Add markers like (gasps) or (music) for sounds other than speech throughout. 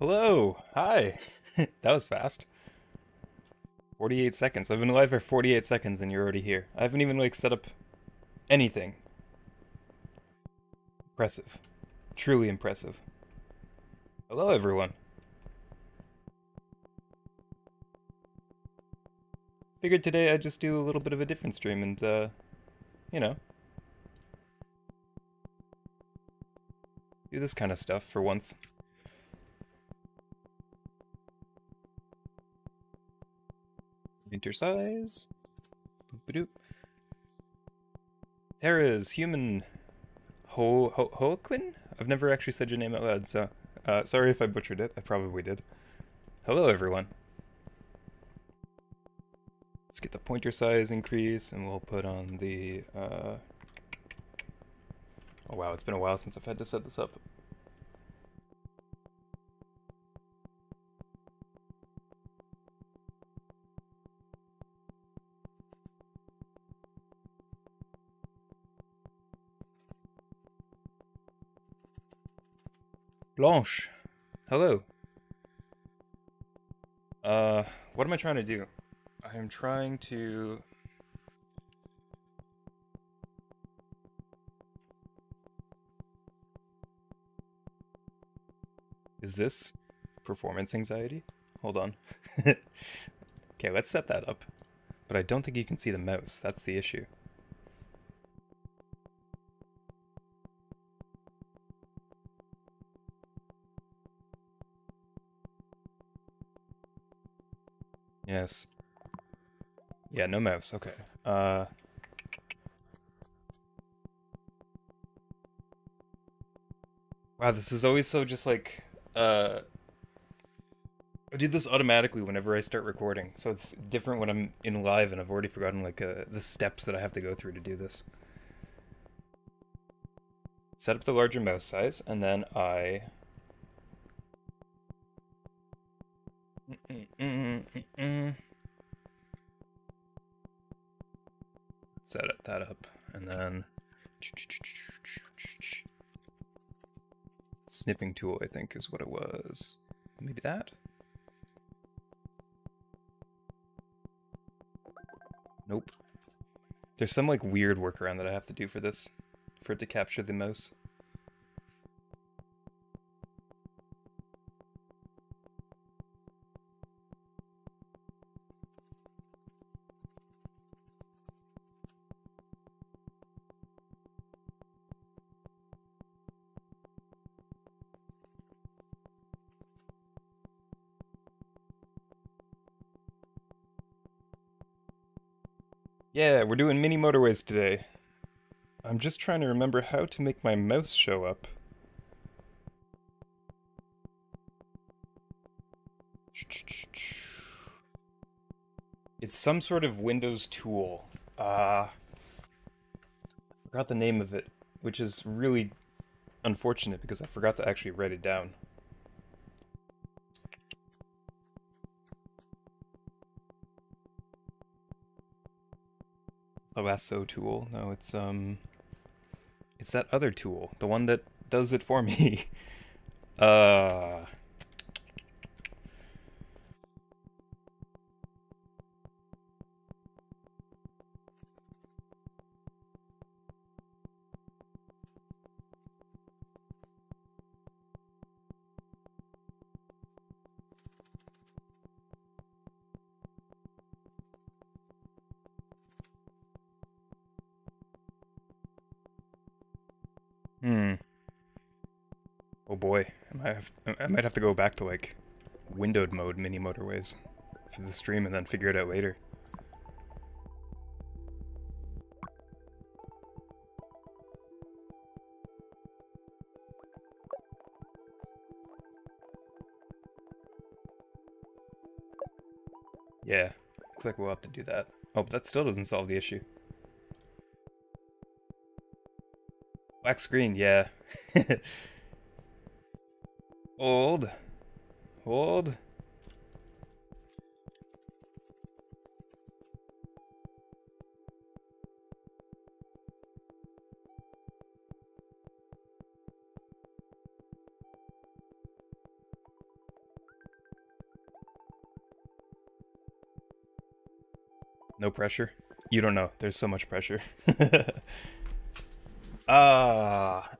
Hello. Hi. (laughs) that was fast. 48 seconds. I've been live for 48 seconds and you're already here. I haven't even like set up anything. Impressive. Truly impressive. Hello everyone. Figured today I'd just do a little bit of a different stream and uh you know do this kind of stuff for once. Enter size. Boop-a-doop. Human Ho Ho Hoaquin? I've never actually said your name out loud, so uh, sorry if I butchered it. I probably did. Hello, everyone. Let's get the pointer size increase, and we'll put on the. Uh... Oh wow, it's been a while since I've had to set this up. Blanche. Hello. Uh, what am I trying to do? I'm trying to... Is this performance anxiety? Hold on. (laughs) okay, let's set that up. But I don't think you can see the mouse. That's the issue. Yes. Yeah, no mouse. Okay. Uh. Wow, this is always so just like, uh. I do this automatically whenever I start recording, so it's different when I'm in live and I've already forgotten like uh, the steps that I have to go through to do this. Set up the larger mouse size, and then I Set that up, and then snipping tool, I think, is what it was. Maybe that? Nope. There's some like weird workaround that I have to do for this, for it to capture the mouse. Yeah, we're doing mini motorways today. I'm just trying to remember how to make my mouse show up. It's some sort of Windows tool. Uh, forgot the name of it, which is really unfortunate because I forgot to actually write it down. Lasso tool. No, it's um it's that other tool, the one that does it for me. (laughs) uh Hmm. Oh boy, I might have I might have to go back to like windowed mode mini motorways for the stream and then figure it out later. Yeah, looks like we'll have to do that. Oh, but that still doesn't solve the issue. Black screen, yeah. (laughs) Hold. Hold. No pressure? You don't know. There's so much pressure. (laughs) Ah,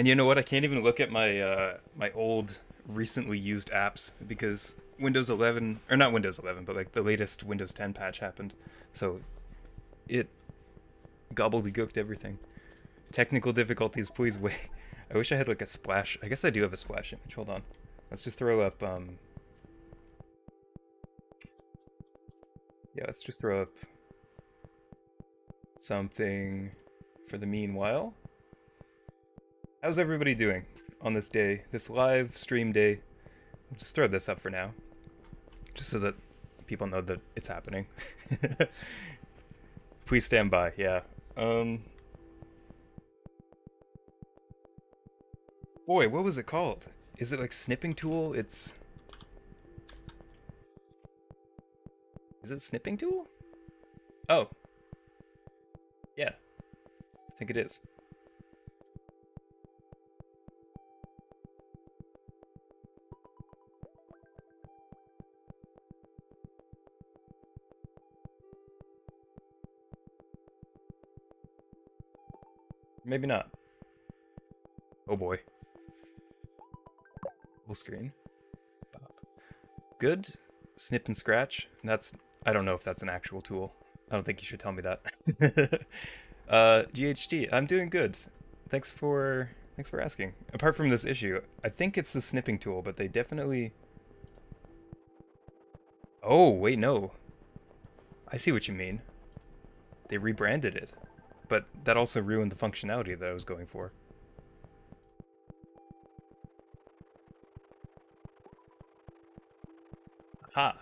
and you know what? I can't even look at my uh, my old recently used apps because Windows 11 or not Windows 11, but like the latest Windows 10 patch happened. So it gobbledygooked everything. Technical difficulties, please wait. (laughs) I wish I had like a splash. I guess I do have a splash image. Hold on. Let's just throw up um Yeah, let's just throw up something for the meanwhile. How's everybody doing on this day, this live stream day? I'll just throw this up for now, just so that people know that it's happening. (laughs) Please stand by, yeah. Um, boy, what was it called? Is it like snipping tool? It's... Is it snipping tool? Oh. Yeah. I think it is. Maybe not. Oh boy. Full screen. Good. Snip and Sketch. That's I don't know if that's an actual tool. I don't think you should tell me that. (laughs) uh, GHD, I'm doing good. Thanks for thanks for asking. Apart from this issue, I think it's the snipping tool, but they definitely. Oh wait, no. I see what you mean. They rebranded it, but that also ruined the functionality that I was going for. Ha.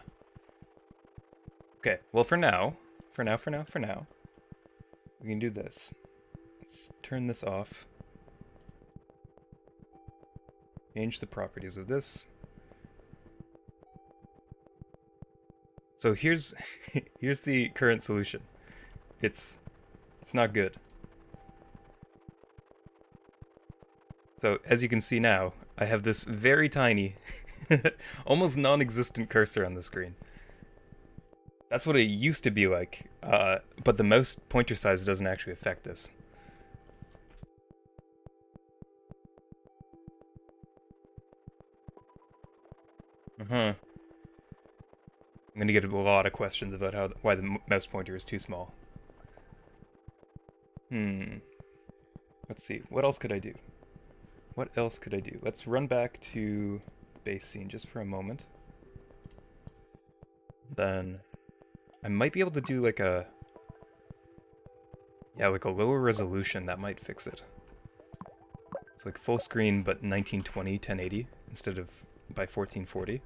Okay, well for now, for now, for now, for now, we can do this. Let's turn this off. Change the properties of this. So here's (laughs) here's the current solution. It's it's not good. So as you can see now, I have this very tiny, (laughs) almost non-existent cursor on the screen. That's what it used to be like, uh, but the mouse pointer size doesn't actually affect this. Uh-huh. I'm gonna get a lot of questions about how why the mouse pointer is too small. Hmm. Let's see. What else could I do? What else could I do? Let's run back to the base scene just for a moment. Then I might be able to do like a... Yeah, like a lower resolution, that might fix it. It's like full screen, but 1920, 1080, instead of by 1440.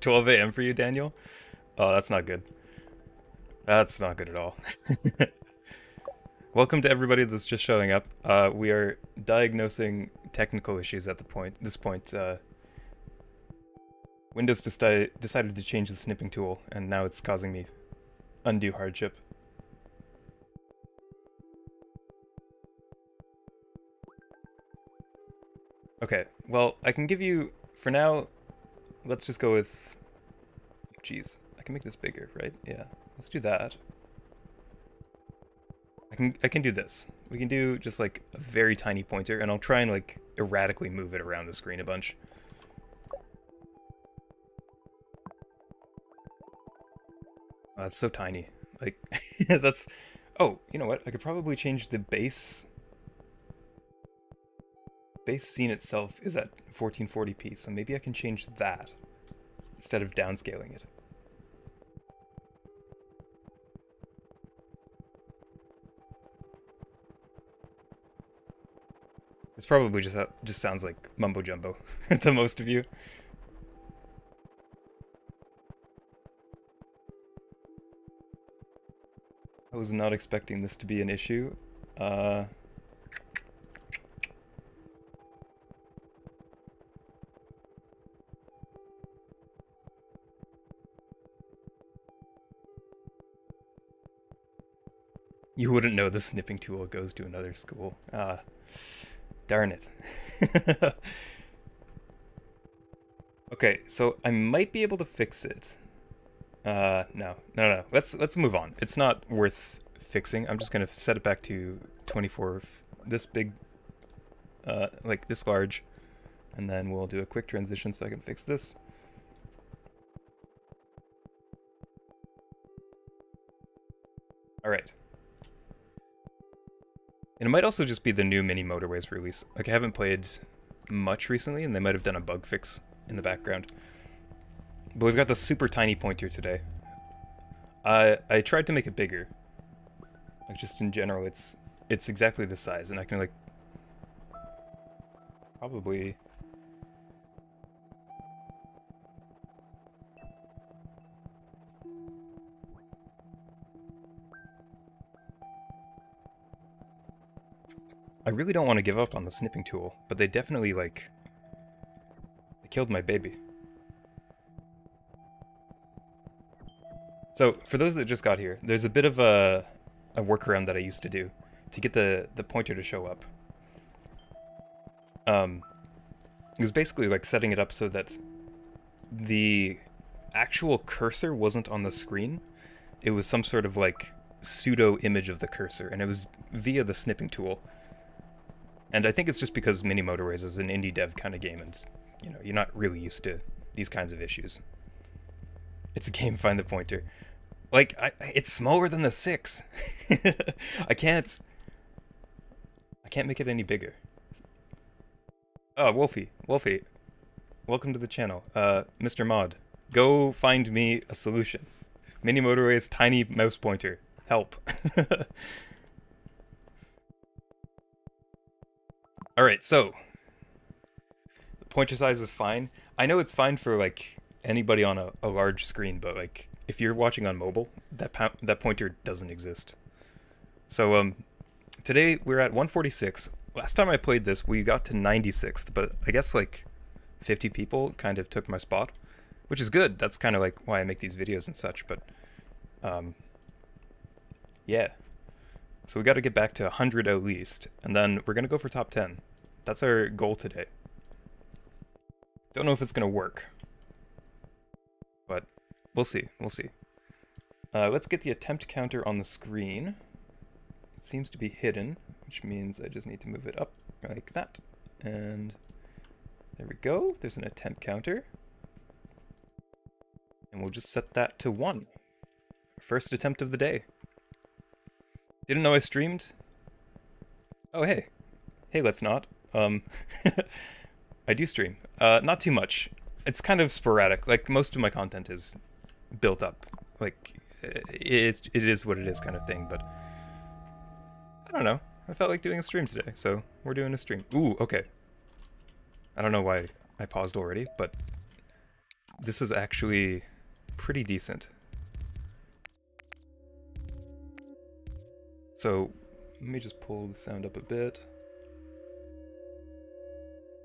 12 a.m. for you, Daniel? Oh, that's not good. That's not good at all. (laughs) Welcome to everybody that's just showing up. Uh, we are diagnosing technical issues at the point. This point, uh, Windows deci decided to change the snipping tool, and now it's causing me undue hardship. Okay, well, I can give you, for now, let's just go with, jeez, I can make this bigger, right? Yeah, let's do that. I can I can do this. We can do just like a very tiny pointer, and I'll try and like erratically move it around the screen a bunch. Oh, that's so tiny. Like, (laughs) that's... Oh, you know what? I could probably change the base... Base scene itself is at 1440p, so maybe I can change that instead of downscaling it. It's probably just just sounds like mumbo jumbo (laughs) to most of you. I was not expecting this to be an issue. Uh, You wouldn't know the snipping tool goes to another school. Ah, darn it. (laughs) okay, so I might be able to fix it. Uh, no, no, no. Let's let's move on. It's not worth fixing. I'm just gonna set it back to 24, this big, uh, like this large, and then we'll do a quick transition so I can fix this. All right. And it might also just be the new mini motorways release. Like I haven't played much recently, and they might have done a bug fix in the background. But we've got the super tiny pointer today. I I tried to make it bigger. Like just in general, it's it's exactly the size, and I can like probably I really don't want to give up on the snipping tool, but they definitely like they killed my baby. So, for those that just got here, there's a bit of a, a workaround that I used to do to get the, the pointer to show up. Um, it was basically like setting it up so that the actual cursor wasn't on the screen. It was some sort of like pseudo image of the cursor, and it was via the snipping tool. And I think it's just because Mini Motorways is an indie dev kind of game, and you know you're not really used to these kinds of issues. It's a game. (laughs) Find the pointer. Like, I, it's smaller than the 6. (laughs) I can't... I can't make it any bigger. Oh, Wolfie. Wolfie. Welcome to the channel. Uh, Mr. Mod. Go find me a solution. Mini Motorway's tiny mouse pointer. Help. (laughs) Alright, so... The pointer size is fine. I know it's fine for, like, anybody on a, a large screen, but, like, if you're watching on mobile, that that pointer doesn't exist. So um, today we're at 146. Last time I played this, we got to 96th, but I guess like 50 people kind of took my spot, which is good. That's kind of like why I make these videos and such. But um, yeah. So we got to get back to 100 at least, and then we're gonna go for top 10. That's our goal today. Don't know if it's gonna work, but We'll see. We'll see. Uh, let's get the attempt counter on the screen. It seems to be hidden, which means I just need to move it up like that. And there we go. There's an attempt counter. And we'll just set that to one. First attempt of the day. Didn't know I streamed? Oh, hey. Hey, let's not. Um, (laughs) I do stream. Uh, not too much. It's kind of sporadic. Like, most of my content is built up. Like it is it is what it is kind of thing, but I don't know. I felt like doing a stream today, so we're doing a stream. Ooh, okay. I don't know why I paused already, but this is actually pretty decent. So let me just pull the sound up a bit.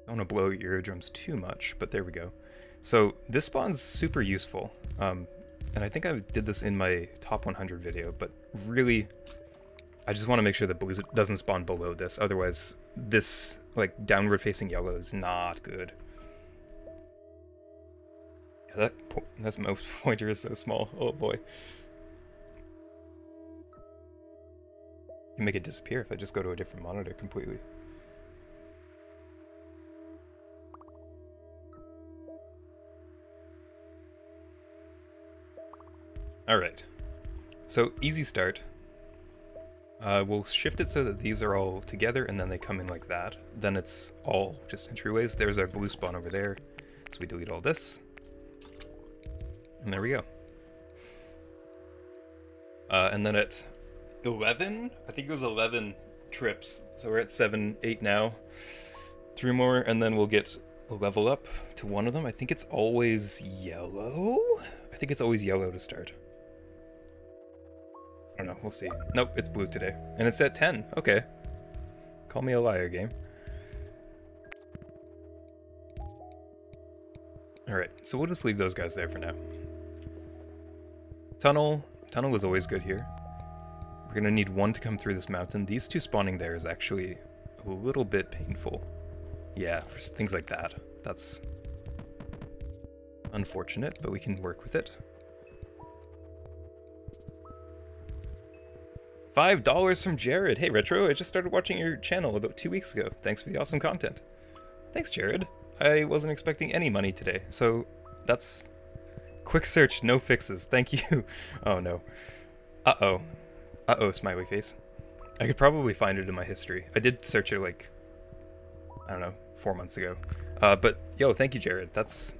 Don't want to blow your eardrums too much, but there we go. So this spawn's super useful. Um, and I think I did this in my top 100 video, but really, I just want to make sure that blue doesn't spawn below this. Otherwise, this like downward facing yellow is not good. Yeah, that po that's (laughs) mouse pointer is so small. Oh boy. You make it disappear if I just go to a different monitor completely. Alright. So, easy start. Uh, we'll shift it so that these are all together and then they come in like that. Then it's all just entryways. There's our blue spawn over there. So we delete all this. And there we go. Uh, and then at 11, I think it was 11 trips. So we're at 7, 8 now. Three more, and then we'll get a level up to one of them. I think it's always yellow? I think it's always yellow to start. I don't know. We'll see. Nope, it's blue today. And it's at 10. Okay. Call me a liar, game. Alright, so we'll just leave those guys there for now. Tunnel. Tunnel is always good here. We're gonna need one to come through this mountain. These two spawning there is actually a little bit painful. Yeah, for things like that. That's unfortunate, but we can work with it. Five dollars from Jared. Hey Retro, I just started watching your channel about two weeks ago. Thanks for the awesome content. Thanks, Jared. I wasn't expecting any money today, so that's quick search, no fixes. Thank you. (laughs) oh no. Uh-oh. Uh-oh, smiley face. I could probably find it in my history. I did search it like, I don't know, four months ago. Uh, but yo, thank you, Jared. That's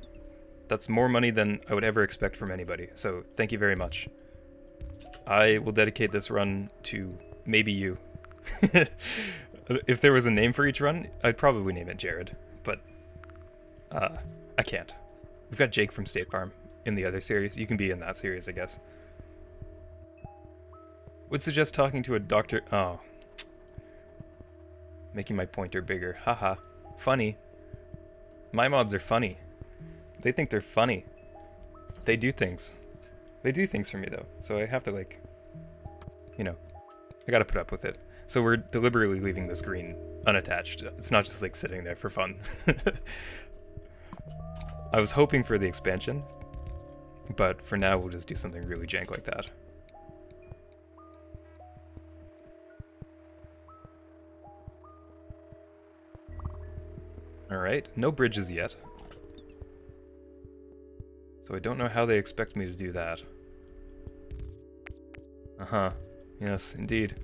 that's more money than I would ever expect from anybody. So thank you very much. I will dedicate this run to maybe you. (laughs) if there was a name for each run, I'd probably name it Jared, but uh, I can't. We've got Jake from State Farm in the other series. You can be in that series, I guess. Would suggest talking to a doctor. Oh. Making my pointer bigger. Haha. Funny. My mods are funny. They think they're funny. They do things. They do things for me though, so I have to like, you know, I gotta put up with it. So we're deliberately leaving this green unattached. It's not just like sitting there for fun. (laughs) I was hoping for the expansion, but for now we'll just do something really jank like that. Alright, no bridges yet. So I don't know how they expect me to do that. Uh-huh. Yes, indeed.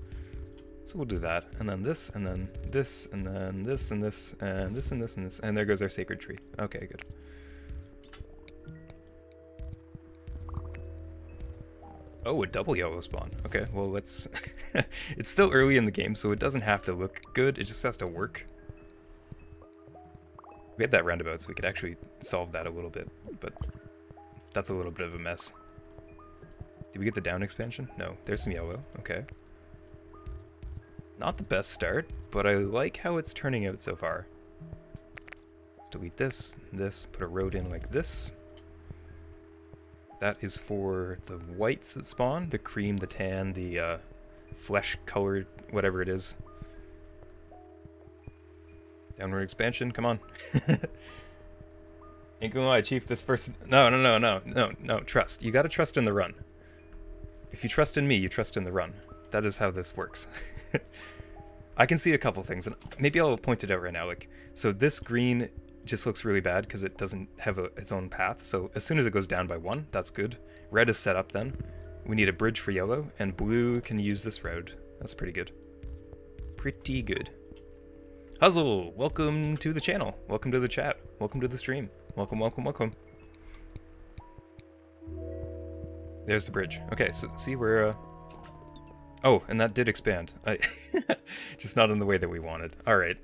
So we'll do that. And then this, and then this, and then this, and this, and this, and this, and this. And there goes our sacred tree. Okay, good. Oh, a double yellow spawn. Okay, well, let's... (laughs) it's still early in the game, so it doesn't have to look good. It just has to work. We had that roundabout, so we could actually solve that a little bit, but that's a little bit of a mess. Did we get the down expansion? No. There's some yellow. Okay. Not the best start, but I like how it's turning out so far. Let's delete this, this, put a road in like this. That is for the whites that spawn, the cream, the tan, the uh, flesh colored, whatever it is. Downward expansion, come on. Ain't gonna lie, Chief, this first... No, no, no, no, no, no, trust. You gotta trust in the run. If you trust in me, you trust in the run. That is how this works. (laughs) I can see a couple things, and maybe I'll point it out right now. Like, so this green just looks really bad because it doesn't have a, its own path. So as soon as it goes down by one, that's good. Red is set up then. We need a bridge for yellow, and blue can use this road. That's pretty good. Pretty good. Huzzle, welcome to the channel. Welcome to the chat. Welcome to the stream. Welcome, welcome, welcome. There's the bridge. Okay, so see where... Uh... Oh, and that did expand. I... (laughs) Just not in the way that we wanted. Alright.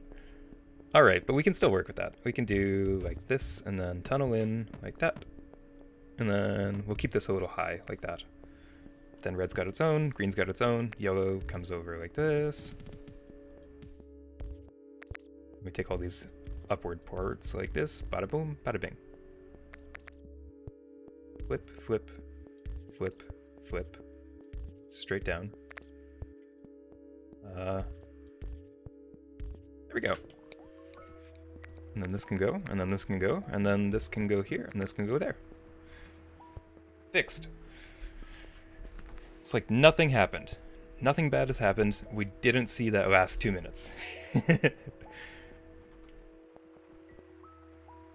Alright, but we can still work with that. We can do like this, and then tunnel in like that. And then we'll keep this a little high, like that. Then red's got its own, green's got its own, yellow comes over like this. We take all these upward parts like this. Bada boom, bada bing. Flip, flip, flip, flip. Straight down. Uh, there we go. And then this can go, and then this can go, and then this can go here, and this can go there. Fixed. It's like nothing happened. Nothing bad has happened. We didn't see that last two minutes. (laughs)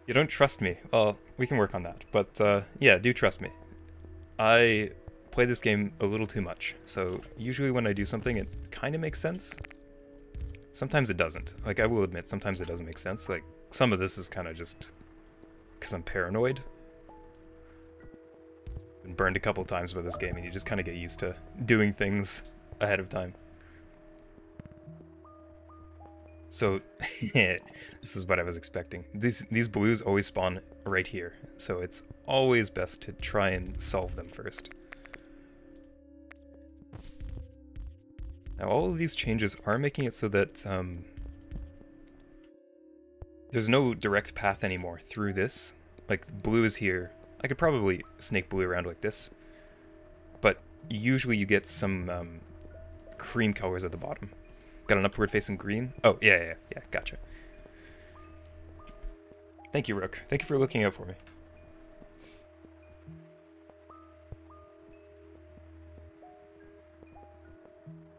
You don't trust me. Well, we can work on that. But uh, yeah, do trust me. I play this game a little too much. So usually when I do something, it kind of makes sense. Sometimes it doesn't. Like, I will admit, sometimes it doesn't make sense. Like, some of this is kind of just because I'm paranoid. Been burned a couple times by this game, and you just kind of get used to doing things ahead of time. So, (laughs) this is what I was expecting. These these blues always spawn right here, so it's always best to try and solve them first. Now all of these changes are making it so that um, there's no direct path anymore through this. Like blue is here. I could probably snake blue around like this, but usually you get some um, cream colors at the bottom. Got an upward facing green. Oh, yeah, yeah, yeah, gotcha. Thank you, Rook. Thank you for looking out for me.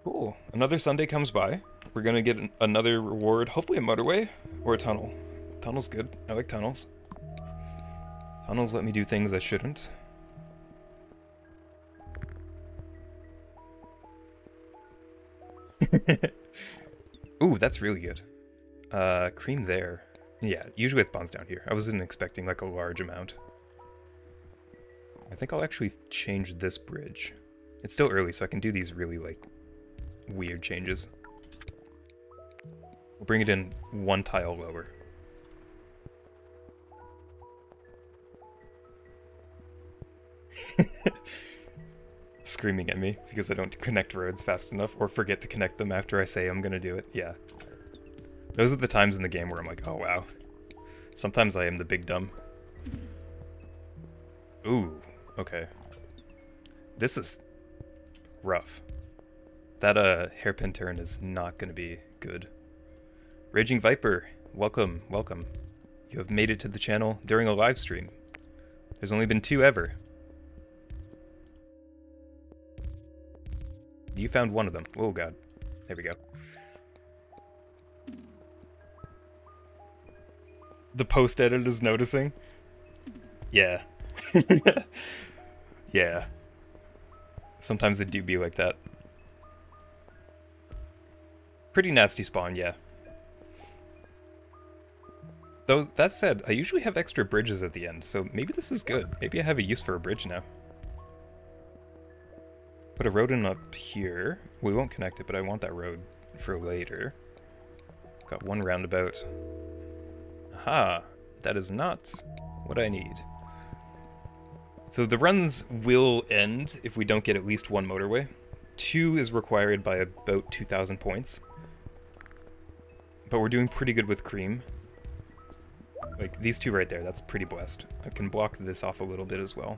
Cool. Another Sunday comes by. We're gonna get an another reward, hopefully a motorway or a tunnel. Tunnel's good. I like tunnels. Tunnels let me do things I shouldn't. (laughs) Ooh, that's really good. Uh, cream there. Yeah, usually it spawns down here. I wasn't expecting like a large amount. I think I'll actually change this bridge. It's still early, so I can do these really like weird changes. We'll bring it in one tile lower. (laughs) Screaming at me because I don't connect roads fast enough or forget to connect them after I say I'm gonna do it. Yeah. Those are the times in the game where I'm like, oh wow. Sometimes I am the big dumb. Ooh, okay. This is rough. That uh hairpin turn is not gonna be good. Raging Viper, welcome, welcome. You have made it to the channel during a live stream. There's only been two ever. You found one of them. Oh god. There we go. The post edit is noticing. Yeah. (laughs) yeah. Sometimes it do be like that. Pretty nasty spawn, yeah. Though, that said, I usually have extra bridges at the end, so maybe this is good. Maybe I have a use for a bridge now. Put a road in up here. We won't connect it, but I want that road for later. Got one roundabout. Aha! That is not what I need. So the runs will end if we don't get at least one motorway. Two is required by about 2,000 points. But we're doing pretty good with cream. Like, these two right there, that's pretty blessed. I can block this off a little bit as well.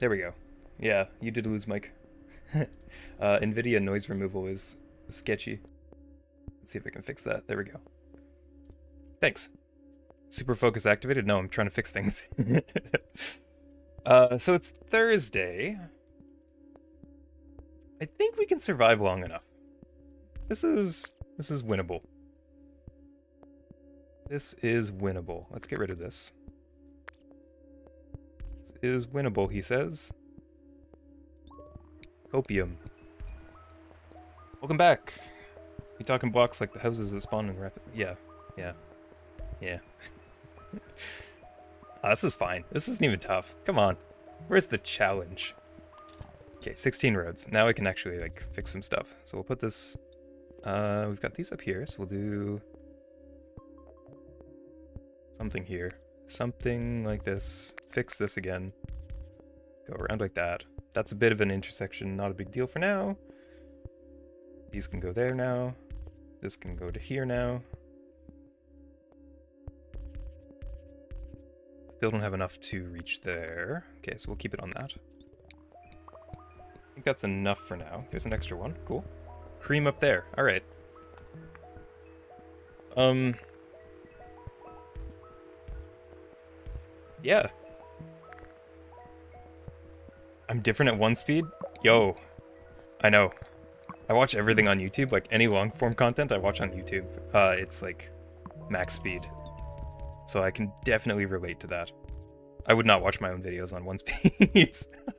There we go. Yeah, you did lose mic. (laughs) uh, NVIDIA noise removal is sketchy. Let's see if I can fix that. There we go. Thanks. Super focus activated? No, I'm trying to fix things. (laughs) uh, so it's Thursday. I think we can survive long enough. This is this is winnable. This is winnable. Let's get rid of this. Is winnable, he says. Copium. Welcome back. You talking blocks like the houses that spawn in rapid? Yeah, yeah, yeah. (laughs) oh, this is fine. This isn't even tough. Come on. Where's the challenge? Okay, 16 roads. Now I can actually like fix some stuff. So we'll put this. Uh, we've got these up here, so we'll do something here. Something like this. Fix this again. Go around like that. That's a bit of an intersection, not a big deal for now. These can go there now. This can go to here now. Still don't have enough to reach there. Okay, so we'll keep it on that. I think that's enough for now. There's an extra one. Cool. Cream up there. All right. Um. Yeah. I'm different at one speed? Yo. I know. I watch everything on YouTube, like any long form content I watch on YouTube. Uh, it's like max speed. So I can definitely relate to that. I would not watch my own videos on one (laughs) speed.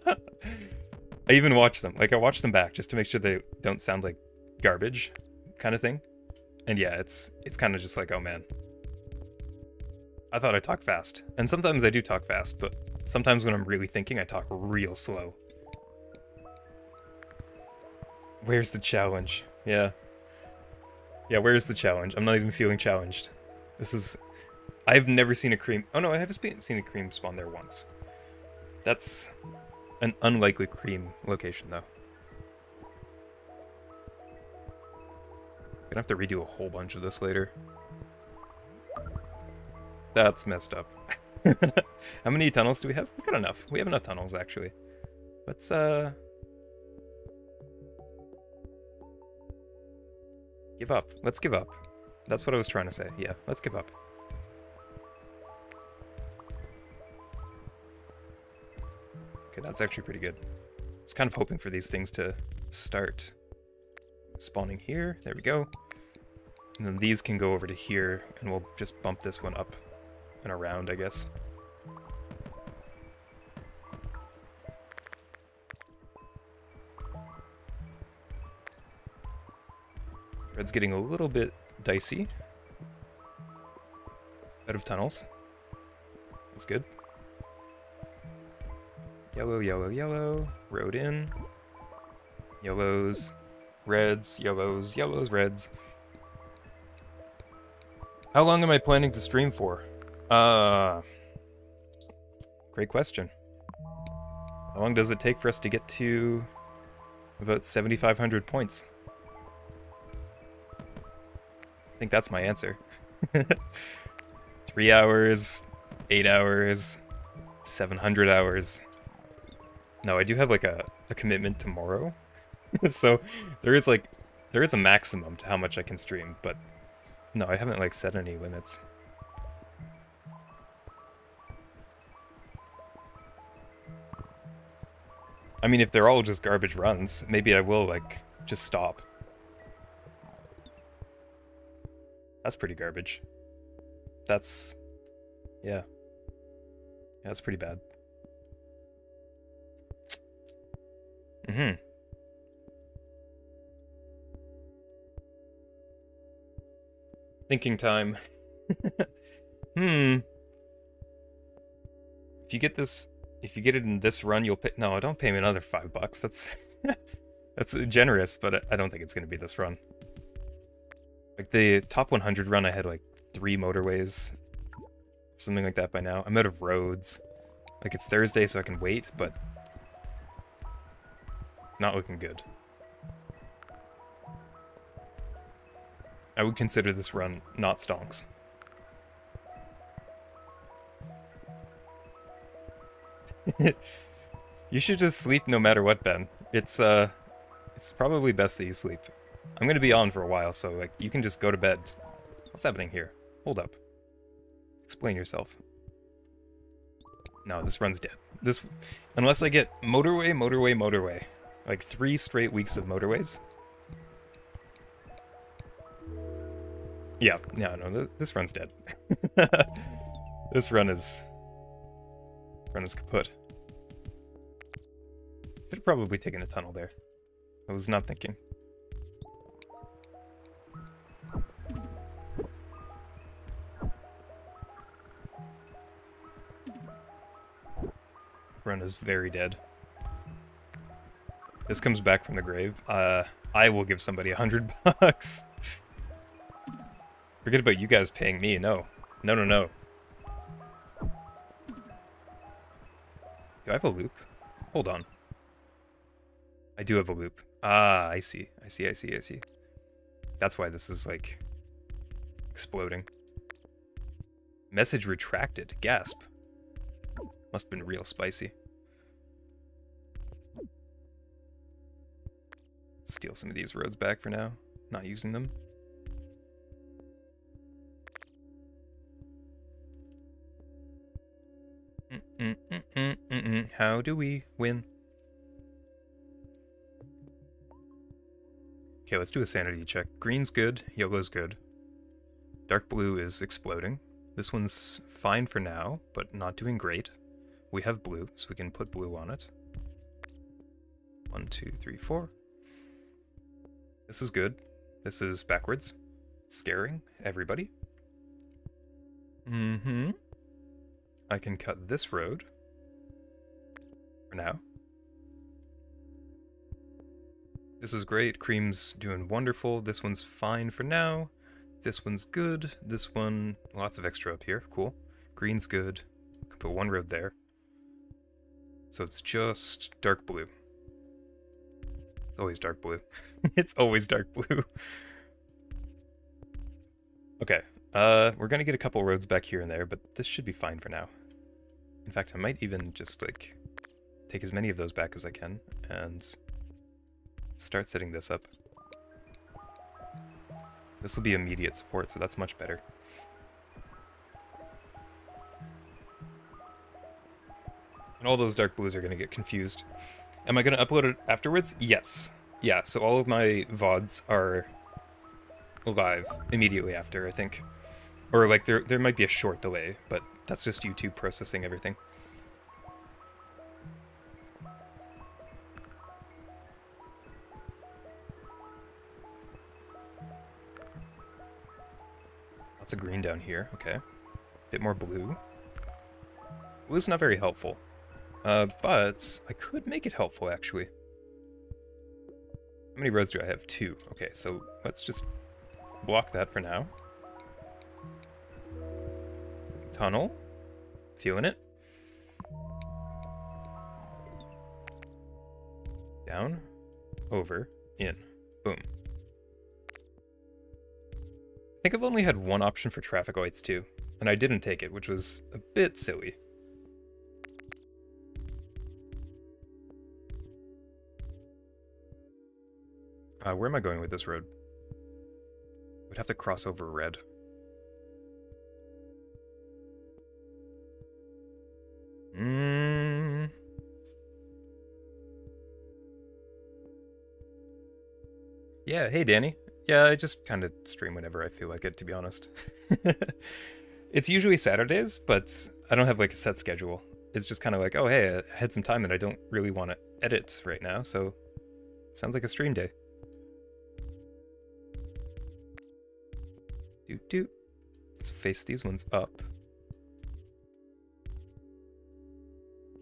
I even watch them. Like I watch them back just to make sure they don't sound like garbage kind of thing. And yeah, it's it's kind of just like, oh man. I thought I talked fast. And sometimes I do talk fast, but sometimes when I'm really thinking, I talk real slow. Where's the challenge? Yeah. Yeah, where's the challenge? I'm not even feeling challenged. This is... I've never seen a cream... Oh no, I have seen a cream spawn there once. That's an unlikely cream location, though. Gonna have to redo a whole bunch of this later. That's messed up. (laughs) How many tunnels do we have? We got enough. We have enough tunnels, actually. Let's, uh... Give up. Let's give up. That's what I was trying to say. Yeah, let's give up. Okay, that's actually pretty good. I was kind of hoping for these things to start spawning here. There we go. And then these can go over to here, and we'll just bump this one up and around, I guess. Red's getting a little bit dicey. Out of tunnels. That's good. Yellow, yellow, yellow. Road in. Yellows, reds, yellows, yellows, reds. How long am I planning to stream for? Uh, great question. How long does it take for us to get to about 7,500 points? I think that's my answer. (laughs) Three hours, eight hours, 700 hours. No, I do have like a, a commitment tomorrow. (laughs) so there is like, there is a maximum to how much I can stream, but no, I haven't like set any limits. I mean, if they're all just garbage runs, maybe I will like just stop That's pretty garbage. That's... Yeah. Yeah, that's pretty bad. Mm-hmm. Thinking time. (laughs) hmm. If you get this, if you get it in this run, you'll pay. No, don't pay me another five bucks. That's (laughs) that's generous, but I don't think it's gonna be this run. Like the top 100 run, I had like three motorways, something like that by now. I'm out of roads. Like it's Thursday, so I can wait, but it's not looking good. I would consider this run not stonks. (laughs) You should just sleep no matter what, Ben. It's, uh, it's probably best that you sleep. I'm gonna be on for a while, so, like, you can just go to bed. What's happening here? Hold up. Explain yourself. No, this run's dead. This, unless I get motorway, motorway, motorway. Like, three straight weeks of motorways. Yeah, no, no, this run's dead. (laughs) this run is... Run is kaput. Should have probably taken a tunnel there. I was not thinking. Run is very dead. This comes back from the grave. Uh, I will give somebody a hundred (laughs) bucks. Forget about you guys paying me. No. No, no, no. Do I have a loop? Hold on. I do have a loop. Ah, I see. I see, I see, I see. That's why this is, like, exploding. Message retracted. Gasp. Must have been real spicy. Steal some of these roads back for now. Not using them. Mm -mm -mm How do we win? Okay, let's do a sanity check. Green's good, yellow's good. Dark blue is exploding. This one's fine for now, but not doing great. We have blue, so we can put blue on it. One, two, three, four. This is good. This is backwards. Scaring everybody. Mm-hmm. I can cut this road. For now. This is great. Cream's doing wonderful. This one's fine for now. This one's good. This one, lots of extra up here. Cool. Green's good. Can put one road there. So it's just dark blue. It's always dark blue. (laughs) it's always dark blue. okay. Uh, we're gonna get a couple roads back here and there, but this should be fine for now. In fact, I might even just, like, take as many of those back as I can, and start setting this up. This will be immediate support, so that's much better. And all those dark blues are going to get confused. Am I going to upload it afterwards? Yes. Yeah, so all of my VODs are live immediately after, I think. Or like there there might be a short delay, but that's just YouTube processing everything. Lots of green down here. Okay. a Bit more blue. Blue's not very helpful. Uh, but I could make it helpful, actually. How many roads do I have? Two. Okay, so let's just block that for now. Tunnel. Feeling it. Down. Over. In. Boom. I think I've only had one option for traffic lights too, and I didn't take it, which was a bit silly. Uh, where am I going with this road? Would have to cross over red. Mm. Yeah, hey Danny. Yeah, I just kind of stream whenever I feel like it, to be honest. (laughs) it's usually Saturdays, but I don't have like a set schedule. It's just kind of like, oh, hey, I had some time that I don't really want to edit right now, so sounds like a stream day. Doot doot. Let's face these ones up.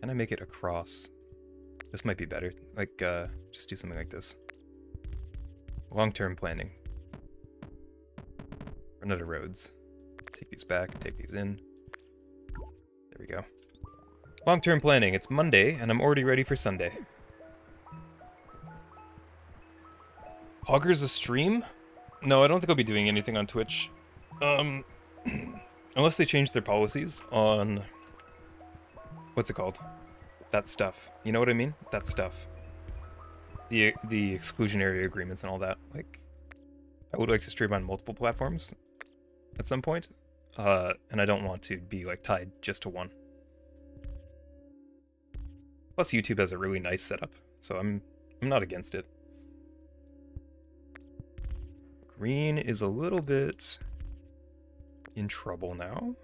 Can I make it across? This might be better. Like, uh, just do something like this. Long-term planning. Of roads. Take these back, take these in. There we go. Long-term planning. It's Monday, and I'm already ready for Sunday. Hogger's a stream? No, I don't think I'll be doing anything on Twitch. Um, (clears throat) unless they change their policies on... What's it called? that stuff. You know what I mean? That stuff. The the exclusionary agreements and all that. Like, I would like to stream on multiple platforms at some point, uh, and I don't want to be like tied just to one. Plus, YouTube has a really nice setup, so I'm I'm not against it. Green is a little bit in trouble now.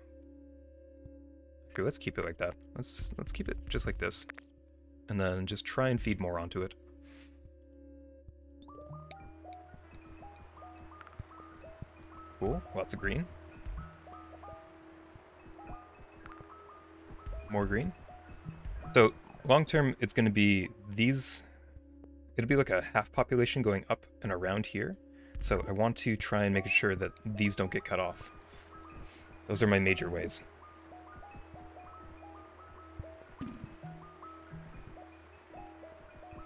Okay, let's keep it like that. Let's let's keep it just like this. And then just try and feed more onto it. Cool, lots of green. More green. So long term, it's going to be these, it'll be like a half population going up and around here. So I want to try and make sure that these don't get cut off. Those are my major ways.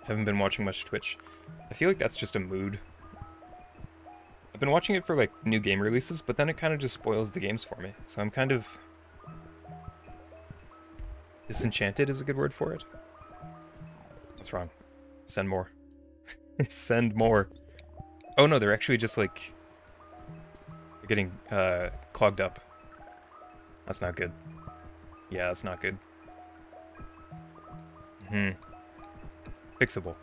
Haven't been watching much Twitch. I feel like that's just a mood I've been watching it for like new game releases, but then it kind of just spoils the games for me. So I'm kind of disenchanted is a good word for it. What's wrong? Send more. (laughs) Send more. Oh no, they're actually just like getting uh, clogged up. That's not good. Yeah, that's not good. Hmm. Fixable.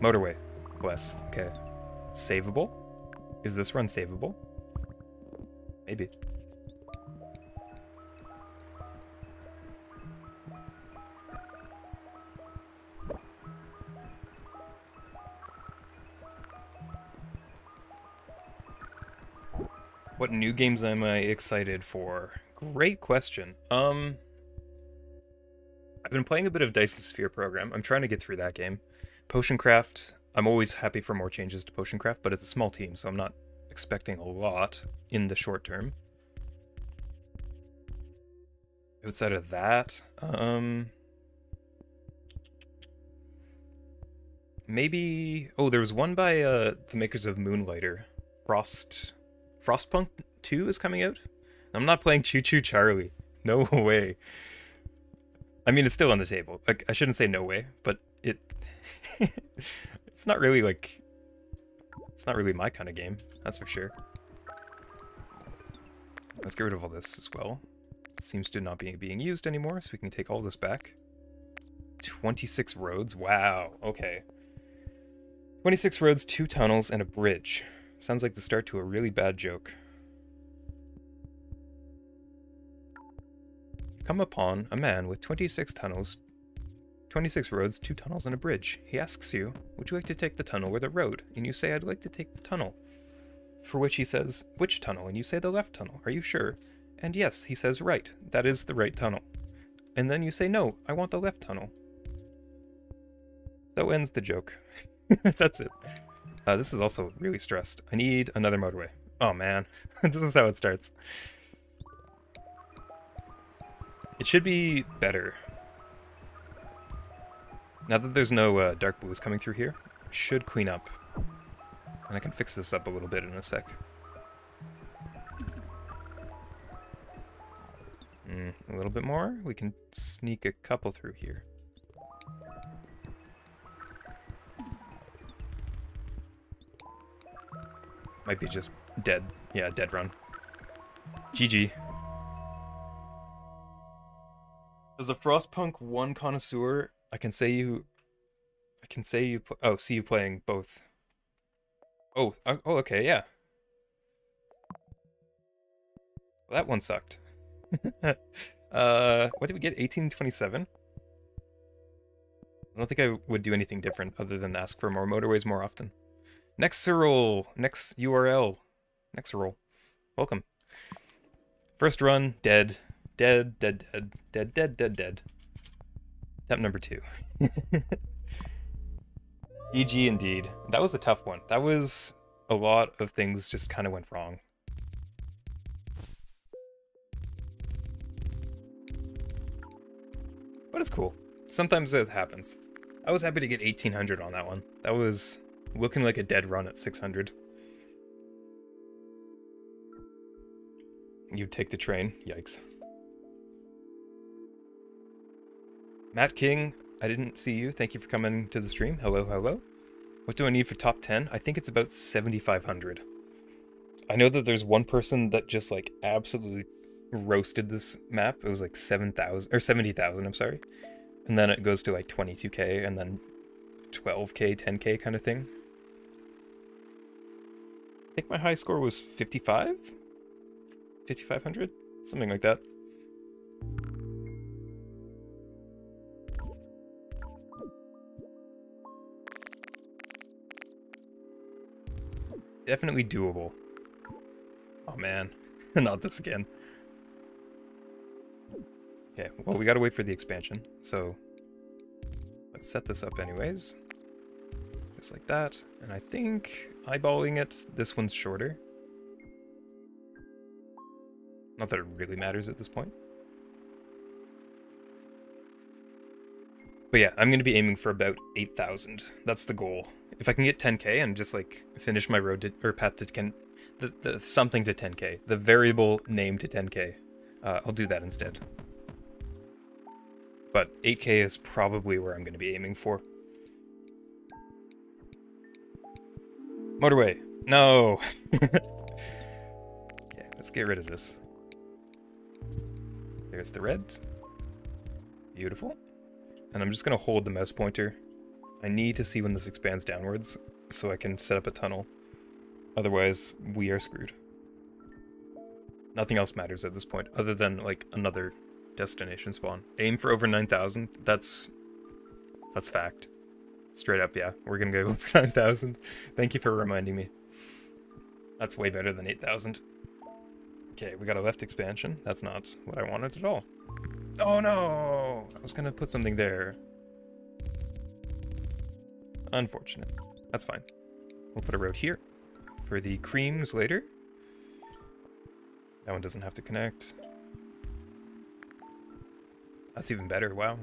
Motorway. Bless. Okay. Savable? Is this run savable? Maybe. What new games am I excited for? Great question. Um, I've been playing a bit of Dyson Sphere program. I'm trying to get through that game. Potioncraft, I'm always happy for more changes to Potioncraft, but it's a small team, so I'm not expecting a lot in the short term. Outside of that, um... Maybe... Oh, there was one by uh, the makers of Moonlighter. Frost... Frostpunk 2 is coming out? I'm not playing Choo Choo Charlie. No (laughs) way. I mean, it's still on the table. Like, I shouldn't say no way, but it... (laughs) It's not really like... It's not really my kind of game, that's for sure. Let's get rid of all this as well. It seems to not be being used anymore, so we can take all this back. 26 roads? Wow, okay. 26 roads, two tunnels, and a bridge. Sounds like the start to a really bad joke. Come upon a man with 26 tunnels, 26 roads, 2 tunnels, and a bridge. He asks you, would you like to take the tunnel or the road? And you say, I'd like to take the tunnel. For which he says, which tunnel? And you say, the left tunnel. Are you sure? And yes, he says, right. That is the right tunnel. And then you say, no, I want the left tunnel. So ends the joke. (laughs) That's it. Uh, this is also really stressed. I need another motorway. Oh man, (laughs) this is how it starts. It should be better. Now that there's no uh, dark blues coming through here, should clean up. And I can fix this up a little bit in a sec. Mm, a little bit more. We can sneak a couple through here. Might be just dead. Yeah, dead run. GG. As a Frostpunk 1 connoisseur, I can say you. I can say you. Oh, see you playing both. Oh, oh, oh okay, yeah. Well, that one sucked. (laughs) uh, what did we get? 1827? I don't think I would do anything different other than ask for more motorways more often. Next Cyril, next URL, next roll. Welcome. First run, dead, dead, dead, dead, dead, dead, dead, dead. Step number two. (laughs) GG indeed. That was a tough one. That was a lot of things just kind of went wrong. But it's cool. Sometimes it happens. I was happy to get 1800 on that one. That was looking like a dead run at 600. You take the train? Yikes. Matt King, I didn't see you. Thank you for coming to the stream. Hello, hello. What do I need for top 10? I think it's about 7,500. I know that there's one person that just like absolutely roasted this map. It was like 7,000 or 70,000, I'm sorry. And then it goes to like 22k and then 12k, 10k kind of thing. I think my high score was 55? 5500? Something like that. Definitely doable. Oh man, (laughs) not this again. Okay, well we gotta wait for the expansion, so let's set this up anyways. Just like that, and I think eyeballing it, this one's shorter. Not that it really matters at this point. But yeah, I'm going to be aiming for about 8,000. That's the goal. If I can get 10k and just like finish my road to, or path to 10, the, the something to 10k, the variable name to 10k, uh, I'll do that instead. But 8k is probably where I'm going to be aiming for. Motorway. No. (laughs) yeah, let's get rid of this. There's the red. Beautiful. And I'm just going to hold the mouse pointer. I need to see when this expands downwards so I can set up a tunnel. Otherwise, we are screwed. Nothing else matters at this point other than like another destination spawn. Aim for over 9,000. That's that's fact. Straight up, yeah. We're gonna go (laughs) over 9,000. Thank you for reminding me. That's way better than 8,000. Okay, we got a left expansion. That's not what I wanted at all. Oh no! I was gonna put something there. Unfortunate. That's fine. We'll put a road here for the creams later. That one doesn't have to connect. That's even better, wow.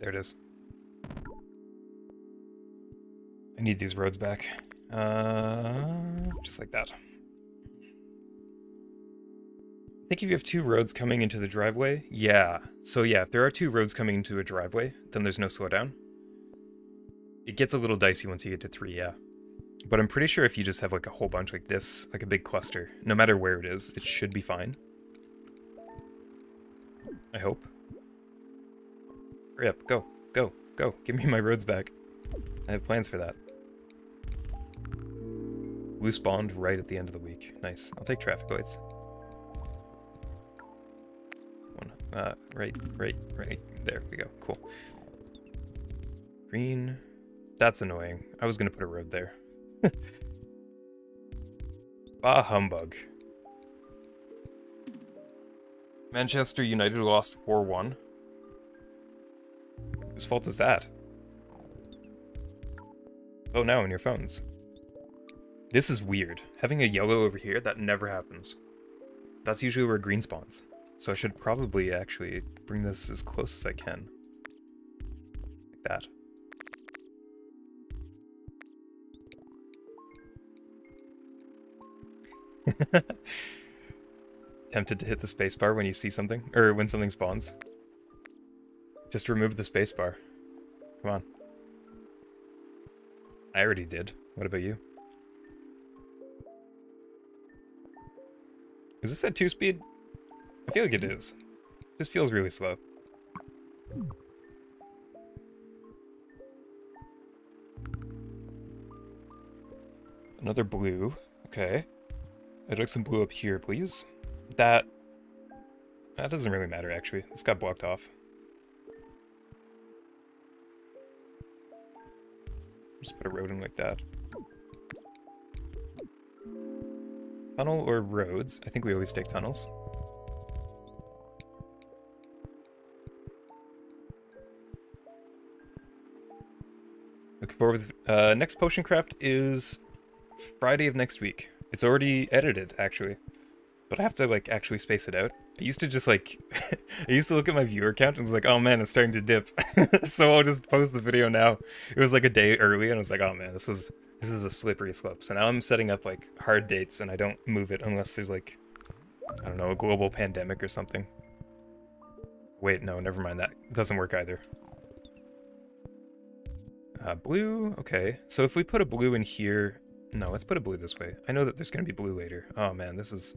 There it is. Need these roads back. Uh, just like that. I think if you have two roads coming into the driveway, yeah. So yeah, if there are two roads coming into a driveway, then there's no slowdown. It gets a little dicey once you get to three, yeah. But I'm pretty sure if you just have like a whole bunch like this, like a big cluster, no matter where it is, it should be fine. I hope. Hurry up, go, go, go. Give me my roads back. I have plans for that. Blue spawned right at the end of the week. Nice. I'll take traffic lights. One, uh, right, right, right. There we go. Cool. Green. That's annoying. I was gonna put a road there. bah (laughs) humbug. Manchester United lost 4-1. Whose fault is that? Oh no, on your phones. This is weird. Having a yellow over here, that never happens. That's usually where green spawns. So I should probably actually bring this as close as I can. Like that. (laughs) Tempted to hit the spacebar when you see something, or when something spawns. Just remove the spacebar. Come on. I already did. What about you? Is this at 2 speed? I feel like it is. This feels really slow. Another blue. Okay. I'd like some blue up here, please. That... That doesn't really matter, actually. This got blocked off. Just put a road in like that. Tunnel or roads? I think we always take tunnels. Looking forward. Uh, next potion craft is Friday of next week. It's already edited, actually. But I have to, like, actually space it out. I used to just like, (laughs) I used to look at my viewer count and was like, oh man, it's starting to dip. (laughs) so I'll just post the video now. It was like a day early and I was like, oh man, this is, this is a slippery slope. So now I'm setting up like hard dates and I don't move it unless there's like, I don't know, a global pandemic or something. Wait, no, never mind that. Doesn't work either. Uh, blue, okay. So if we put a blue in here, no, let's put a blue this way. I know that there's going to be blue later. Oh man, this is...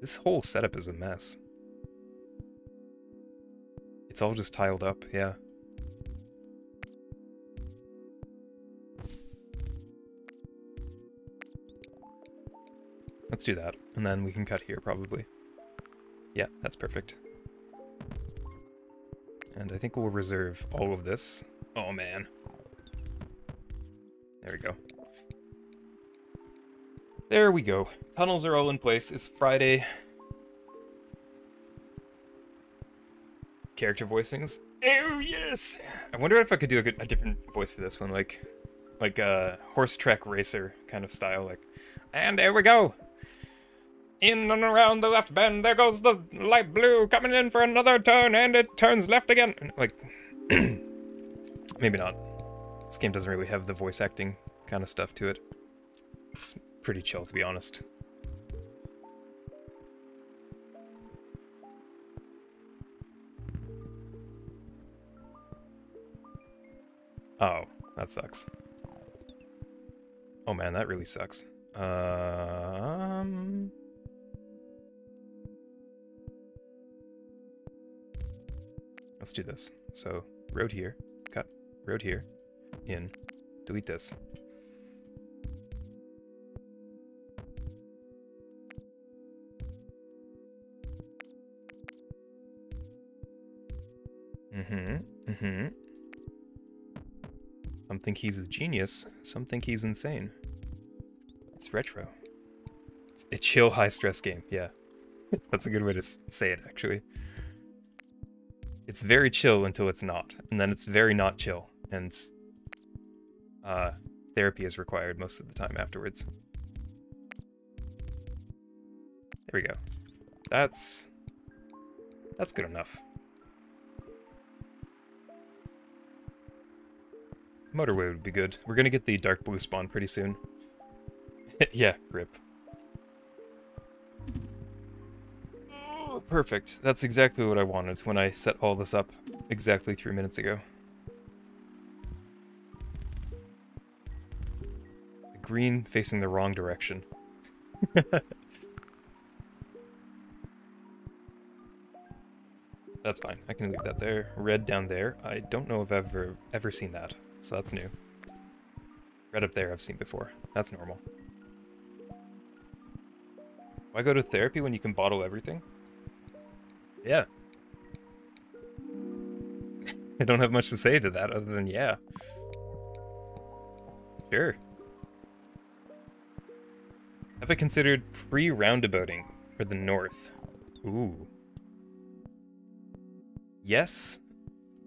This whole setup is a mess. It's all just tiled up, yeah. Let's do that, and then we can cut here probably. Yeah, that's perfect. And I think we'll reserve all of this. Oh man. There we go. There we go. Tunnels are all in place. It's Friday. Character voicings. Oh yes! I wonder if I could do a, good, a different voice for this one, like, like a horse track racer kind of style, like. And there we go. In and around the left bend, there goes the light blue coming in for another turn, and it turns left again. Like, (clears throat) maybe not. This game doesn't really have the voice acting kind of stuff to it. It's pretty chill, to be honest. Oh, that sucks. Oh man, that really sucks. Um... Let's do this. So, road here, cut, road here, in, delete this. Mm-hmm, mm-hmm. Some think he's a genius, some think he's insane. It's retro. It's a chill, high-stress game, yeah. (laughs) That's a good way to say it, actually. It's very chill until it's not, and then it's very not chill, and uh, therapy is required most of the time afterwards. There we go. That's... That's good enough. Motorway would be good. We're gonna get the dark blue spawn pretty soon. (laughs) yeah, rip. Perfect. That's exactly what I wanted when I set all this up exactly three minutes ago. The green facing the wrong direction. (laughs) That's fine. I can leave that there. Red down there. I don't know if I've ever, ever seen that, so that's new. Red up there I've seen before. That's normal. Why go to therapy when you can bottle everything? I don't have much to say to that other than yeah. Sure. Have I considered pre-roundabouting for the north? Ooh. Yes,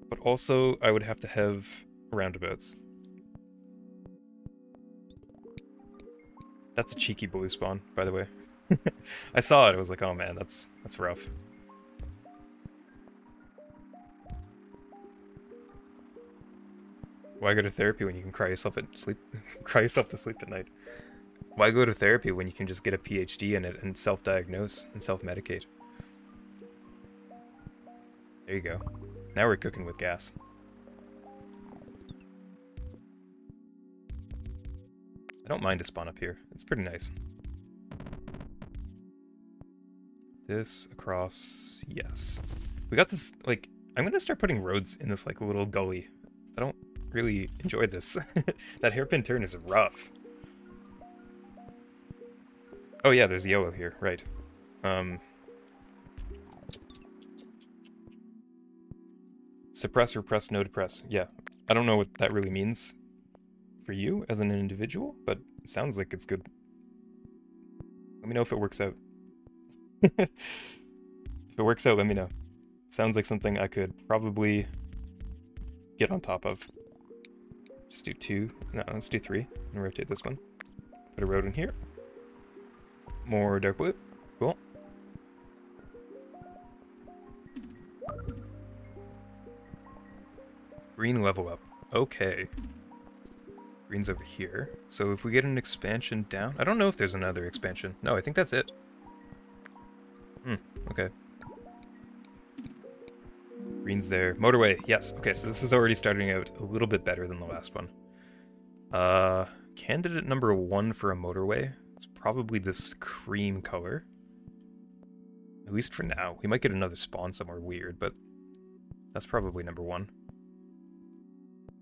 but also I would have to have roundabouts. That's a cheeky blue spawn, by the way. (laughs) I saw it, I was like, oh man, that's that's rough. Why go to therapy when you can cry yourself at sleep (laughs) cry yourself to sleep at night? Why go to therapy when you can just get a PhD in it and self-diagnose and self-medicate? There you go. Now we're cooking with gas. I don't mind to spawn up here. It's pretty nice. This across, yes. We got this, like, I'm gonna start putting roads in this, like, little gully. I don't really enjoy this. (laughs) that hairpin turn is rough. Oh yeah, there's yellow here, right. Um, suppress, repress, no depress. Yeah, I don't know what that really means for you as an individual, but it sounds like it's good. Let me know if it works out. (laughs) if it works out, let me know. Sounds like something I could probably get on top of. Just do two. No, let's do three. And rotate this one. Put a road in here. More dark blue. Cool. Green level up. Okay. Green's over here. So if we get an expansion down... I don't know if there's another expansion. No, I think that's it. Hmm, okay. Green's there. Motorway, yes. Okay, so this is already starting out a little bit better than the last one. Uh, candidate number one for a motorway is probably this cream color. At least for now. We might get another spawn somewhere weird, but that's probably number one.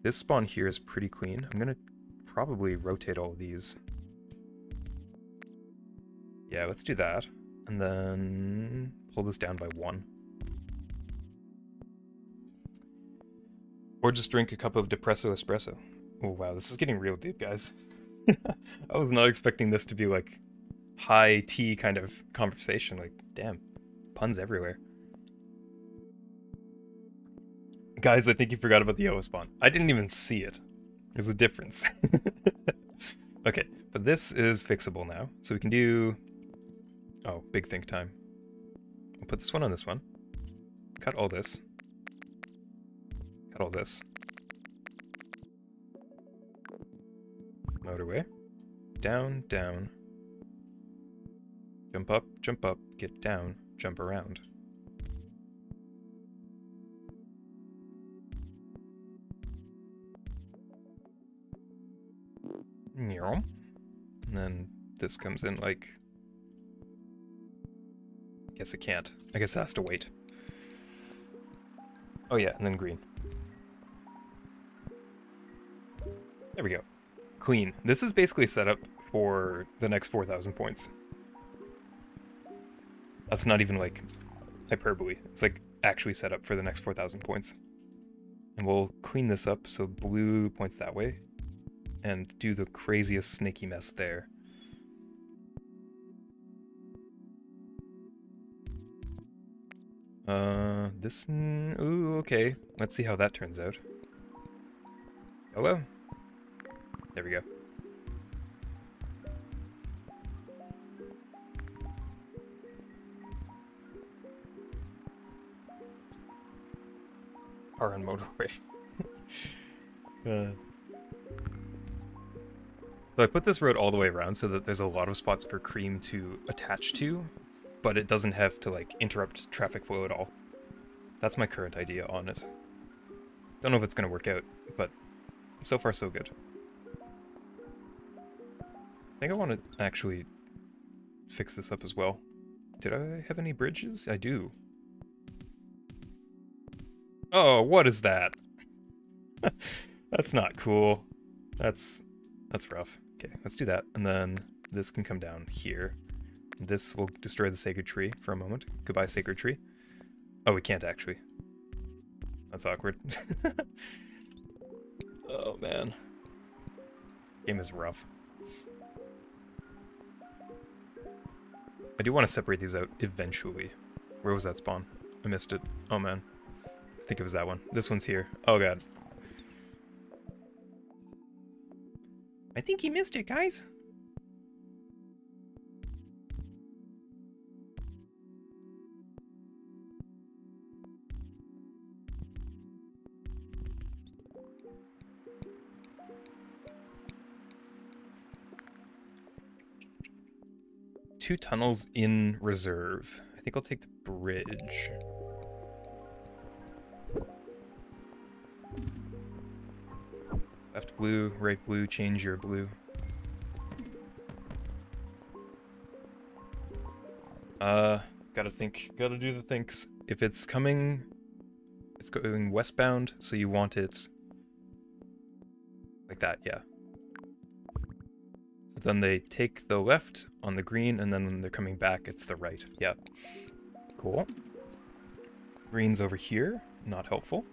This spawn here is pretty clean. I'm gonna probably rotate all these. Yeah, let's do that. And then pull this down by one. Or just drink a cup of Depresso Espresso. Oh wow, this is getting real deep, guys. (laughs) I was not expecting this to be like high tea kind of conversation. Like, damn, puns everywhere. Guys, I think you forgot about the Yoa spawn. I didn't even see it. There's a difference. (laughs) okay, but this is fixable now. So we can do... Oh, big think time. We'll put this one on this one. Cut all this. This. Motorway. Down, down. Jump up, jump up, get down, jump around. And then this comes in like... I guess it can't. I guess it has to wait. Oh yeah, and then green. There we go. Clean. This is basically set up for the next 4,000 points. That's not even like hyperbole. It's like actually set up for the next 4,000 points. And we'll clean this up so blue points that way, and do the craziest snaky mess there. Uh, this... Ooh, okay. Let's see how that turns out. Hello? There we go. Car on motorway. (laughs) uh. So I put this road all the way around so that there's a lot of spots for Cream to attach to, but it doesn't have to like interrupt traffic flow at all. That's my current idea on it. Don't know if it's going to work out, but so far so good. I think I want to actually fix this up as well. Did I have any bridges? I do. Oh, what is that? (laughs) That's not cool. That's that's rough. Okay, let's do that. And then this can come down here. This will destroy the sacred tree for a moment. Goodbye, sacred tree. Oh, we can't actually. That's awkward. (laughs) oh, man. Game is rough. I do want to separate these out eventually. Where was that spawn? I missed it. Oh, man. I think it was that one. This one's here. Oh, God. I think he missed it, guys. Two tunnels in reserve. I think I'll take the bridge. Left blue, right blue, change your blue. Uh, gotta think, gotta do the thinks. If it's coming, it's going westbound, so you want it like that, yeah. Then they take the left on the green, and then when they're coming back, it's the right. Yeah. Cool. Green's over here, not helpful.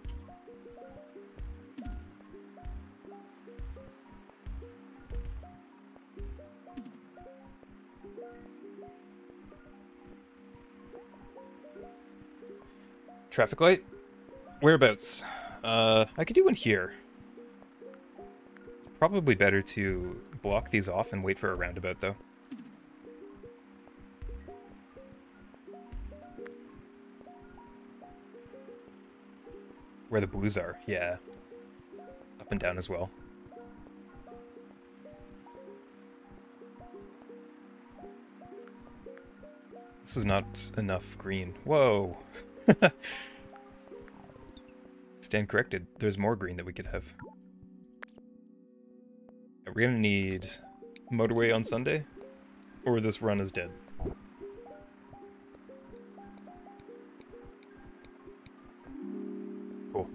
Traffic light? Whereabouts? Uh, I could do one here. It's probably better to block these off and wait for a roundabout, though. Where the blues are, yeah. up and down as well. This is not enough green. Whoa! (laughs) Stand corrected. There's more green that we could have. We're gonna need motorway on Sunday, or this run is dead. Cool.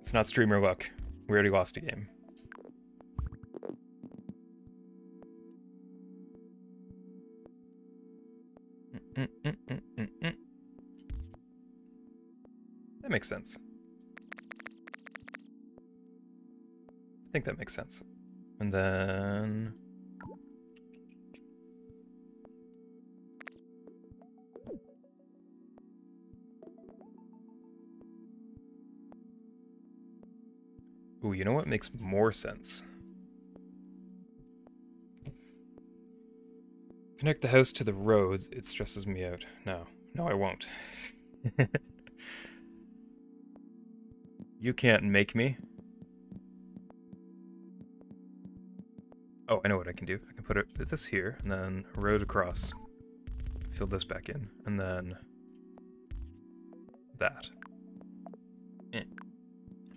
It's not streamer luck. We already lost a game. Mm -mm -mm that makes sense. I think that makes sense. And then... Ooh, you know what makes more sense? Connect the house to the roads. It stresses me out. No. No, I won't. (laughs) you can't make me. Oh, I know what I can do. I can put it, this here, and then road across. Fill this back in, and then that. Eh.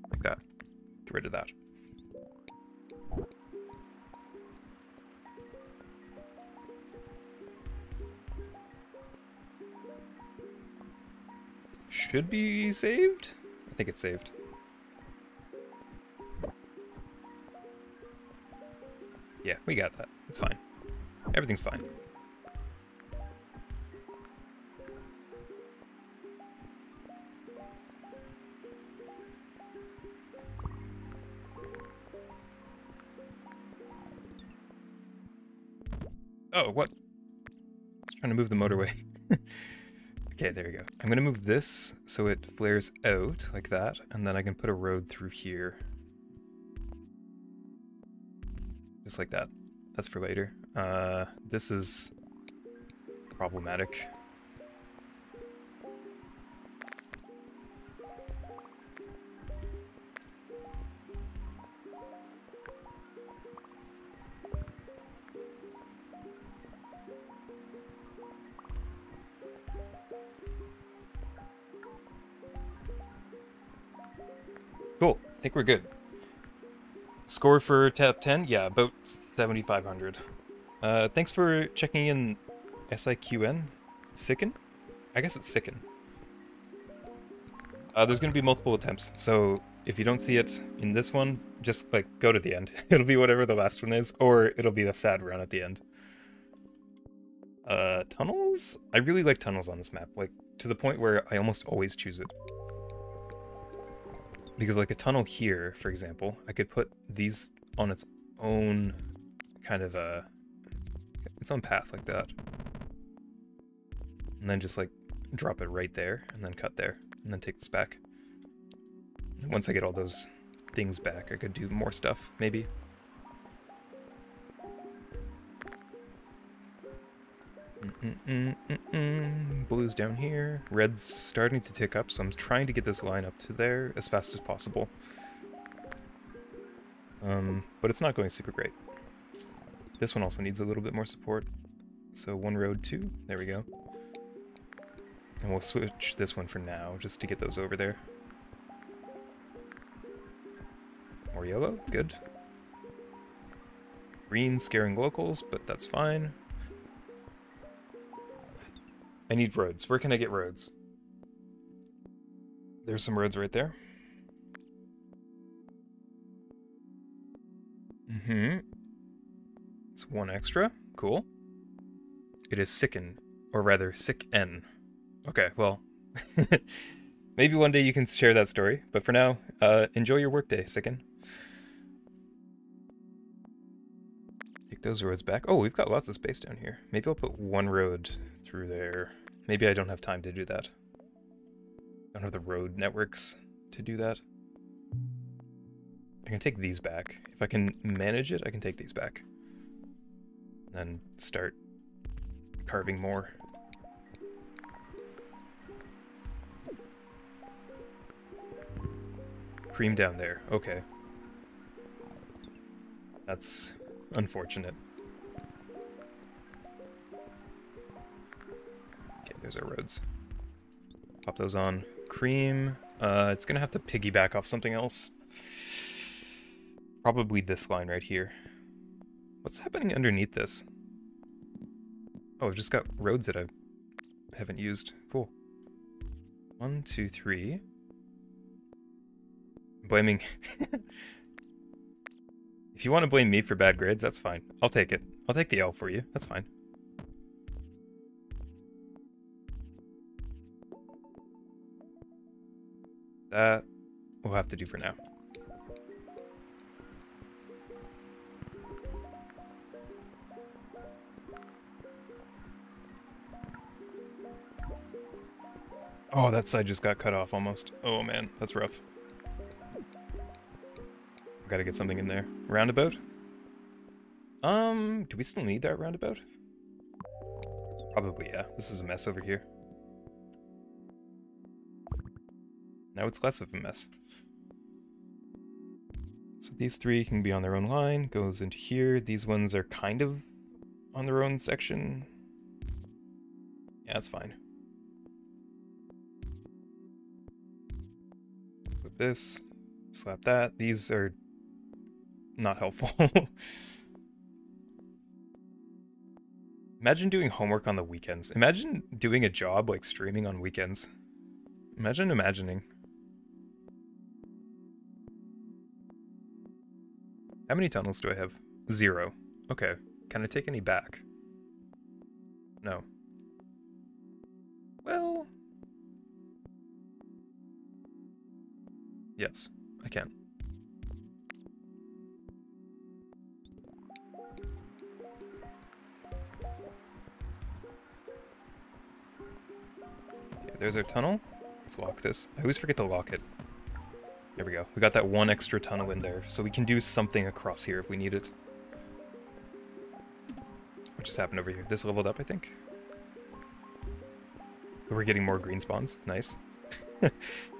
Like that. Get rid of that. Should be saved? I think it's saved. We got that. It's fine. Everything's fine. Oh, what? Trying to move the motorway. (laughs) okay, there we go. I'm gonna move this so it flares out like that, and then I can put a road through here. Just like that. That's for later. Uh, this is problematic. Cool. I think we're good. Score for top 10? Yeah, about 7,500. Uh, thanks for checking in SIQN. Sicken? I guess it's Sicken. Uh, there's going to be multiple attempts, so if you don't see it in this one, just like go to the end. (laughs) it'll be whatever the last one is, or it'll be the sad run at the end. Uh, tunnels? I really like tunnels on this map, like to the point where I almost always choose it. Because like a tunnel here, for example, I could put these on its own kind of a, its own path like that. And then just like drop it right there and then cut there and then take this back. And once I get all those things back, I could do more stuff, maybe. Mm -mm -mm Blue's down here. Red's starting to tick up, so I'm trying to get this line up to there as fast as possible. Um, but it's not going super great. This one also needs a little bit more support. So one road, two. There we go. And we'll switch this one for now, just to get those over there. More yellow, good. Green scaring locals, but that's fine. I need roads. Where can I get roads? There's some roads right there. Mm-hmm. One extra. Cool. It is sicken, or rather sick N. Okay, well, (laughs) maybe one day you can share that story. But for now, uh, enjoy your workday, sicken. Take those roads back. Oh, we've got lots of space down here. Maybe I'll put one road through there. Maybe I don't have time to do that. I don't have the road networks to do that. I can take these back. If I can manage it, I can take these back. And then start carving more. cream down there. Okay. That's unfortunate. Okay, there's our roads. Pop those on. Cream. Uh, it's gonna have to piggyback off something else. Probably this line right here. What's happening underneath this? Oh, I've just got roads that I haven't used. Cool. One, two, three. blaming... (laughs) if you want to blame me for bad grades, that's fine. I'll take it. I'll take the L for you. That's fine. That we'll have to do for now. Oh, that side just got cut off almost. Oh man, that's rough. Gotta get something in there. Roundabout? Um, do we still need that roundabout? Probably, yeah. This is a mess over here. Now it's less of a mess. So these three can be on their own line, goes into here. These ones are kind of on their own section. Yeah, that's fine. This, slap that. These are not helpful. Imagine doing homework on the weekends. Imagine doing a job like streaming on weekends. Imagine imagining. How many tunnels do I have? Zero. Okay. Can I take any back? No. Yes, I can. Okay, there's our tunnel. Let's lock this. I always forget to lock it. There we go. We got that one extra tunnel in there, so we can do something across here if we need it. What just happened over here? This leveled up, I think? We're getting more green spawns. Nice. (laughs)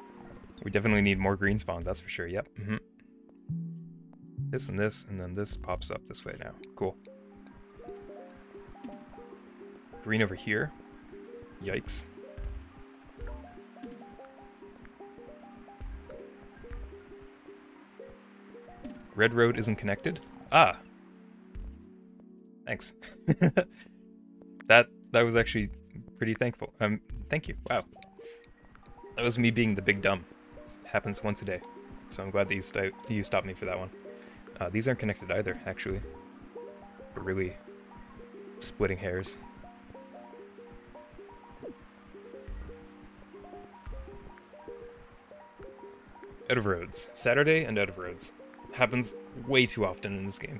we definitely need more green spawns, that's for sure. Yep. Mm -hmm. This and this, and then this pops up this way now. Cool. Green over here. Yikes. Red Road isn't connected? Ah. Thanks. (laughs) that that was actually pretty thankful. Um, thank you. Wow. That was me being the big dumb. Happens once a day. So I'm glad that you, you stopped me for that one. Uh, these aren't connected either, actually. We're really splitting hairs. Out of roads. Saturday and out of roads happens way too often in this game.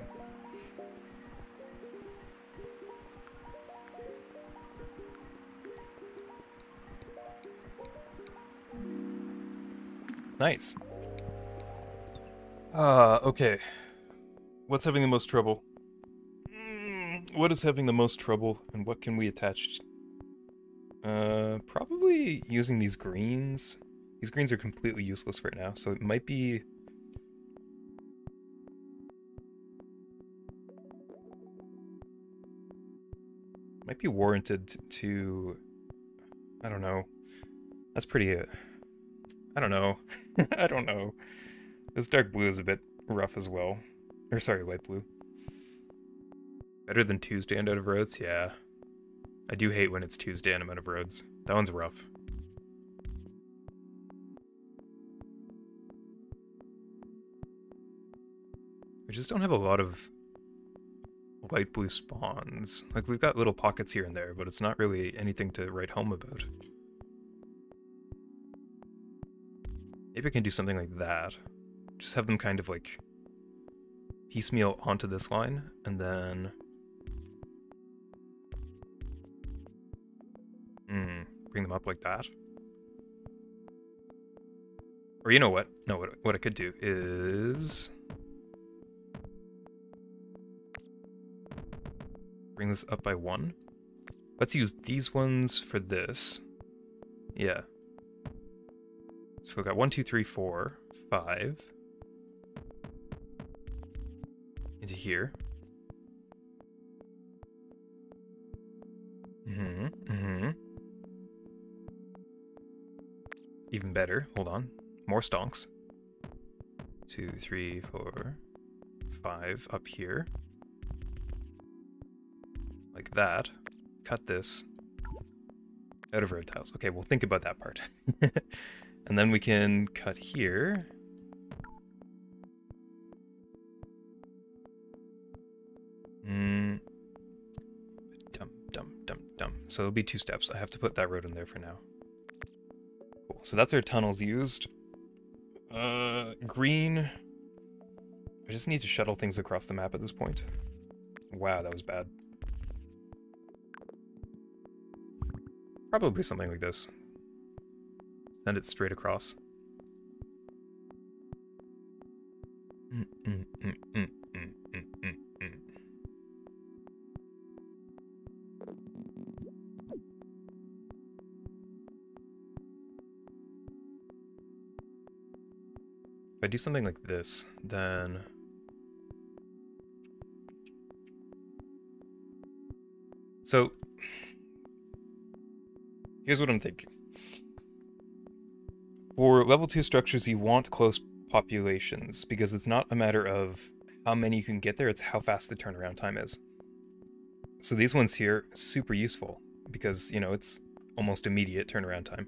Nice. Ah, uh, okay. What's having the most trouble? Mm, what is having the most trouble, and what can we attach? Uh, probably using these greens. These greens are completely useless right now, so it might be might be warranted to, I don't know. That's pretty, uh, I don't know. (laughs) I don't know. This dark blue is a bit rough as well. Or sorry, light blue. Better than Tuesday and out of roads? Yeah. I do hate when it's Tuesday and out of roads. That one's rough. We just don't have a lot of light blue spawns. Like, we've got little pockets here and there, but it's not really anything to write home about. Maybe I can do something like that. Just have them kind of, like, piecemeal onto this line, and then... Hmm, bring them up like that. Or you know what? No, what, what I could do is... bring this up by one. Let's use these ones for this. Yeah. So we've got one, two, three, four. five into here. Mm-hmm. Mm-hmm. Even better. Hold on. More stonks. Two, three, four, five up here. Like that. Cut this. Out of road tiles. Okay, we'll think about that part. (laughs) and then we can cut here. Mm. Dum, dum, dum, dum. So it'll be two steps. I have to put that road in there for now. Cool. So that's our tunnels used. Uh, green. I just need to shuttle things across the map at this point. Wow, that was bad. Probably something like this. Send it straight across. If I do something like this, then... So, here's what I'm thinking. For level 2 structures, you want close populations, because it's not a matter of how many you can get there, it's how fast the turnaround time is. So these ones here, super useful, because, you know, it's almost immediate turnaround time.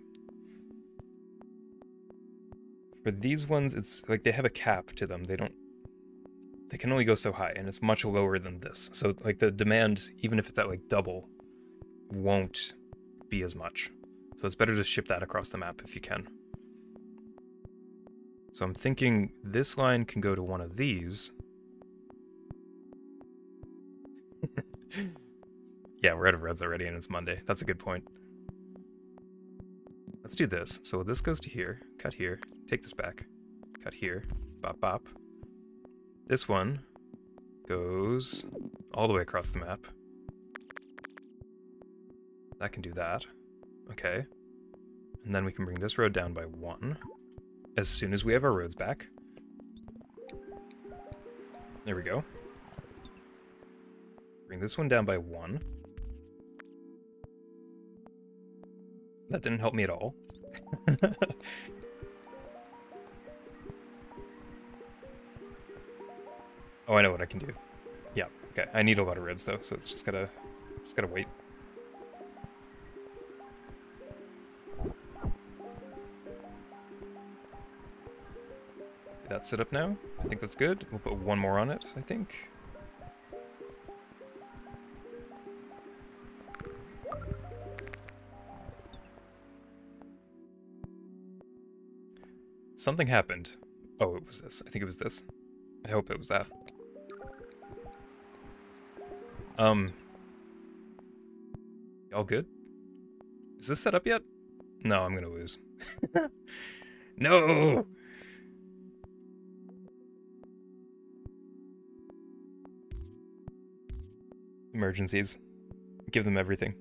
For these ones, it's like they have a cap to them. They don't. They can only go so high, and it's much lower than this. So, like, the demand, even if it's at like double, won't be as much. So, it's better to ship that across the map if you can. So, I'm thinking this line can go to one of these. (laughs) yeah, we're out of reds already, and it's Monday. That's a good point. Let's do this. So this goes to here, cut here, take this back, cut here, bop bop. This one goes all the way across the map. That can do that. Okay. And then we can bring this road down by one as soon as we have our roads back. There we go. Bring this one down by one. That didn't help me at all. (laughs) oh, I know what I can do. Yeah, okay. I need a lot of reds though, so it's just gotta just gotta wait. Up now. I think that's good. We'll put one more on it, I think. Something happened. Oh, it was this. I think it was this. I hope it was that. Um. Y'all good? Is this set up yet? No, I'm gonna lose. (laughs) no! Emergencies. Give them everything.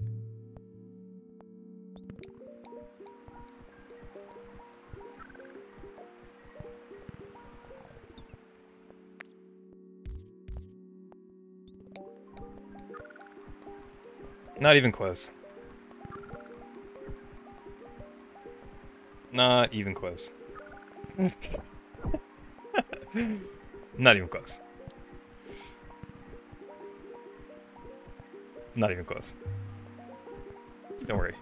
Not even close. Not even close. (laughs) Not even close. Not even close. Don't worry.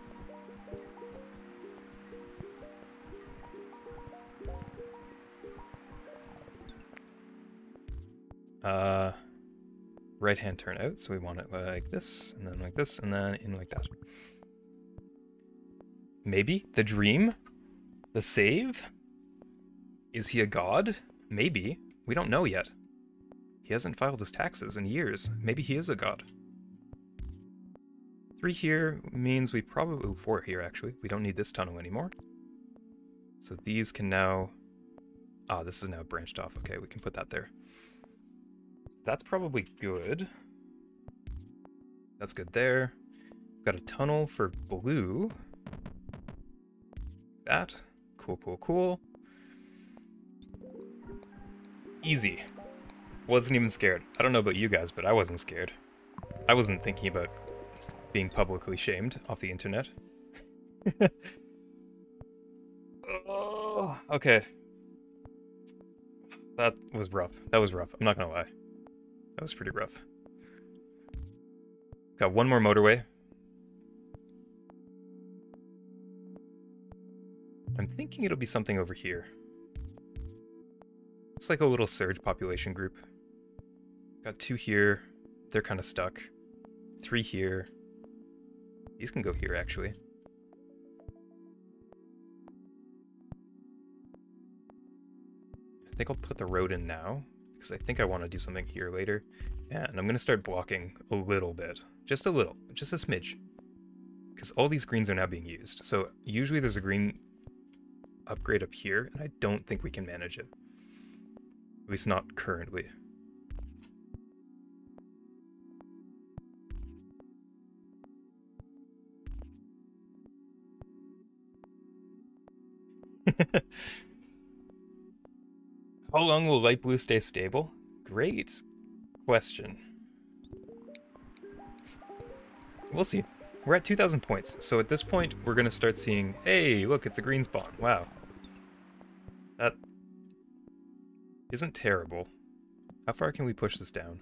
Uh right hand turn out, so we want it like this, and then like this, and then in like that. Maybe? The dream? The save? Is he a god? Maybe. We don't know yet. He hasn't filed his taxes in years. Maybe he is a god. Three here means we probably... Four here, actually. We don't need this tunnel anymore. So these can now... Ah, this is now branched off. Okay, we can put that there. That's probably good. That's good there. Got a tunnel for blue. That. Cool, cool, cool. Easy. Wasn't even scared. I don't know about you guys, but I wasn't scared. I wasn't thinking about being publicly shamed off the internet. (laughs) oh, okay. That was rough. That was rough. I'm not gonna lie. That was pretty rough. Got one more motorway. I'm thinking it'll be something over here. It's like a little surge population group. Got two here. They're kind of stuck. Three here. These can go here, actually. I think I'll put the road in now, because I think I want to do something here later. And I'm going to start blocking a little bit. Just a little. Just a smidge. Because all these greens are now being used. So usually there's a green upgrade up here, and I don't think we can manage it. At least not currently. (laughs) How long will light blue stay stable? Great question. We'll see. We're at 2,000 points, so at this point, we're going to start seeing, hey, look, it's a green spawn. Wow. That isn't terrible. How far can we push this down?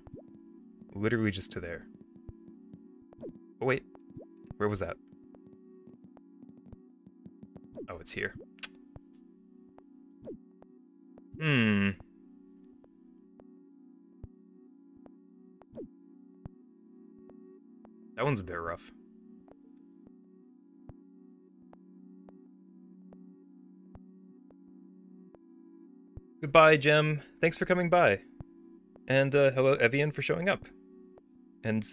Literally just to there. Oh, wait. Where was that? Oh, it's here. Hmm. That one's a bit rough. Goodbye, Jem. Thanks for coming by. And uh, hello, Evian, for showing up. And...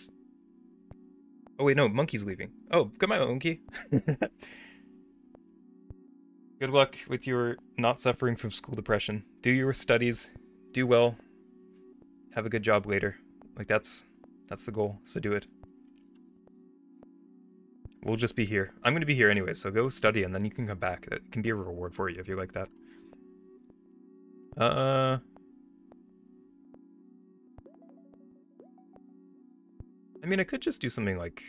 Oh wait, no, Monkey's leaving. Oh, goodbye, Monkey. (laughs) Good luck with your not suffering from school depression. Do your studies, do well, have a good job later. Like that's that's the goal, so do it. We'll just be here. I'm to be here anyway, so go study and then you can come back. It can be a reward for you if you like that. Uh I mean, I could just do something like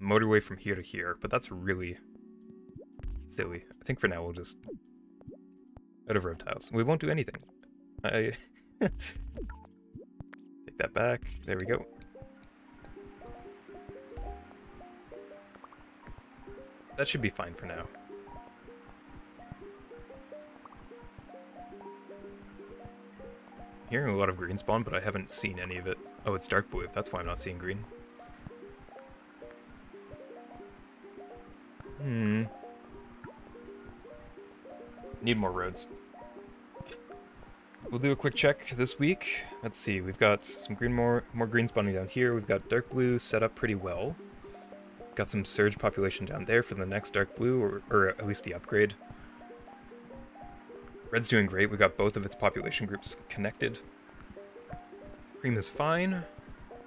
motorway from here to here, but that's really silly. I think for now we'll just out of road tiles. We won't do anything. I (laughs) take that back. There we go. That should be fine for now. Hearing a lot of green spawn, but I haven't seen any of it. Oh, it's dark blue. That's why I'm not seeing green. Hmm. Need more roads. We'll do a quick check this week. Let's see, we've got some green more more green spawning down here. We've got dark blue set up pretty well. Got some surge population down there for the next dark blue, or, or at least the upgrade. Red's doing great. We've got both of its population groups connected. Cream is fine.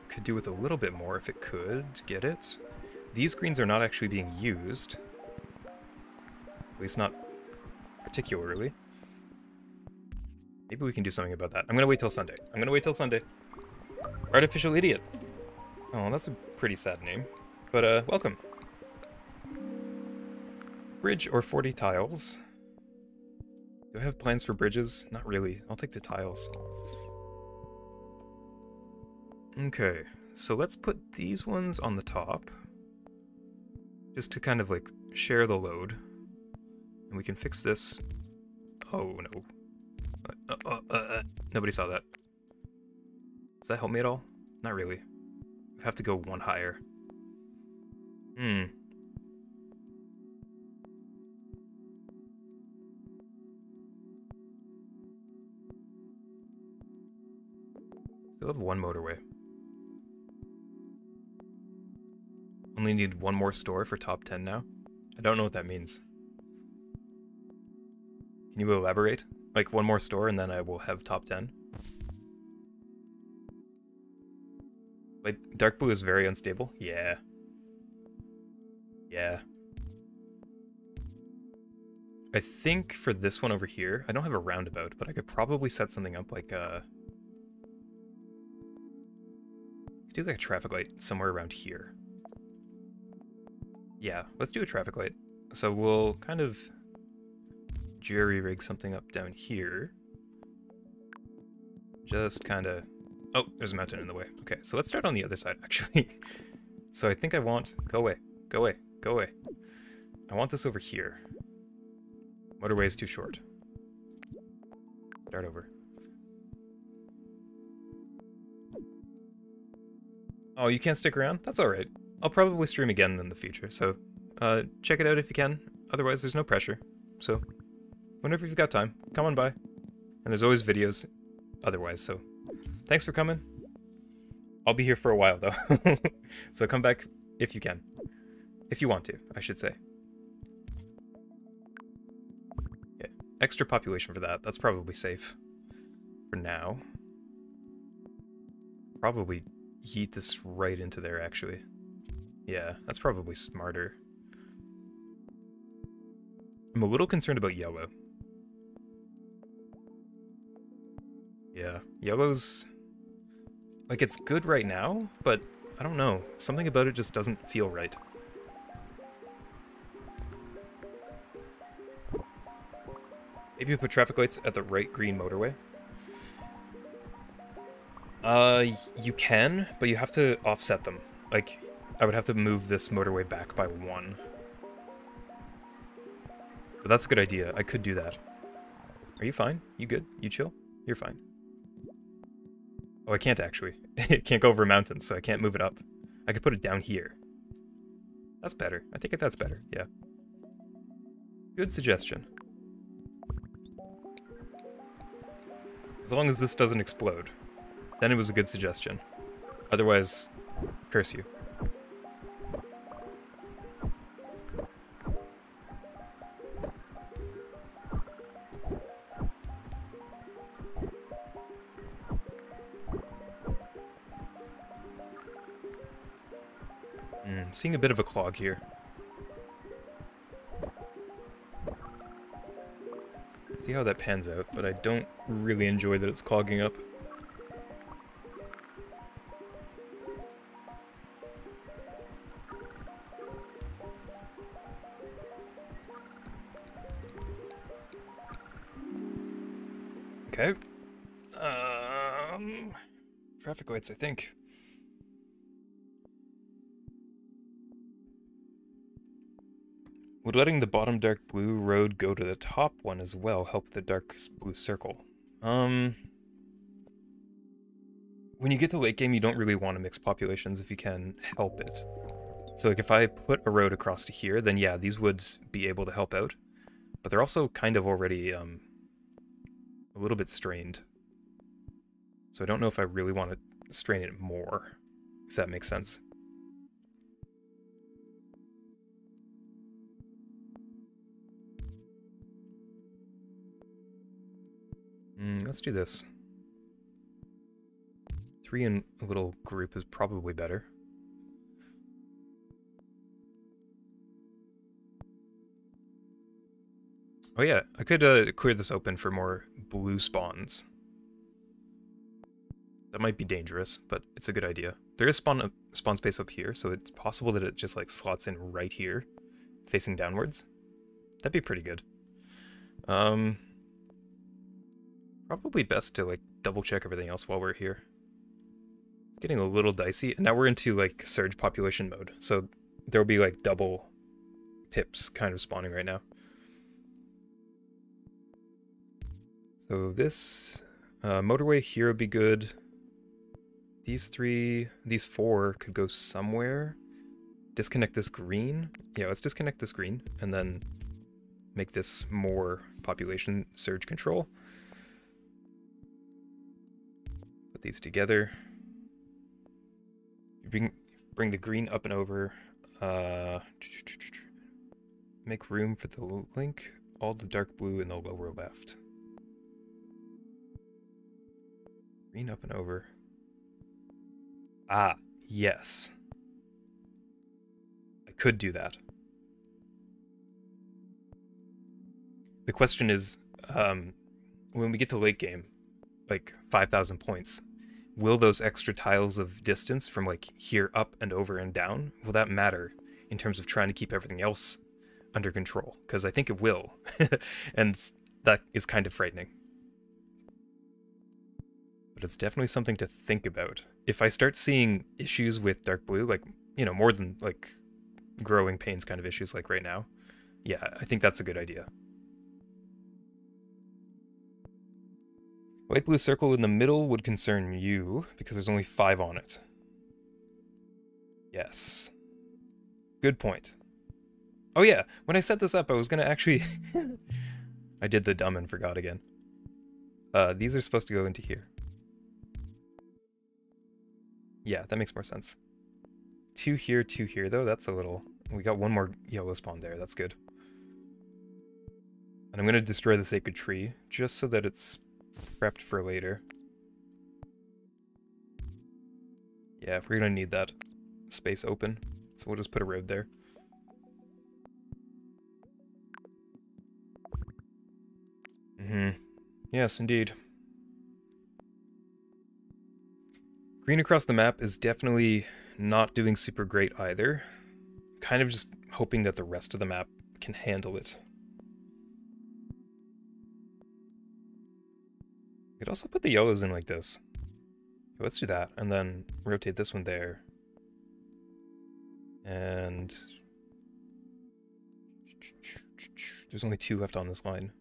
Could do with a little bit more if it could get it. These greens are not actually being used. At least not particularly. Maybe we can do something about that. I'm gonna wait till Sunday. I'm gonna wait till Sunday. Artificial Idiot. Oh, that's a pretty sad name. But, uh, welcome. Bridge or 40 tiles. Do I have plans for bridges? Not really. I'll take the tiles. Okay, so let's put these ones on the top. Just to kind of like share the load. And we can fix this. Oh, no. Uh, uh, uh, uh, nobody saw that. Does that help me at all? Not really. We have to go one higher. Hmm. Still have one motorway. Only need one more store for top 10 now? I don't know what that means. Can you elaborate? Like one more store and then I will have top 10? Like, dark blue is very unstable? Yeah. Yeah. I think for this one over here, I don't have a roundabout, but I could probably set something up like uh do like a traffic light somewhere around here. Yeah, let's do a traffic light. So we'll kind of jerry rig something up down here. Just kind of... Oh, there's a mountain in the way. Okay, so let's start on the other side, (laughs) actually. so I think I want... Go away. Go away. Go away. I want this over here. Motorway is too short. Start over. Oh, you can't stick around? That's alright. I'll probably stream again in the future, so uh, check it out if you can. Otherwise, there's no pressure. So, whenever you've got time, come on by. And there's always videos otherwise, so thanks for coming. I'll be here for a while, though. (laughs) so come back if you can. If you want to, I should say. Yeah, extra population for that. That's probably safe. For now. Probably heat this right into there, actually. Yeah, that's probably smarter. I'm a little concerned about yellow. Yeah, yellow's... Like, it's good right now, but I don't know. Something about it just doesn't feel right. Maybe put traffic lights at the right green motorway. Uh, you can, but you have to offset them. Like, I would have to move this motorway back by one. But that's a good idea. I could do that. Are you fine? You good? You chill? You're fine. Oh, I can't actually. (laughs) it can't go over mountains, so I can't move it up. I could put it down here. That's better. I think that's better, yeah. Good suggestion. As long as this doesn't explode. Then it was a good suggestion. Otherwise, curse you. Seeing a bit of a clog here. See how that pans out, but I don't really enjoy that it's clogging up. Okay. Um, traffic lights, I think. Would letting the bottom dark blue road go to the top one as well help the dark blue circle? Um, when you get to late game, you don't really want to mix populations if you can help it. So like if I put a road across to here, then yeah, these would be able to help out. But they're also kind of already um, a little bit strained. So I don't know if I really want to strain it more, if that makes sense. Mm, let's do this. Three in a little group is probably better. Oh yeah, I could uh, clear this open for more blue spawns. That might be dangerous, but it's a good idea. There is spawn, uh, spawn space up here, so it's possible that it just like slots in right here, facing downwards. That'd be pretty good. Um, probably best to like double check everything else while we're here. It's getting a little dicey, and now we're into like surge population mode, so there'll be like double pips kind of spawning right now. So this uh, motorway here would be good. These three, these four could go somewhere. Disconnect this green. Yeah, let's disconnect this green and then make this more population surge control. Put these together. You Bring, bring the green up and over. Uh, make room for the link. All the dark blue in the lower left. Green up and over. Ah, yes. I could do that. the question is, um, when we get to late game, like 5,000 points, will those extra tiles of distance from like here up and over and down, will that matter in terms of trying to keep everything else under control? Because I think it will. (laughs) and that is kind of frightening. But it's definitely something to think about. If I start seeing issues with dark blue, like, you know, more than like growing pains kind of issues like right now, yeah, I think that's a good idea. Light blue circle in the middle would concern you, because there's only five on it. Yes. Good point. Oh yeah, when I set this up, I was gonna actually... (laughs) I did the dumb and forgot again. Uh, these are supposed to go into here. Yeah, that makes more sense. Two here, two here, though. That's a little... We got one more yellow spawn there. That's good. And I'm to destroy the sacred tree, just so that it's prepped for later. Yeah, we're gonna need that space open, so we'll just put a road there. Mm-hmm. Yes, indeed. Green across the map is definitely not doing super great either. Kind of just hoping that the rest of the map can handle it. Could also put the yellows in like this. Let's do that, and then rotate this one there. And... There's only two left on this line.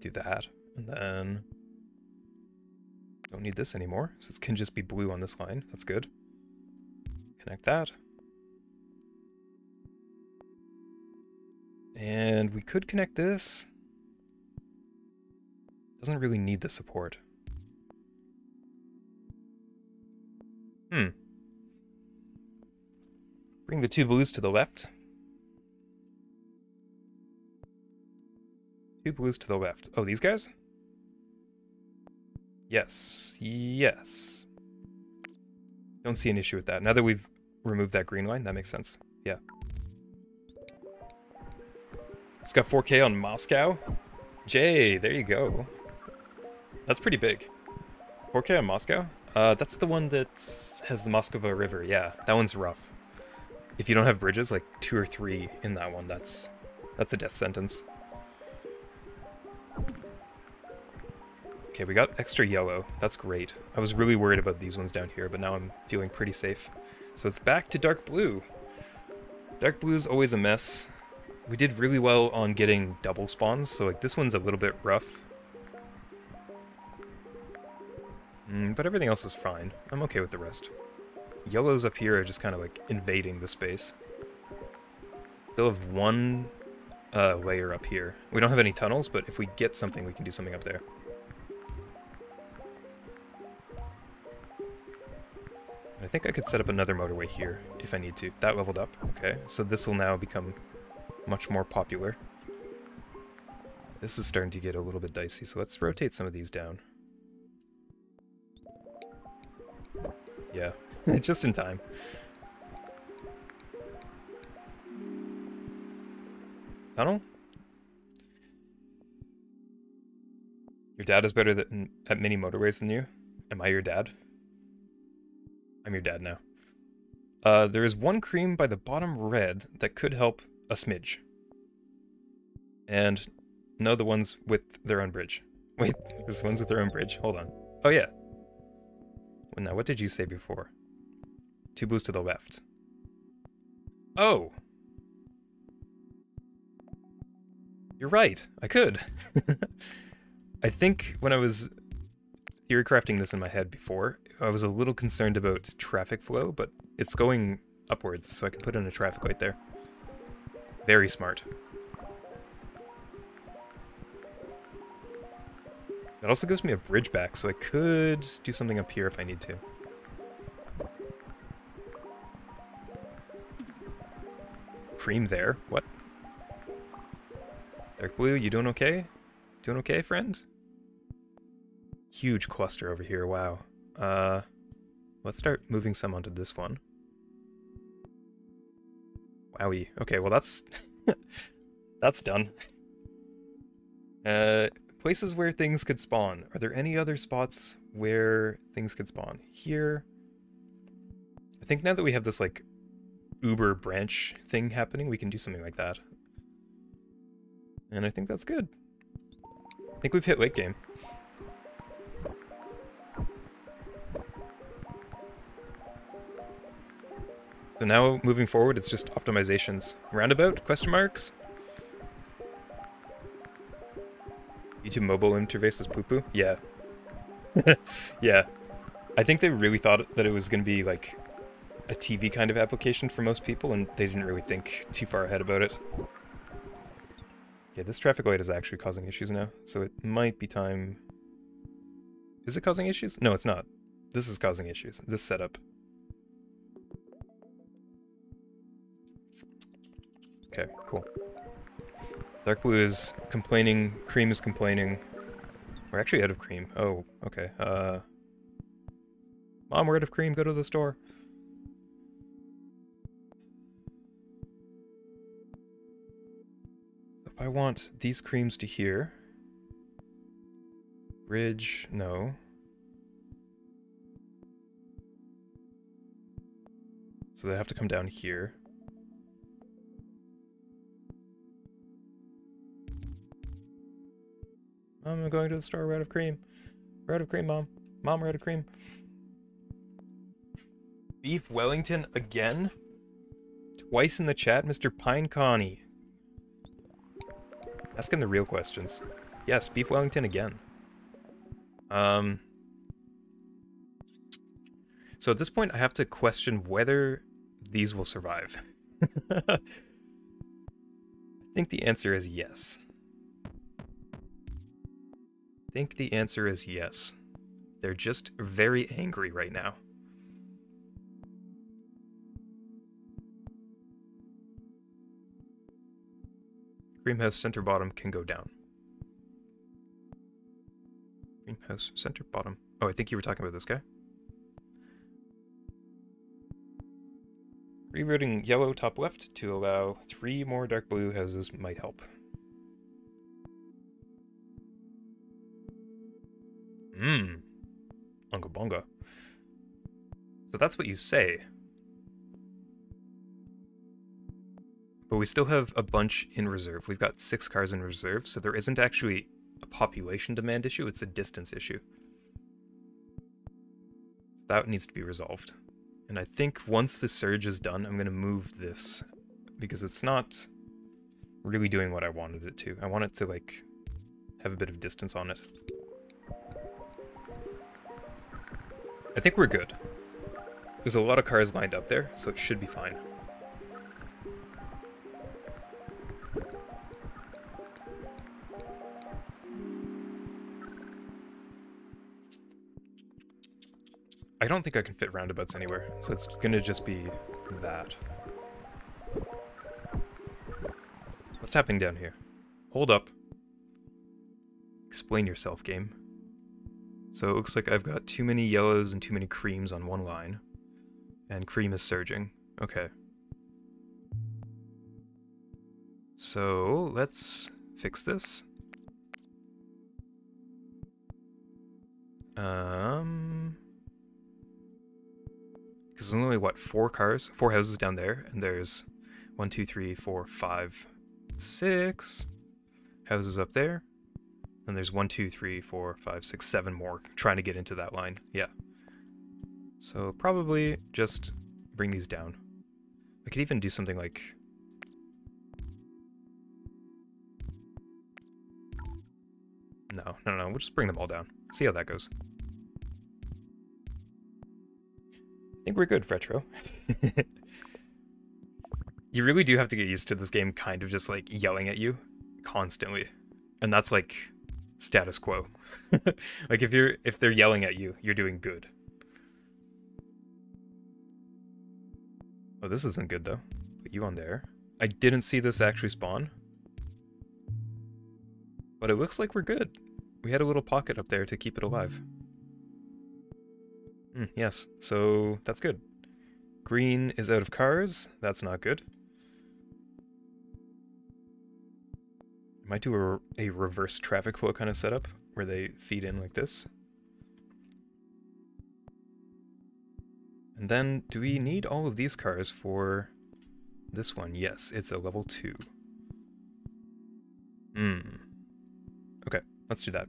Do that, and then... Don't need this anymore, so it can just be blue on this line. That's good. Connect that. And we could connect this. Doesn't really need the support. Hmm. Bring the two blues to the left. Two blues to the left. Oh, these guys? Yes. Yes. Don't see an issue with that. Now that we've removed that green line, that makes sense. Yeah. It's got 4K on Moscow. Jay, there you go. That's pretty big. 4K on Moscow? Uh, that's the one that has the Moskova River. Yeah, that one's rough. If you don't have bridges, like two or three in that one, that's that's a death sentence. Okay, we got extra yellow. That's great. I was really worried about these ones down here, but now I'm feeling pretty safe. So it's back to dark blue. Dark blue is always a mess. We did really well on getting double spawns, so like this one's a little bit rough. Mm, but everything else is fine. I'm okay with the rest. Yellows up here are just kind of like invading the space. Still have one uh, layer up here. We don't have any tunnels, but if we get something, we can do something up there. I think I could set up another motorway here if I need to. That leveled up. Okay, so this will now become much more popular. This is starting to get a little bit dicey, so let's rotate some of these down. Yeah, (laughs) just in time. Tunnel? Your dad is better than, at mini motorways than you? Am I your dad? I'm your dad now. Uh, there is one cream by the bottom red that could help a smidge. And no, the ones with their own bridge. (laughs) Wait, there's the ones with their own bridge. Hold on. Oh, yeah. Well, now, what did you say before? Two blues to the left. Oh! You're right. I could. (laughs) I think when I was theory crafting this in my head before, I was a little concerned about traffic flow, but it's going upwards, so I can put in a traffic light there. Very smart. That also gives me a bridge back, so I could do something up here if I need to. Cream there? What? Dark blue, you doing okay? Doing okay, friend? Huge cluster over here, wow. Uh, let's start moving some onto this one. Wowie. Okay, well that's (laughs) that's done. Uh, places where things could spawn. Are there any other spots where things could spawn? Here. I think now that we have this like Uber branch thing happening, we can do something like that. And I think that's good. I think we've hit late game. So now moving forward, it's just optimizations. Roundabout? Question marks? YouTube mobile interface is poo poo? Yeah. (laughs) yeah. I think they really thought that it was going to be like a TV kind of application for most people, and they didn't really think too far ahead about it. Yeah, this traffic light is actually causing issues now, so it might be time... Is it causing issues? No, it's not. This is causing issues. This setup. Okay, cool. Dark blue is complaining, cream is complaining. We're actually out of cream. Oh, okay. Uh, Mom, we're out of cream, go to the store. if I want these creams to here, bridge, no. So they have to come down here. I'm going to the store. We're out of cream. We're out of cream, Mom. Mom, we're out of cream. Beef Wellington again? Twice in the chat, Mr. Pine Connie. Asking the real questions. Yes, Beef Wellington again. Um. So at this point, I have to question whether these will survive. (laughs) I think the answer is yes think the answer is yes. They're just very angry right now. Greenhouse center bottom can go down. Greenhouse center bottom. Oh, I think you were talking about this guy. Rerouting yellow top left to allow three more dark blue houses might help. Mmm. Unga bonga. So that's what you say. But we still have a bunch in reserve. We've got six cars in reserve, so there isn't actually a population demand issue, it's a distance issue. So that needs to be resolved. And I think once the surge is done, I'm going to move this because it's not really doing what I wanted it to. I want it to, like, have a bit of distance on it. I think we're good. There's a lot of cars lined up there, so it should be fine. I don't think I can fit roundabouts anywhere, so it's gonna just be that. What's happening down here? Hold up. Explain yourself, game. So it looks like I've got too many yellows and too many creams on one line. And cream is surging. Okay. So let's fix this. Um, because there's only what four cars, four houses down there, and there's one, two, three, four, five, six houses up there. And there's one, two, three, four, five, six, seven more trying to get into that line. Yeah. So probably just bring these down. I could even do something like... No, no, no, we'll just bring them all down. See how that goes. I think we're good, Fretro. (laughs) you really do have to get used to this game kind of just like yelling at you constantly. And that's like status quo. (laughs) like if you're if they're yelling at you, you're doing good. Oh, this isn't good though. Put you on there. I didn't see this actually spawn. But it looks like we're good. We had a little pocket up there to keep it alive. Mm, yes, so that's good. Green is out of cars. That's not good. Might do a, a reverse traffic flow kind of setup where they feed in like this. And then, do we need all of these cars for this one? Yes, it's a level 2. Hmm. Okay, let's do that.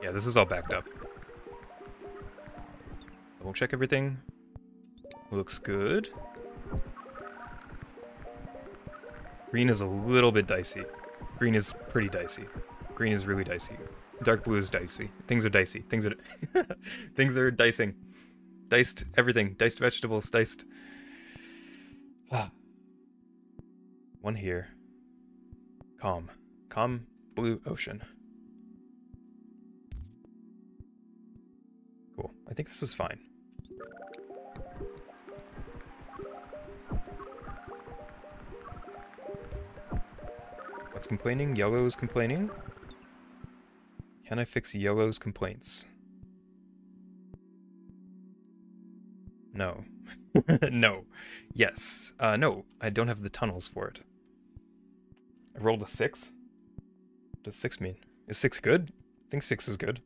Yeah, this is all backed up. Double check everything. Looks good. Green is a little bit dicey. Green is pretty dicey. Green is really dicey. Dark blue is dicey. Things are dicey. Things are (laughs) things are dicing. Diced everything. Diced vegetables. Diced. Ah. One here. Calm. Calm blue ocean. Cool. I think this is fine. What's complaining? Yellow's complaining? Can I fix Yellow's complaints? No. (laughs) no. Yes. Uh, no, I don't have the tunnels for it. I rolled a six? What does six mean? Is six good? I think six is good.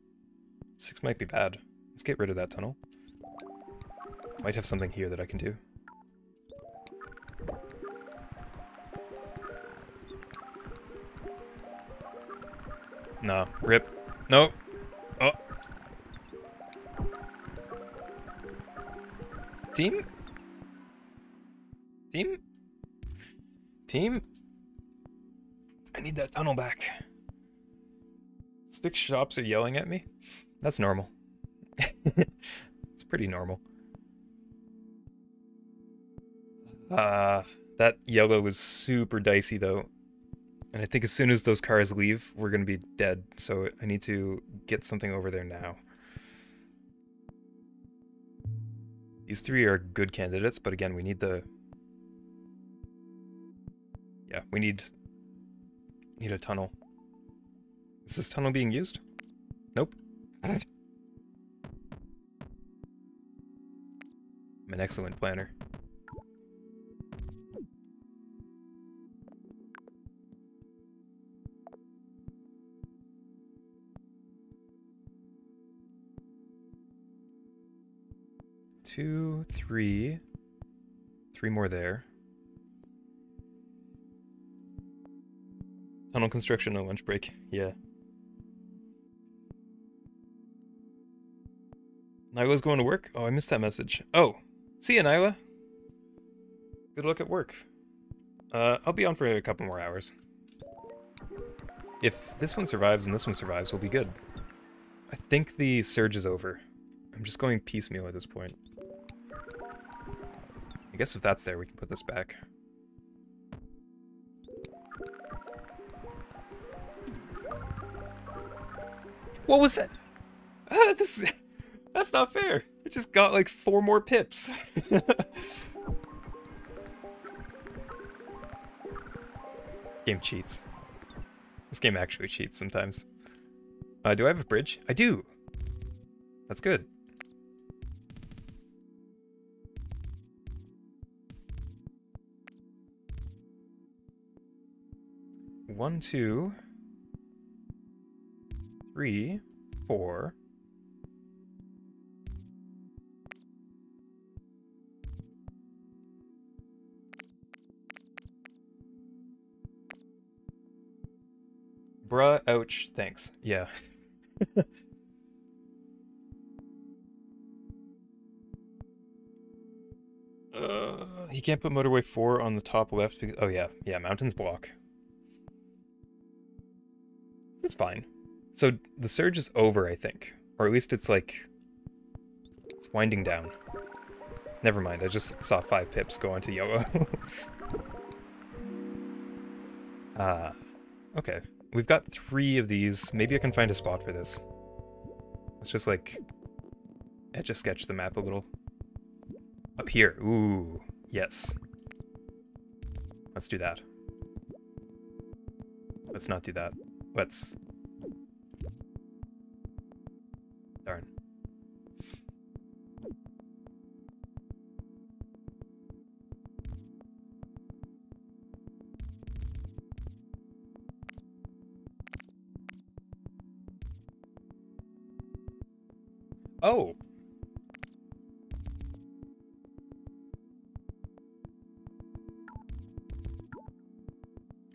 Six might be bad. Let's get rid of that tunnel. Might have something here that I can do. No. Rip. Nope. Oh. Team? Team? Team? I need that tunnel back. Six shops are yelling at me? That's normal. (laughs) it's pretty normal. Uh, that yellow was super dicey though. And I think as soon as those cars leave, we're going to be dead. So I need to get something over there now. These three are good candidates, but again, we need the... Yeah, we need... Need a tunnel. Is this tunnel being used? Nope. I'm an excellent planner. Three, three more there. Tunnel construction, no lunch break. Yeah. Nyla's going to work? Oh, I missed that message. Oh, see ya, Nyla. Good luck at work. Uh, I'll be on for a couple more hours. If this one survives and this one survives, we'll be good. I think the surge is over. I'm just going piecemeal at this point. I guess if that's there, we can put this back. What was that? (laughs) Uh, this (laughs) that's not fair. It just got like four more pips. (laughs) this game cheats. This game actually cheats sometimes. Uh, do I have a bridge? I do. That's good. One, two, three, four. Bruh, ouch, thanks. Yeah. (laughs) uh, he can't put motorway 4 on the top left because... Oh yeah, yeah, mountains block. It's fine. So the surge is over, I think. Or at least it's like... It's winding down. Never mind, I just saw five pips go onto yellow. Ah, (laughs) uh, okay. We've got three of these. Maybe I can find a spot for this. Let's just like etch-a-sketch the map a little. Up here. Ooh, yes. Let's do that. Let's not do that. Let's...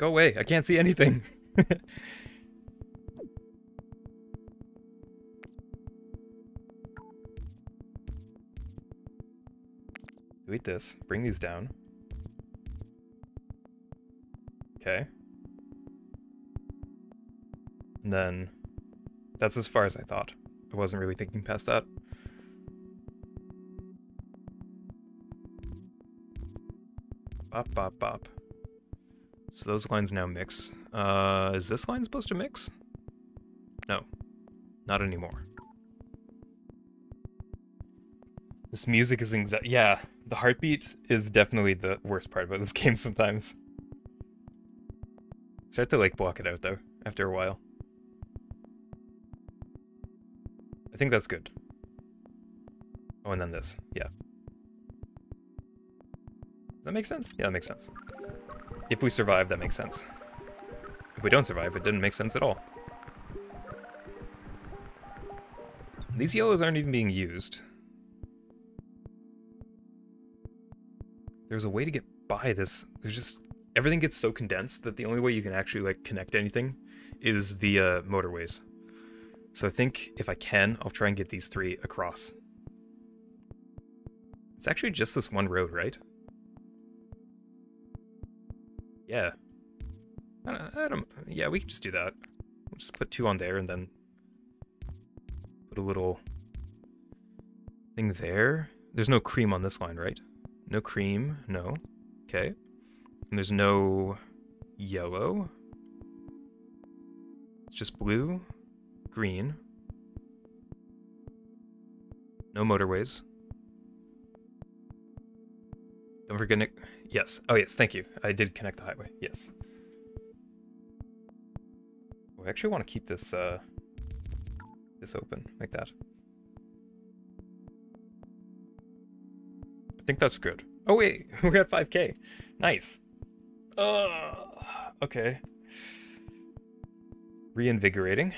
Oh, Go away, I can't see anything. (laughs) Delete this, bring these down. Okay. And then that's as far as I thought. I wasn't really thinking past that. Bop, bop, bop. So those lines now mix. Uh, is this line supposed to mix? No, not anymore. This music is exa- yeah, the heartbeat is definitely the worst part about this (laughs) game sometimes. Start to like block it out though, after a while. I think that's good. Oh, and then this, yeah. Does that make sense? Yeah, that makes sense. If we survive, that makes sense. If we don't survive, it didn't make sense at all. These yellows aren't even being used. There's a way to get by this. There's just... Everything gets so condensed that the only way you can actually, like, connect anything is via motorways. So I think if I can, I'll try and get these three across. It's actually just this one road, right? Yeah, we can just do that. We'll just put two on there and then put a little thing there. There's no cream on this line, right? No cream, no. Okay. And there's no yellow. It's just blue, green. No motorways. Don't forget. Yes. Oh, yes. Thank you. I did connect the highway. Yes. I actually want to keep this, uh, this open like that. I think that's good. Oh, wait. We're at 5k. Nice. Uh, okay. Reinvigorating.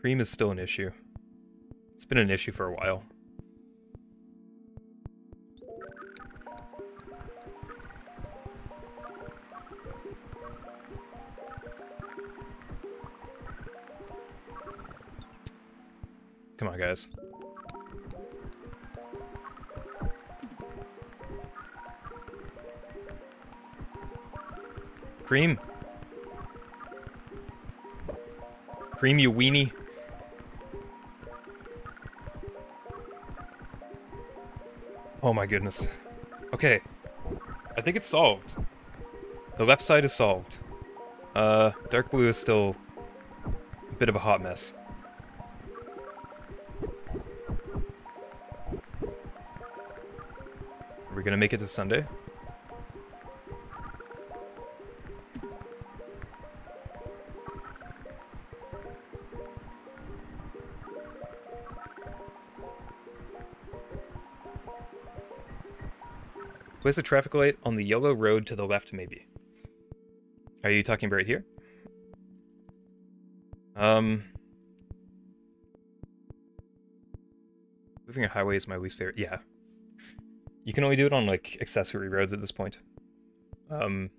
Cream is still an issue. It's been an issue for a while. On, guys. Cream. Cream, you weenie. Oh my goodness. Okay. I think it's solved. The left side is solved. Uh, dark blue is still a bit of a hot mess. We gonna make it to Sunday? Place a traffic light on the yellow road to the left, maybe. Are you talking right here? Um... Moving a highway is my least favorite. Yeah. You can only do it on, like, accessory roads at this point. Um...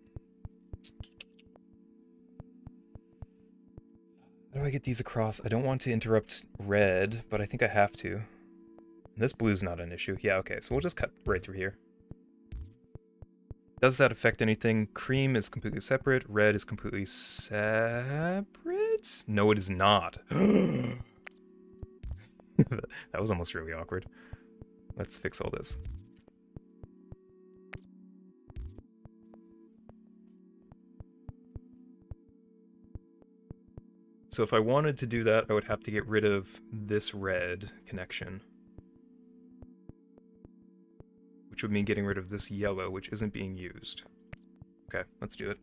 How do I get these across? I don't want to interrupt red, but I think I have to. This blue's not an issue. Yeah, okay, so we'll just cut right through here. Does that affect anything? Cream is completely separate. Red is completely separate? No, it is not. (gasps) that was almost really awkward. Let's fix all this. So if I wanted to do that, I would have to get rid of this red connection. which would mean getting rid of this yellow, which isn't being used. Okay, let's do it.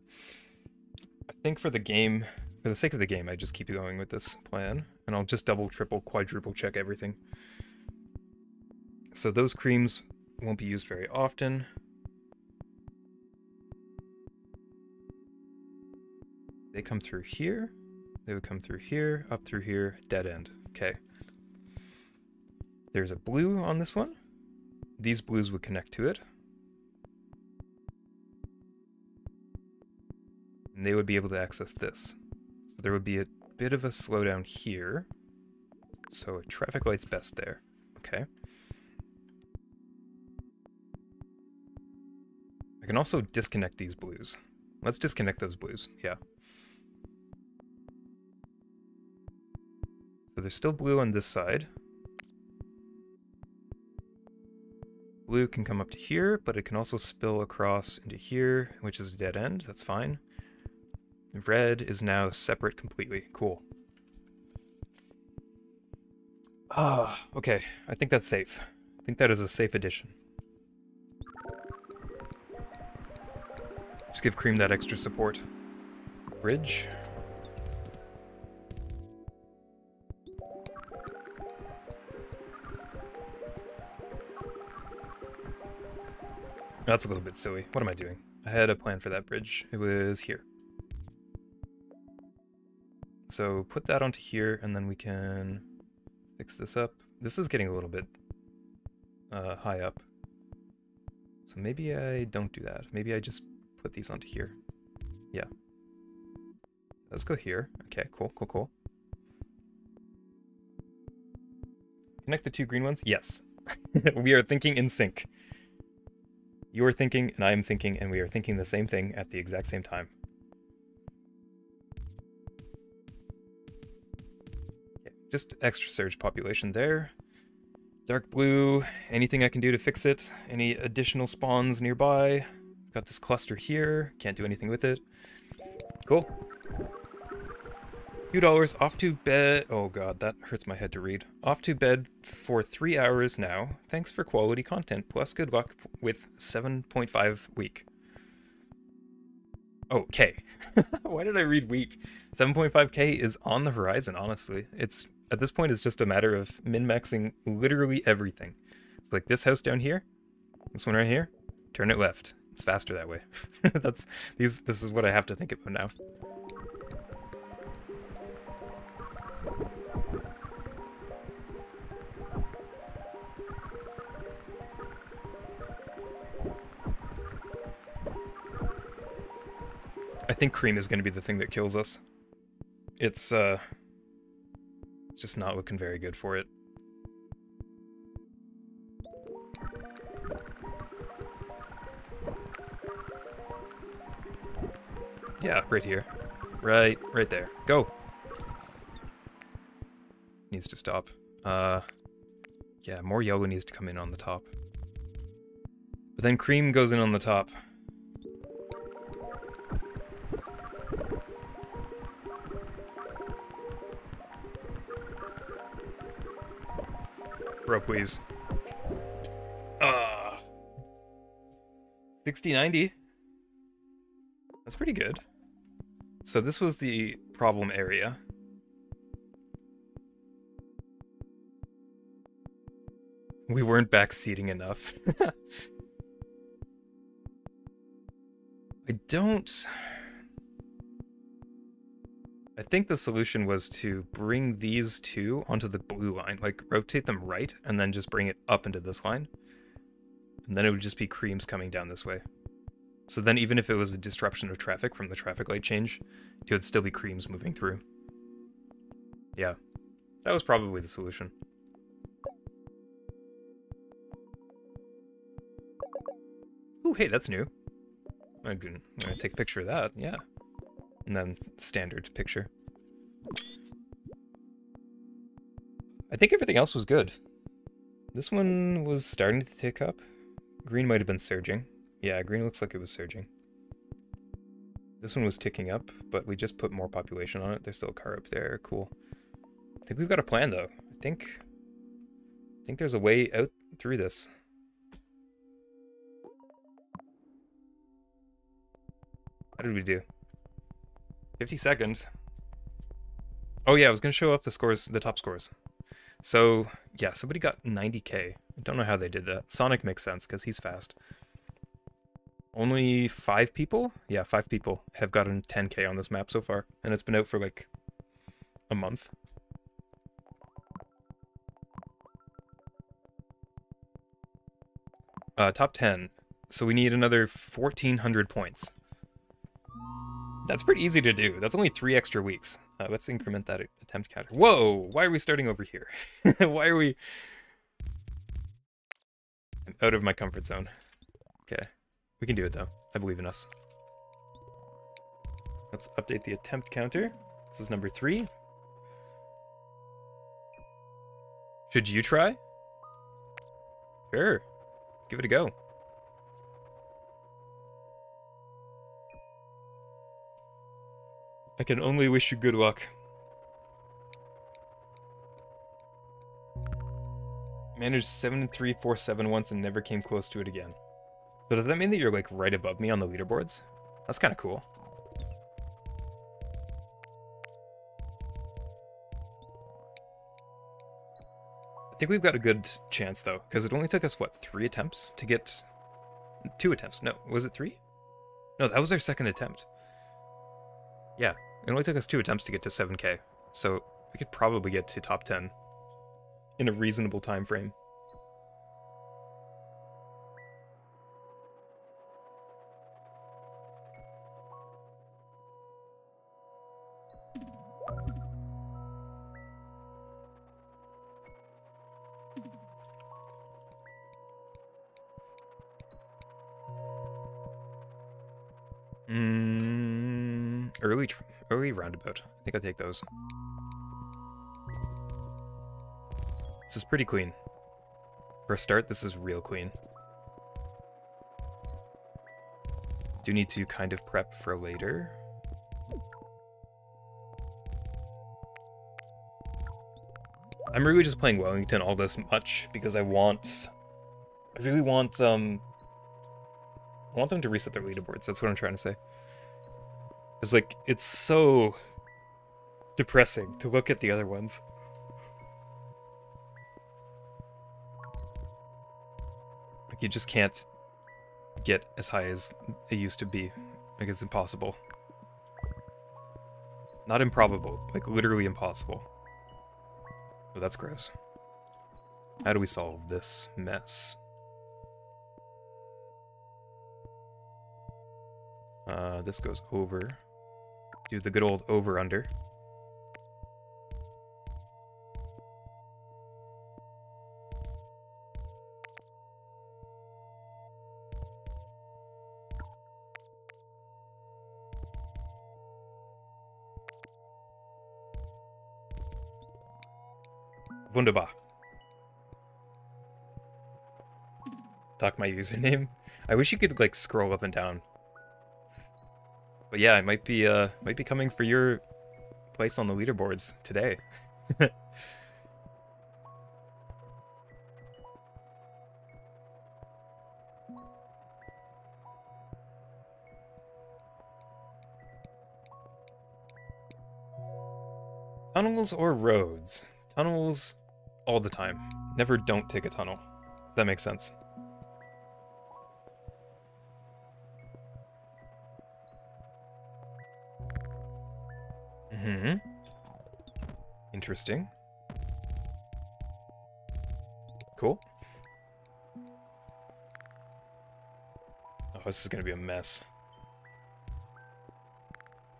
I think for the game, for the sake of the game, I just keep going with this plan, and I'll just double, triple, quadruple check everything. So those creams won't be used very often. They come through here. They would come through here, up through here, dead end. Okay. There's a blue on this one. These blues would connect to it. And they would be able to access this. So there would be a bit of a slowdown here. So a traffic light's best there. Okay. I can also disconnect these blues. Let's disconnect those blues, yeah. So there's still blue on this side. Blue can come up to here, but it can also spill across into here, which is a dead end. That's fine. Red is now separate completely. Cool. Ah, okay. I think that's safe. I think that is a safe addition. Just give Cream that extra support. Bridge. That's a little bit silly. What am I doing? I had a plan for that bridge. It was here. So put that onto here, and then we can fix this up. This is getting a little bit uh, high up. So maybe I don't do that. Maybe I just put these onto here. Yeah. Let's go here. Okay, cool, cool, cool. Connect the two green ones? Yes. (laughs) we are thinking in sync. You are thinking, and I am thinking, and we are thinking the same thing at the exact same time. Okay, just extra surge population there. Dark blue, anything I can do to fix it? Any additional spawns nearby? Got this cluster here, can't do anything with it. Cool. Two dollars off to bed. Oh god, that hurts my head to read. Off to bed for three hours now. Thanks for quality content. Plus, good luck with 7.5 week. Okay. (laughs) Why did I read week? 7.5k is on the horizon, honestly. It's At this point, it's just a matter of min-maxing literally everything. It's like this house down here, this one right here, turn it left. It's faster that way. (laughs) That's these. This is what I have to think about now. Think cream is going to be the thing that kills us. It's, uh... It's just not looking very good for it. Yeah, right here. Right, right there. Go! Needs to stop. Uh... Yeah, more yellow needs to come in on the top. But then cream goes in on the top. Rope wheeze. Uh, 6090. That's pretty good. So this was the problem area. We weren't backseating enough. (laughs) I don't... I think the solution was to bring these two onto the blue line, like rotate them right, and then just bring it up into this line. And then it would just be creams coming down this way. So then even if it was a disruption of traffic from the traffic light change, it would still be creams moving through. Yeah, that was probably the solution. Oh, hey, that's new. I'm gonna take a picture of that, yeah and then standard picture. I think everything else was good. This one was starting to tick up. Green might have been surging. Yeah, green looks like it was surging. This one was ticking up, but we just put more population on it. There's still a car up there. Cool. I think we've got a plan, though. I think... I think there's a way out through this. How did we do? 50 seconds. Oh yeah, I was gonna show off the scores, the top scores. So yeah, somebody got 90k. I don't know how they did that. Sonic makes sense because he's fast. Only five people? Yeah, five people have gotten 10k on this map so far, and it's been out for like a month. Uh, top 10. So we need another 1,400 points. That's pretty easy to do. That's only three extra weeks. Uh, let's increment that attempt counter. Whoa! Why are we starting over here? (laughs) Why are we... I'm out of my comfort zone. Okay. We can do it, though. I believe in us. Let's update the attempt counter. This is number three. Should you try? Sure. Give it a go. I can only wish you good luck. Managed 7347 once and never came close to it again. So does that mean that you're like right above me on the leaderboards? That's kind of cool. I think we've got a good chance though, because it only took us, what, three attempts to get... Two attempts. No, was it three? No, that was our second attempt. Yeah, it only took us two attempts to get to 7k, so we could probably get to top 10 in a reasonable time frame. I think I'll take those. This is pretty clean. For a start, this is real clean. Do need to kind of prep for later. I'm really just playing Wellington all this much because I want... I really want, um... I want them to reset their leaderboards, that's what I'm trying to say. It's like, it's so depressing to look at the other ones. Like, you just can't get as high as it used to be. Like, it's impossible. Not improbable, like, literally impossible. Oh, that's gross. How do we solve this mess? Uh, this goes over do the good old over-under. Wunderbar. Talk my username. I wish you could like scroll up and down but yeah, I might be uh might be coming for your place on the leaderboards today. (laughs) Tunnels or roads? Tunnels all the time. Never don't take a tunnel. That makes sense. Hmm. Interesting. Cool. Oh, this is gonna be a mess.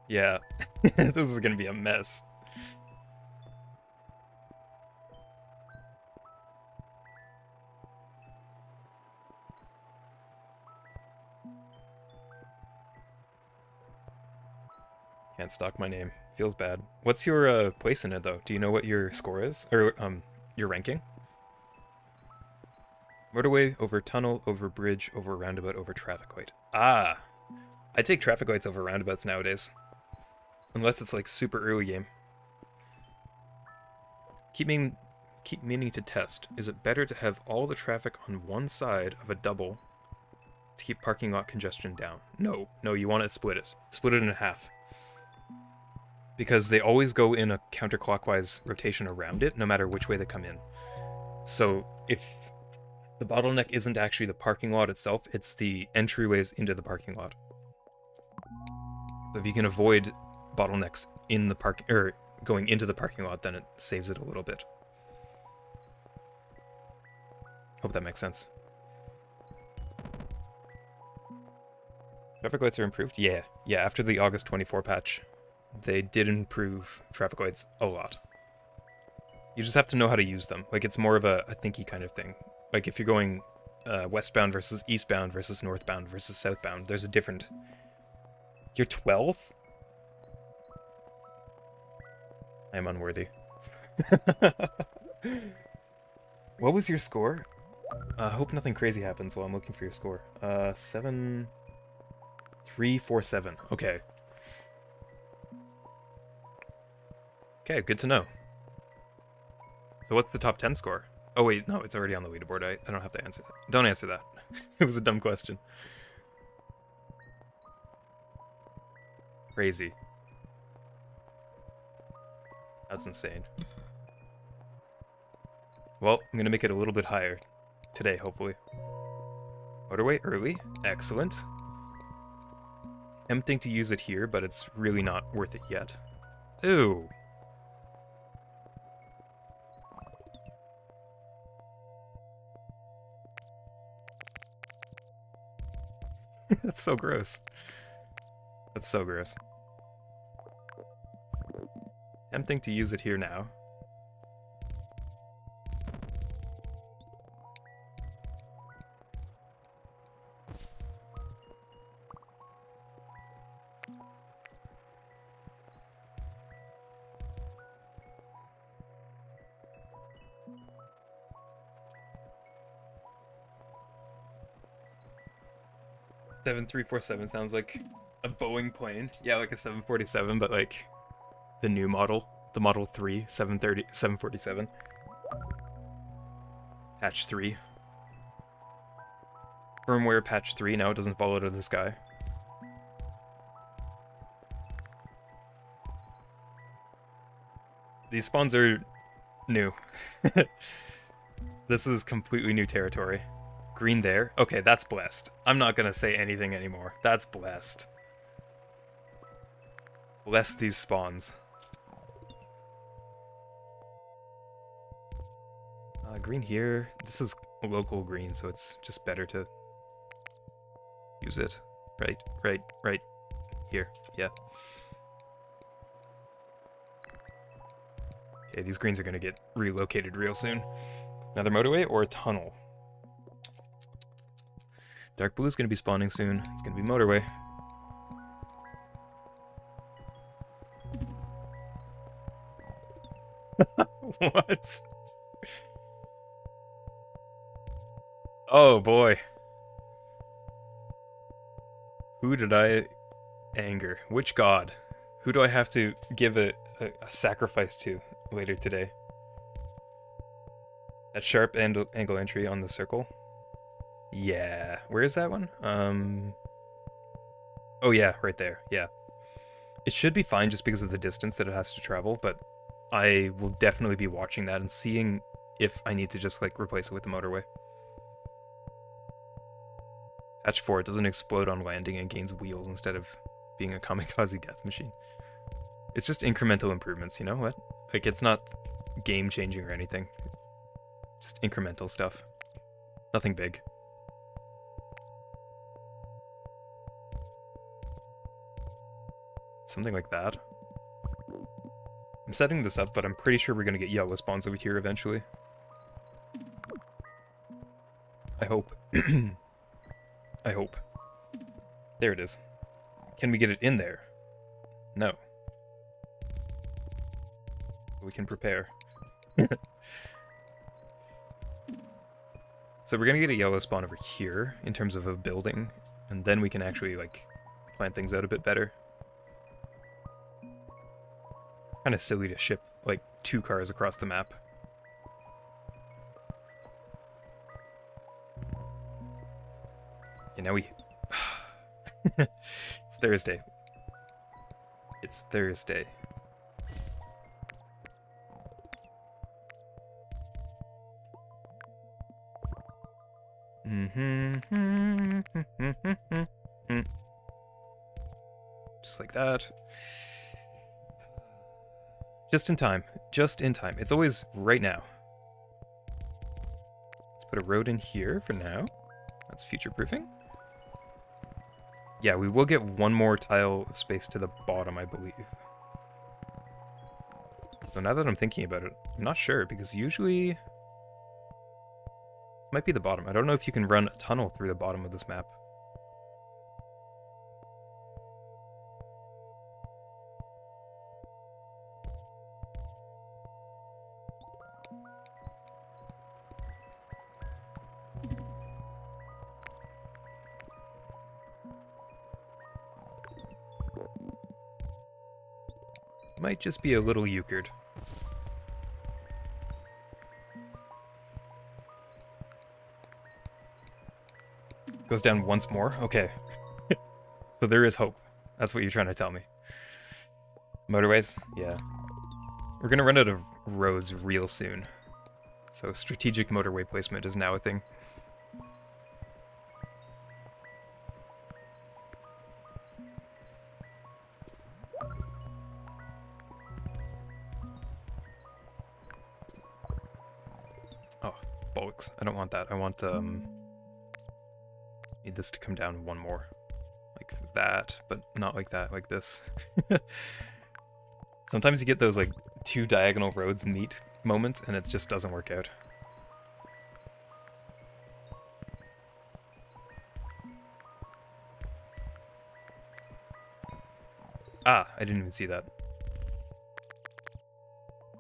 Yeah, (laughs) this is gonna be a mess. Stalk my name. Feels bad. What's your uh, place in it, though? Do you know what your score is? Or, um, your ranking? Motorway, over tunnel, over bridge, over roundabout, over traffic light. Ah! I take traffic lights over roundabouts nowadays. Unless it's, like, super early game. Keep, mean, keep meaning to test. Is it better to have all the traffic on one side of a double to keep parking lot congestion down? No. No, you want to split it. Split it in half because they always go in a counterclockwise rotation around it, no matter which way they come in. So if the bottleneck isn't actually the parking lot itself, it's the entryways into the parking lot. So if you can avoid bottlenecks in the park or going into the parking lot, then it saves it a little bit. Hope that makes sense. Traffic lights are improved? Yeah. Yeah, after the August 24 patch, they did improve traffic lights a lot. You just have to know how to use them. Like, it's more of a, a thinky kind of thing. Like, if you're going uh, westbound versus eastbound versus northbound versus southbound, there's a different... You're 12? I am unworthy. (laughs) what was your score? I uh, hope nothing crazy happens while I'm looking for your score. Uh, seven... Three, four, seven. Okay. Okay, good to know. So what's the top 10 score? Oh wait, no, it's already on the leaderboard. I, I don't have to answer that. Don't answer that. (laughs) it was a dumb question. Crazy. That's insane. Well, I'm gonna make it a little bit higher. Today, hopefully. Motorway early. Excellent. Tempting to use it here, but it's really not worth it yet. Ooh. (laughs) That's so gross. That's so gross. Tempting to use it here now. Seven three four seven sounds like a Boeing plane. Yeah, like a 747, but like the new model, the Model 3 730 747. Patch 3. Firmware patch 3 now it doesn't fall out of the sky. These spawns are new. (laughs) this is completely new territory. Green there. Okay, that's blessed. I'm not gonna say anything anymore. That's blessed. Bless these spawns. Uh, green here. This is local green, so it's just better to use it. Right, right, right. Here, yeah. Okay, these greens are gonna get relocated real soon. Another motorway or a tunnel? Dark blue is gonna be spawning soon. It's gonna be motorway. (laughs) what? Oh boy. Who did I anger? Which god? Who do I have to give a, a, a sacrifice to later today? That sharp angle entry on the circle? Yeah. Where is that one? Um. Oh yeah, right there. Yeah. It should be fine just because of the distance that it has to travel, but I will definitely be watching that and seeing if I need to just like replace it with the motorway. Patch 4, it doesn't explode on landing and gains wheels instead of being a kamikaze death machine. It's just incremental improvements, you know what? Like, it's not game-changing or anything. Just incremental stuff. Nothing big. Something like that. I'm setting this up, but I'm pretty sure we're gonna get yellow spawns over here eventually. I hope. (clears throat) I hope. There it is. Can we get it in there? No. We can prepare. (laughs) so we're gonna get a yellow spawn over here in terms of a building, and then we can actually like plan things out a bit better. Kind of silly to ship like two cars across the map. Yeah, now we... (sighs) it's Thursday. It's Thursday. Mm-hmm. (laughs) Just like that. Just in time. Just in time. It's always right now. Let's put a road in here for now. That's future-proofing. Yeah, we will get one more tile space to the bottom, I believe. So now that I'm thinking about it, I'm not sure, because usually... This might be the bottom. I don't know if you can run a tunnel through the bottom of this map. Just be a little euchred. Goes down once more? Okay. (laughs) so there is hope. That's what you're trying to tell me. Motorways? Yeah. We're gonna run out of roads real soon. So strategic motorway placement is now a thing. That. I want, um... Need this to come down one more. Like that, but not like that, like this. (laughs) Sometimes you get those, like, two diagonal roads meet moments, and it just doesn't work out. Ah, I didn't even see that.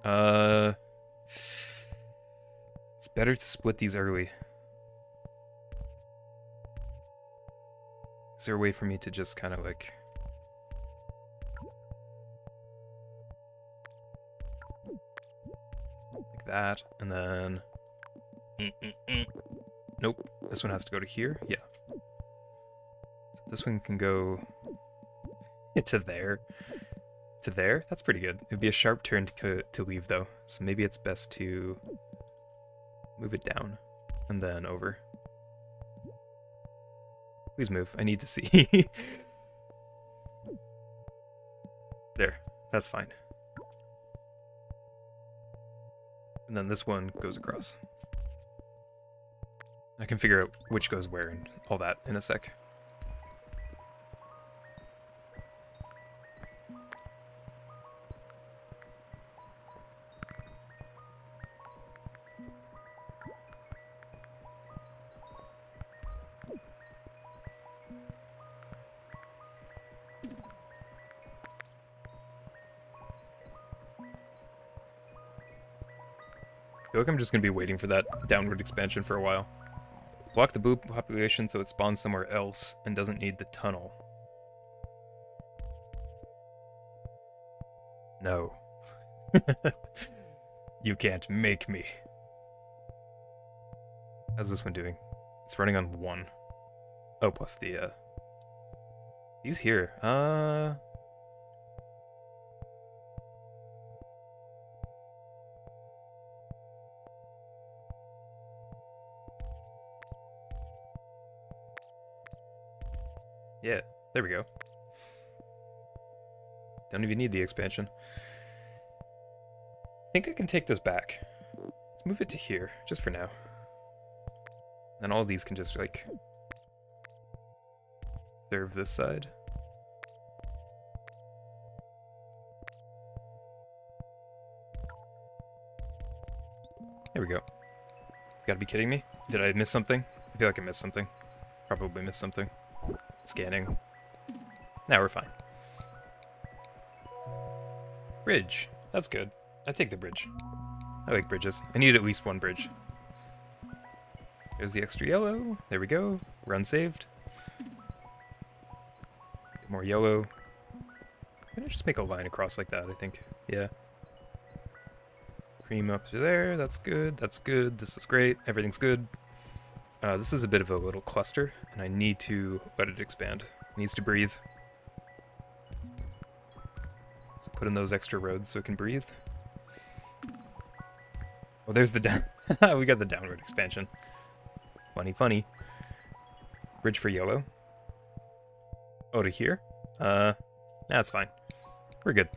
Uh... Better to split these early. Is there a way for me to just kind of like... Like that, and then... Nope, this one has to go to here? Yeah. So this one can go (laughs) to there. To there? That's pretty good. It would be a sharp turn to, to leave, though. So maybe it's best to move it down and then over. Please move. I need to see. (laughs) there. That's fine. And then this one goes across. I can figure out which goes where and all that in a sec. I'm just going to be waiting for that downward expansion for a while. Block the boob population so it spawns somewhere else and doesn't need the tunnel. No. (laughs) you can't make me. How's this one doing? It's running on one. Oh, plus the, uh... He's here. Uh... there we go. Don't even need the expansion. I think I can take this back. Let's move it to here, just for now. And all these can just, like, serve this side. There we go. gotta be kidding me. Did I miss something? I feel like I missed something. Probably missed something. Scanning. Now we're fine. Bridge. That's good. I take the bridge. I like bridges. I need at least one bridge. There's the extra yellow. There we go. Run saved. More yellow. I'm gonna just make a line across like that, I think. Yeah. Cream up to there. That's good. That's good. This is great. Everything's good. Uh, this is a bit of a little cluster, and I need to let it expand. It needs to breathe. So put in those extra roads so it can breathe. Oh, there's the down... (laughs) we got the downward expansion. Funny, funny. Bridge for YOLO. Oh, to here? Uh, that's fine. We're good.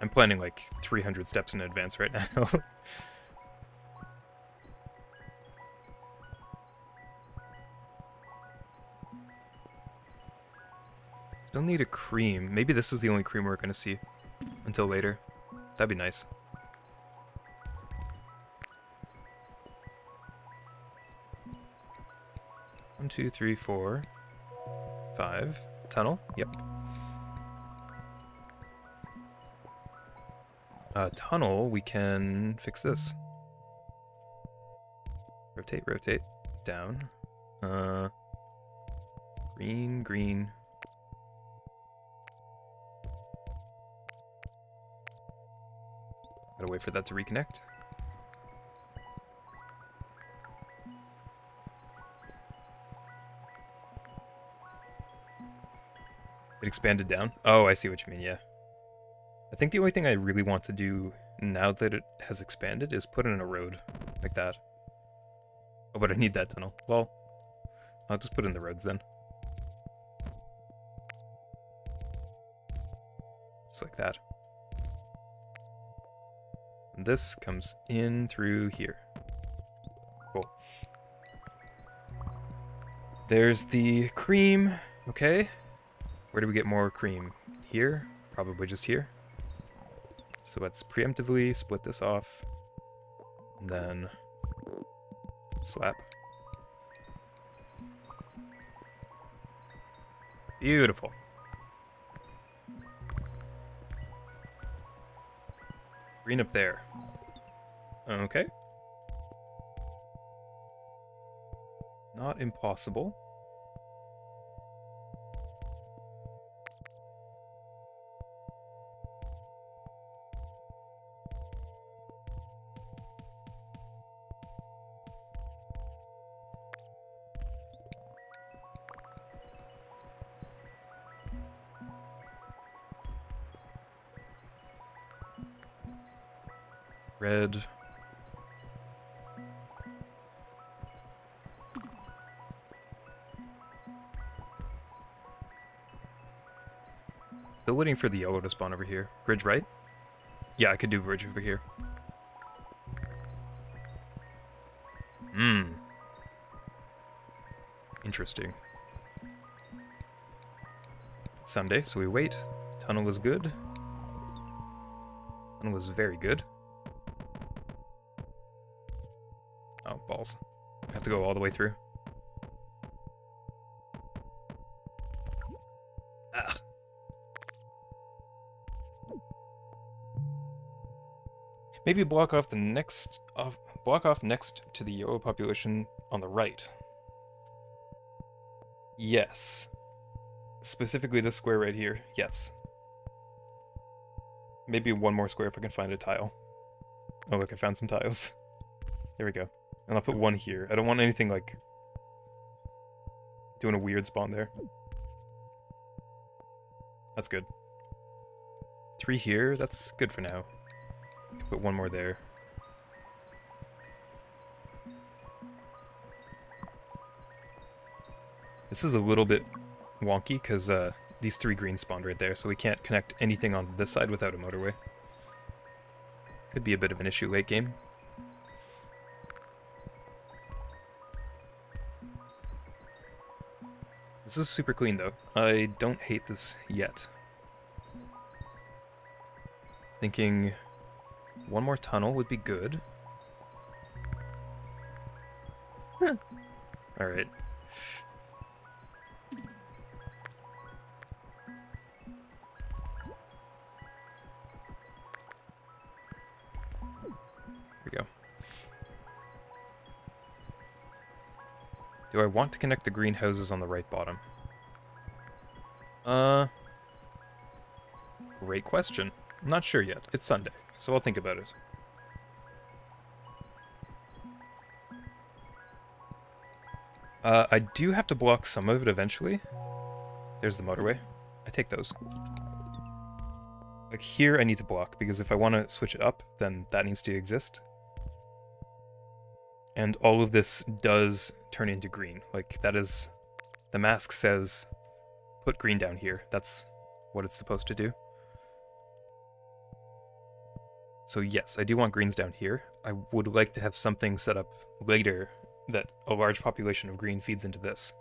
I'm planning like 300 steps in advance right (laughs) now. Need a cream. Maybe this is the only cream we're gonna see until later. That'd be nice. One, two, three, four, five. Tunnel? Yep. Uh, tunnel, we can fix this. Rotate, rotate, down. Uh, green, green. Wait for that to reconnect. It expanded down? Oh, I see what you mean, yeah. I think the only thing I really want to do now that it has expanded is put in a road, like that. Oh, but I need that tunnel. Well, I'll just put in the roads then. Just like that. This comes in through here. Cool. There's the cream. Okay. Where do we get more cream? Here? Probably just here. So let's preemptively split this off. And then slap. Beautiful. Green up there. Okay. Not impossible. Waiting for the yellow to spawn over here. Bridge right? Yeah, I could do bridge over here. Hmm. Interesting. It's Sunday, so we wait. Tunnel was good. Tunnel was very good. Oh, balls. I have to go all the way through. Maybe block off the next off block off next to the yellow population on the right. Yes. Specifically this square right here. Yes. Maybe one more square if I can find a tile. Oh look, I found some tiles. (laughs) There we go. And I'll put one here. I don't want anything like doing a weird spawn there. That's good. Three here, that's good for now. Put one more there. This is a little bit wonky because uh, these three greens spawned right there, so we can't connect anything on this side without a motorway. Could be a bit of an issue late game. This is super clean though. I don't hate this yet. Thinking one more tunnel would be good. Alright. Here we go. Do I want to connect the greenhouses on the right bottom? Uh... Great question. I'm not sure yet. It's Sunday, so I'll think about it. Uh, I do have to block some of it eventually. There's the motorway. I take those. Like here I need to block, because if I want to switch it up, then that needs to exist. And all of this does turn into green. Like, that is... The mask says, put green down here. That's what it's supposed to do. So yes, I do want greens down here. I would like to have something set up later that a large population of green feeds into this.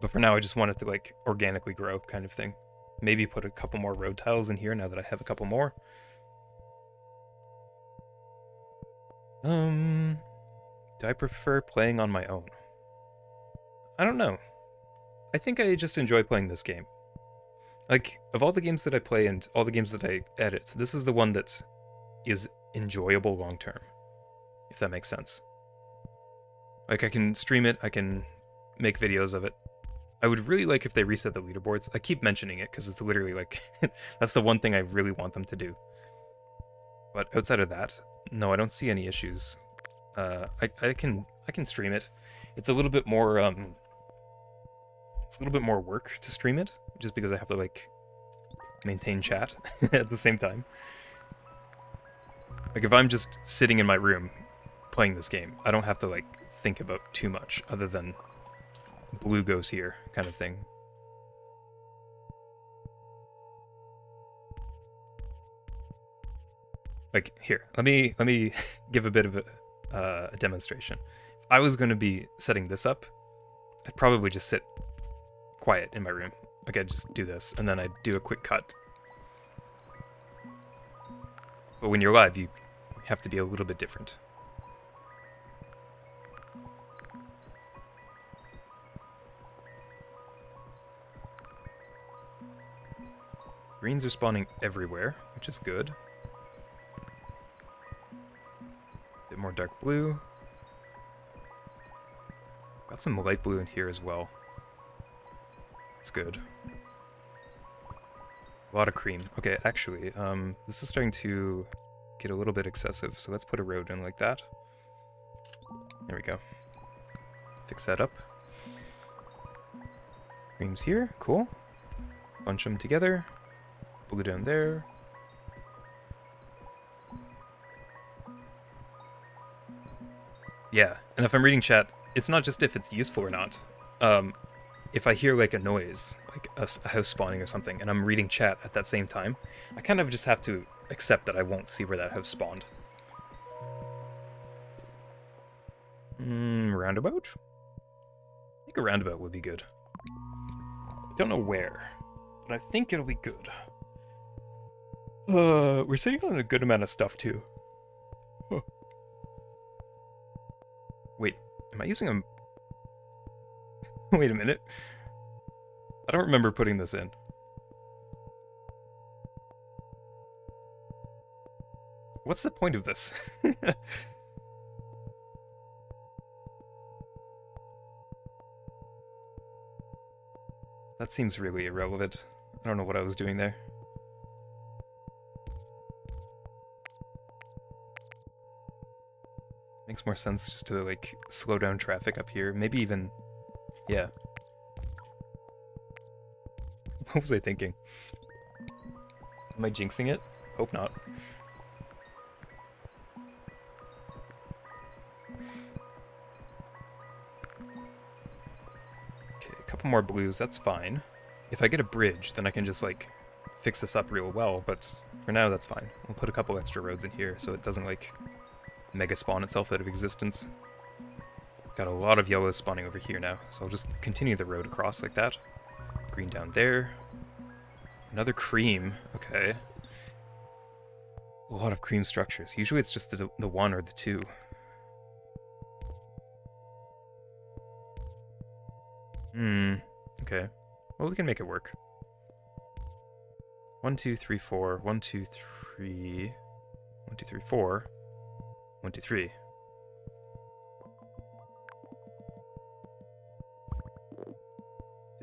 But for now, I just want it to like organically grow kind of thing. Maybe put a couple more road tiles in here now that I have a couple more. Um, do I prefer playing on my own? I don't know. I think I just enjoy playing this game. Like, of all the games that I play and all the games that I edit, this is the one that is enjoyable long term, if that makes sense. Like, I can stream it, I can make videos of it. I would really like if they reset the leaderboards. I keep mentioning it because it's literally like, (laughs) that's the one thing I really want them to do. But outside of that, no, I don't see any issues. Uh, I, I can I can stream it. It's a little bit more um, it's a little bit more work to stream it, just because I have to like maintain chat (laughs) at the same time. Like if I'm just sitting in my room playing this game, I don't have to like think about too much other than blue goes here kind of thing. like here let me let me (laughs) give a bit of a, uh, a demonstration if i was going to be setting this up i'd probably just sit quiet in my room i'd just do this and then i'd do a quick cut but when you're live you have to be a little bit different Greens are spawning everywhere, which is good. bit more dark blue. Got some light blue in here as well. That's good. A lot of cream. Okay, actually, um, this is starting to get a little bit excessive, so let's put a road in like that. There we go. Fix that up. Creams here, cool. Bunch them together. Blue down there. Yeah, and if I'm reading chat, it's not just if it's useful or not. Um, if I hear like a noise, like a, house spawning or something, and I'm reading chat at that same time, I kind of just have to accept that I won't see where that house spawned. Mm, roundabout? I think a roundabout would be good. Don't know where, but I think it'll be good. Uh, we're sitting on a good amount of stuff too. Huh. Wait, am I using a... (laughs) Wait a minute. I don't remember putting this in. What's the point of this? (laughs) that seems really irrelevant. I don't know what I was doing there. Makes more sense just to like slow down traffic up here. Maybe even, yeah. (laughs) What was I thinking? Am I jinxing it? Hope not. Okay, a couple more blues, that's fine. If I get a bridge, then I can just like fix this up real well, but for now that's fine. We'll put a couple extra roads in here so it doesn't like mega spawn itself out of existence. Got a lot of yellows spawning over here now, so I'll just continue the road across like that. Green down there. Another cream, okay. A lot of cream structures. Usually it's just the, the one or the two. Hmm, okay. Well, we can make it work. One, two, three, four. One, two, three. One, two, three, four. One, two, three.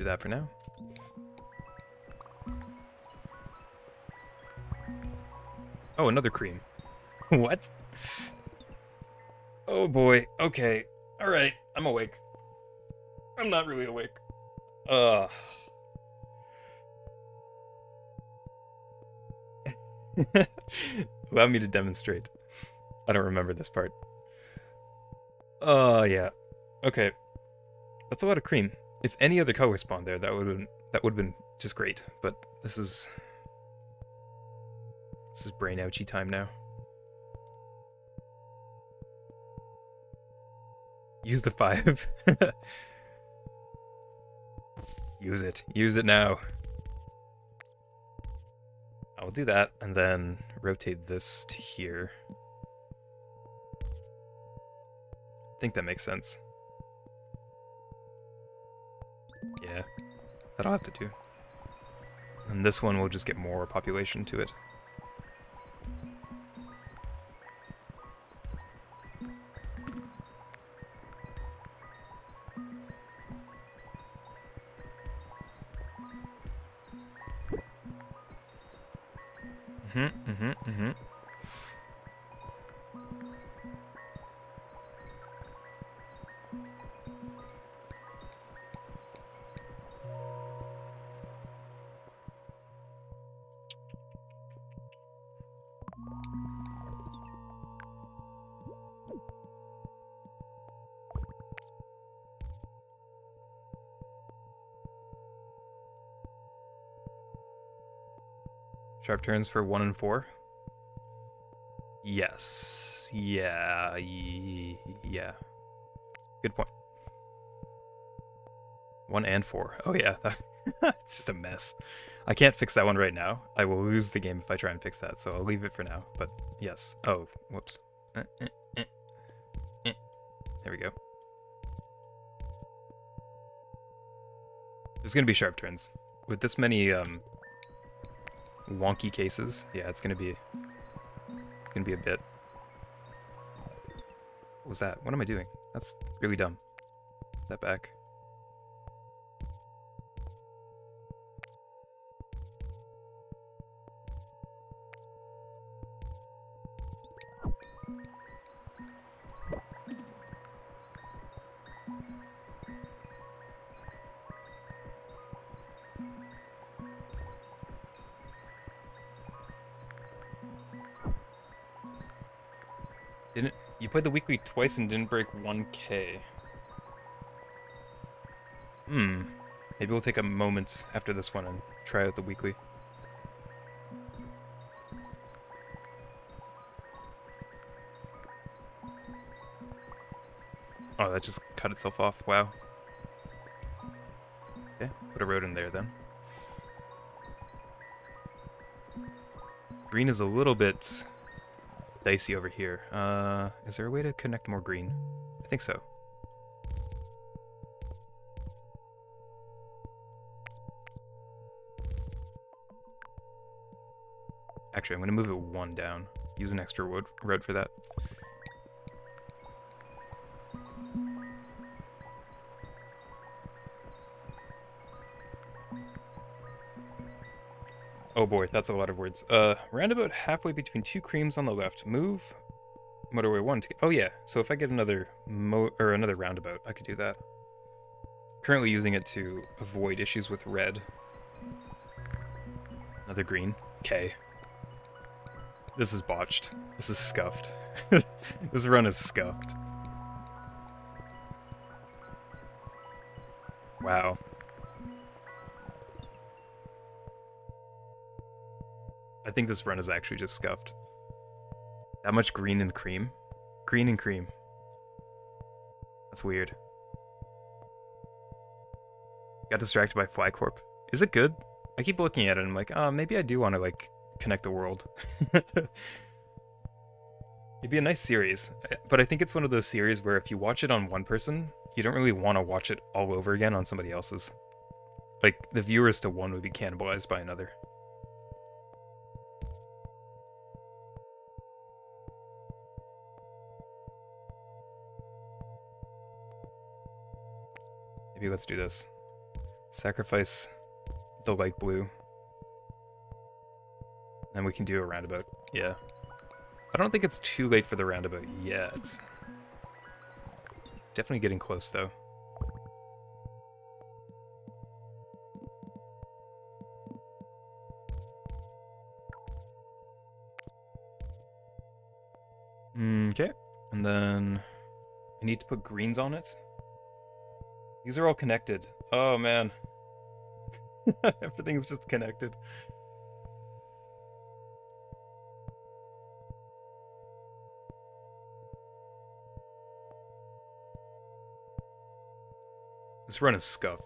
Do that for now. Oh, another cream. (laughs) what? Oh boy. Okay. Alright. I'm awake. I'm not really awake. Ugh. (laughs) Allow me to demonstrate. I don't remember this part. Oh, uh, yeah. Okay. That's a lot of cream. If any other color spawned there, that would have been that would have been just great. But this is This is brain ouchie time now. Use the five. (laughs) Use it. Use it now. I'll do that and then rotate this to here. I think that makes sense. Yeah, that'll have to do. And this one will just get more population to it. Sharp turns for one and four. Yes. Yeah. Yeah. Good point. One and four. Oh yeah. (laughs) it's just a mess. I can't fix that one right now. I will lose the game if I try and fix that, so I'll leave it for now. But yes. Oh, whoops. Eh, eh, eh. There we go. There's gonna be sharp turns. With this many um wonky cases, yeah, it's gonna be it's gonna be a bit. What was that? What am I doing? That's really dumb. That back. Played the weekly twice and didn't break 1k? Hmm. Maybe we'll take a moment after this one and try out the weekly. Oh, that just cut itself off. Wow. Okay, put a road in there then. Green is a little bit dicey over here. Uh, is there a way to connect more green? I think so. Actually, I'm going to move it one down. Use an extra road, road for that. Oh boy, that's a lot of words. Uh, roundabout halfway between two creams on the left. Move motorway one. To, oh yeah, so if I get another mo or another roundabout, I could do that. Currently using it to avoid issues with red. Another green. Okay. This is botched. This is scuffed. (laughs) this run is scuffed. Wow. Think this run is actually just scuffed. That much green and cream? Green and cream. That's weird. Got distracted by Flycorp. Is it good? I keep looking at it and I'm like, oh, maybe I do want to, like, connect the world. (laughs) It'd be a nice series. Eh, but I think it's one of those series where if you watch it on one person, you don't really want to watch it all over again on somebody else's. Like, the viewers to one would be cannibalized by another. Maybe let's do this. Sacrifice the light blue. And we can do a roundabout. Yeah. I don't think it's too late for the roundabout yet. It's definitely getting close, though. Mm, okay. And then I need to put greens on it. These are all connected. Oh, man. (laughs) Everything's just connected. Let's run a scuff.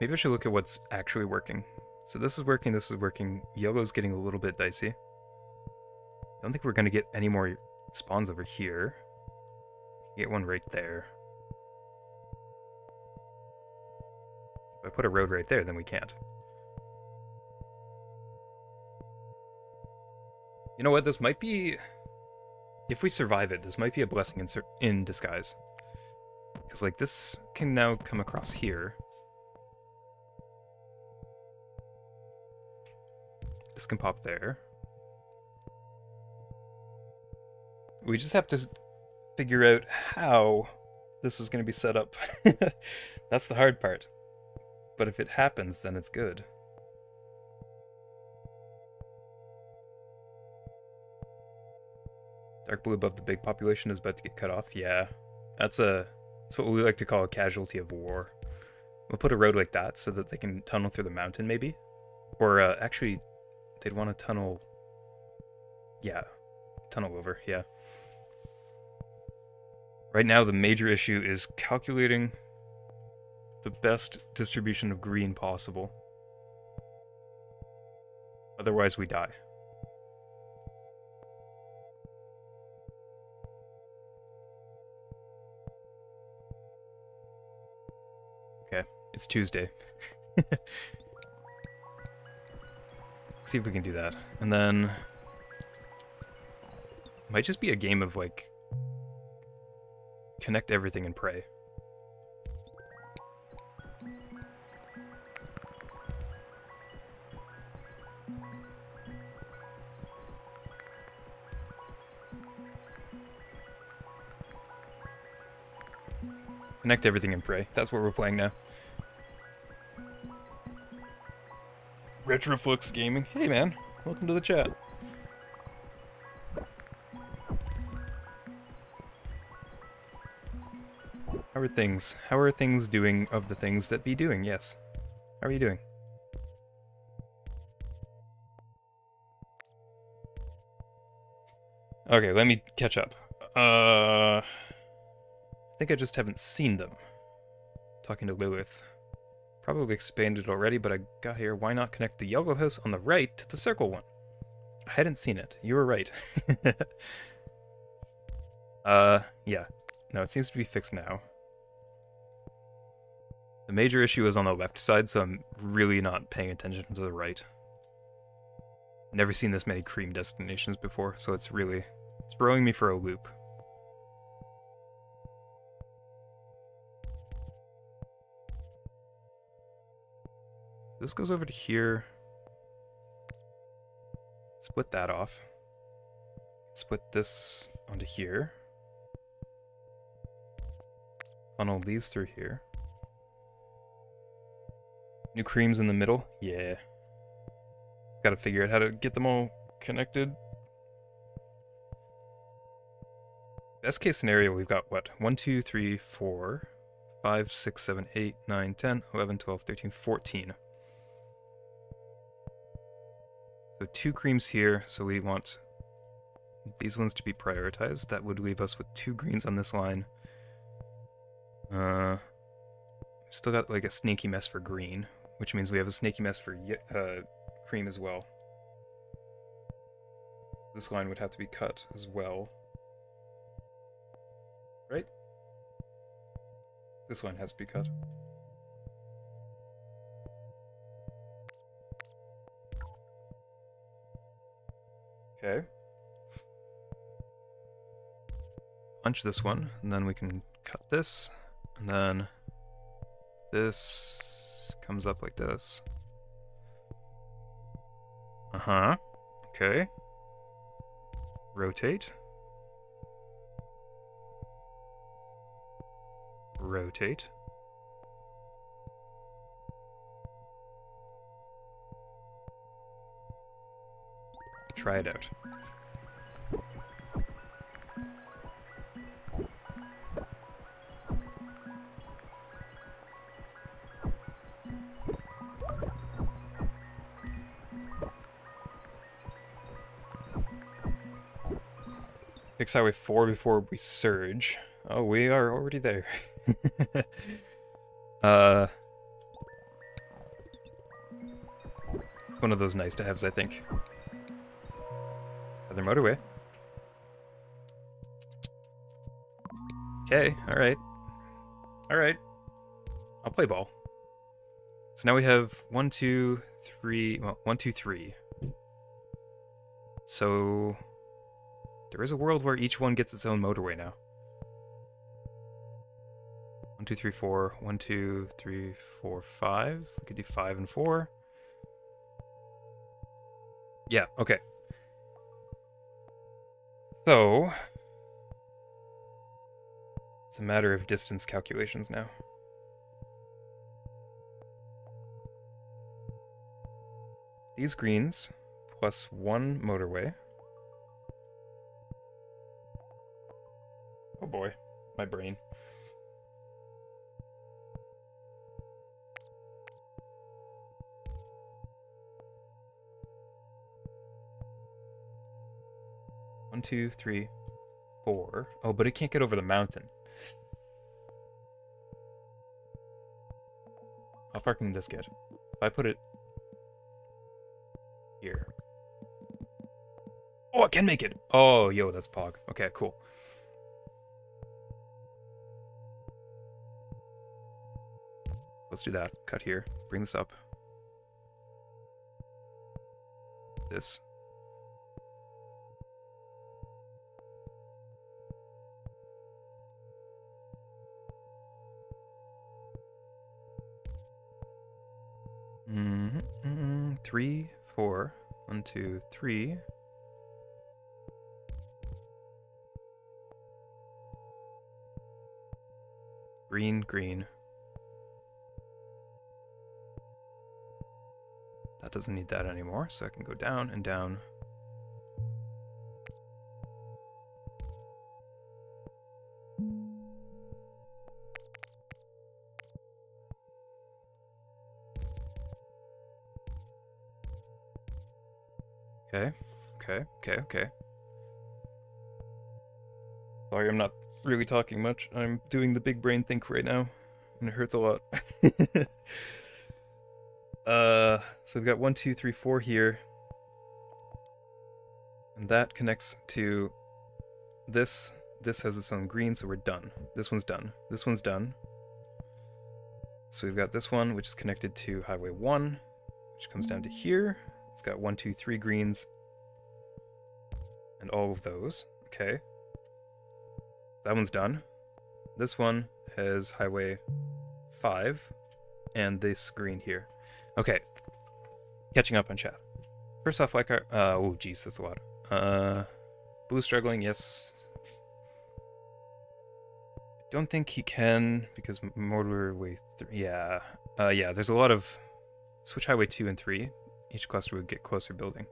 Maybe I should look at what's actually working. So this is working, this is working. Yellow's getting a little bit dicey. Don't think we're going to get any more spawns over here. Get one right there. If I put a road right there, then we can't. You know what? This might be... If we survive it, this might be a blessing in, in disguise. Because, like, this can now come across here. This can pop there. We just have to figure out how this is going to be set up. (laughs) That's the hard part. But if it happens, then it's good. Dark blue above the big population is about to get cut off. Yeah, that's a that's what we like to call a casualty of war. We'll put a road like that so that they can tunnel through the mountain, maybe, or uh, actually, they'd want to tunnel. Yeah, tunnel over. Yeah. Right now, the major issue is calculating the best distribution of green possible. Otherwise, we die. Okay, it's Tuesday. (laughs) Let's see if we can do that. And then... Might just be a game of, like... Connect everything and pray. Connect everything and pray. That's what we're playing now. Retroflux Gaming. Hey man, welcome to the chat. How are things? How are things doing of the things that be doing? Yes. How are you doing? Okay, let me catch up. Uh, I think I just haven't seen them. Talking to Lilith. Probably expanded already, but I got here. Why not connect the yellow house on the right to the circle one? I hadn't seen it. You were right. (laughs) uh, yeah. No, it seems to be fixed now. The major issue is on the left side, so I'm really not paying attention to the right. Never seen this many cream destinations before, so it's really throwing me for a loop. This goes over to here. Split that off. Split this onto here. Funnel these through here. New creams in the middle? Yeah. Gotta figure out how to get them all connected. Best case scenario, we've got what? 1, 2, 3, 4, 5, 6, 7, 8, 9, 10, 11, 12, 13, 14. So two creams here, so we want these ones to be prioritized. That would leave us with two greens on this line. Uh, still got like a snaky mess for green, which means we have a snaky mess for uh, cream as well. This line would have to be cut as well. Right? This line has to be cut. Okay. Punch this one, and then we can cut this, and then this comes up like this. Uh-huh. Okay. Rotate. Rotate. Try it out. Fix Highway 4 before we surge. Oh, we are already there. (laughs) uh, one of those nice to haves, I think. Motorway. Okay, alright. Alright. I'll play ball. So now we have one, two, three, well, one, two, three. So there is a world where each one gets its own motorway now. One, two, three, four. One, two, three, four, five. We could do five and four. Yeah, okay. So, it's a matter of distance calculations now. These greens plus one motorway. Oh boy, my brain. One, two, three, four. Oh, but it can't get over the mountain. How far can this get? If I put it here. Oh, I can make it! Oh, yo, that's Pog. Okay, cool. Let's do that. Cut here. Bring this up. This. Three, four. One, two, three. Green, green. That doesn't need that anymore, so I can go down and down. Okay. Sorry, I'm not really talking much. I'm doing the big brain think right now, and it hurts a lot. (laughs) Uh, so we've got one, two, three, four here. And that connects to this. This has its own green, so we're done. This one's done. This one's done. So we've got this one, which is connected to Highway 1, which comes down to here. It's got one, two, three greens. And all of those. Okay. That one's done. This one has Highway 5 and this green here. Okay. Catching up on chat. First off, like our. Uh, oh, jeez, that's a lot. Uh, Blue struggling, yes. I don't think he can because motorway three. Yeah, uh, yeah. There's a lot of switch highway two and three. Each cluster would get closer building.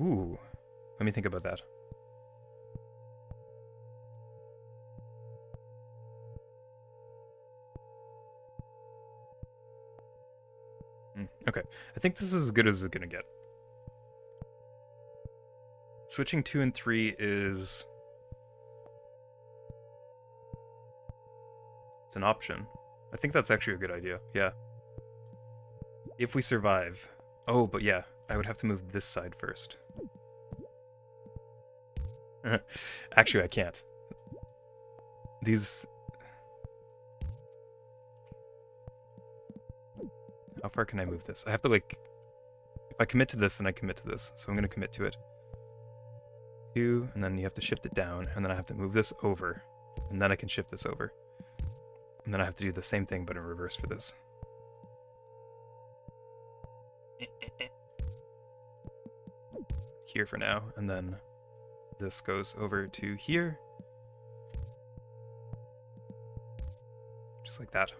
Ooh, let me think about that. Mm, okay, I think this is as good as it's gonna get. Switching 2 and 3 is... It's an option. I think that's actually a good idea, yeah. If we survive. Oh, but yeah, I would have to move this side first. (laughs) actually, I can't. These How far can I move this? I have to like, if I commit to this, then I commit to this. So I'm going to commit to it. Two, and then you have to shift it down, and then I have to move this over, and then I can shift this over. And then I have to do the same thing, but in reverse for this. Here for now, and then this goes over to here. Just like that.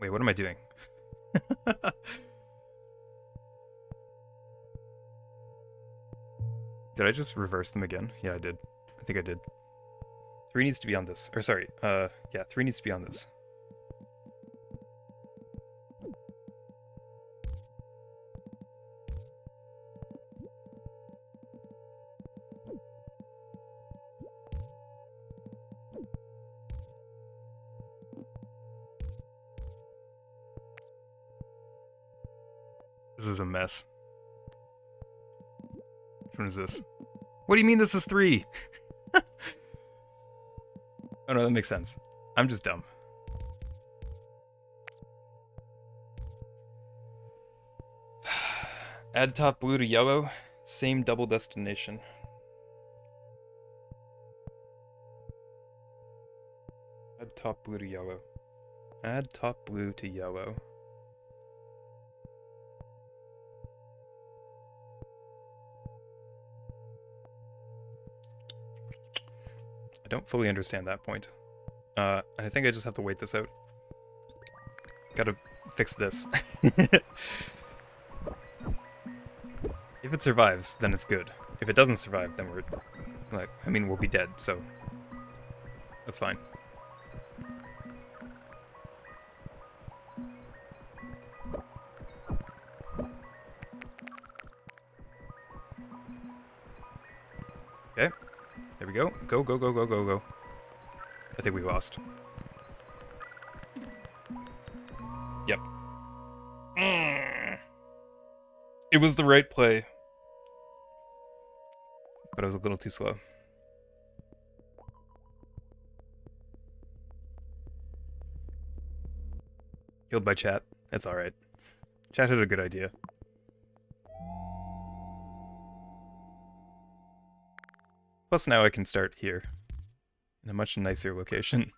Wait, what am I doing? (laughs) did I just reverse them again? Yeah, I did. I think I did. Three needs to be on this. Or sorry, uh, yeah, three needs to be on this. This is a mess. Which one is this? What do you mean this is three? (laughs) no, that makes sense. I'm just dumb. (sighs) Add top blue to yellow. Same double destination. Add top blue to yellow. Add top blue to yellow. Don't fully understand that point. Uh, I think I just have to wait this out. Gotta fix this. (laughs) if it survives, then it's good. If it doesn't survive, then we're... Like, I mean, we'll be dead, so... That's fine. Go. Go, go, go, go, go. I think we lost. Yep. It was the right play. But I was a little too slow. Killed by chat. That's alright. Chat had a good idea. Plus now I can start here. In a much nicer location.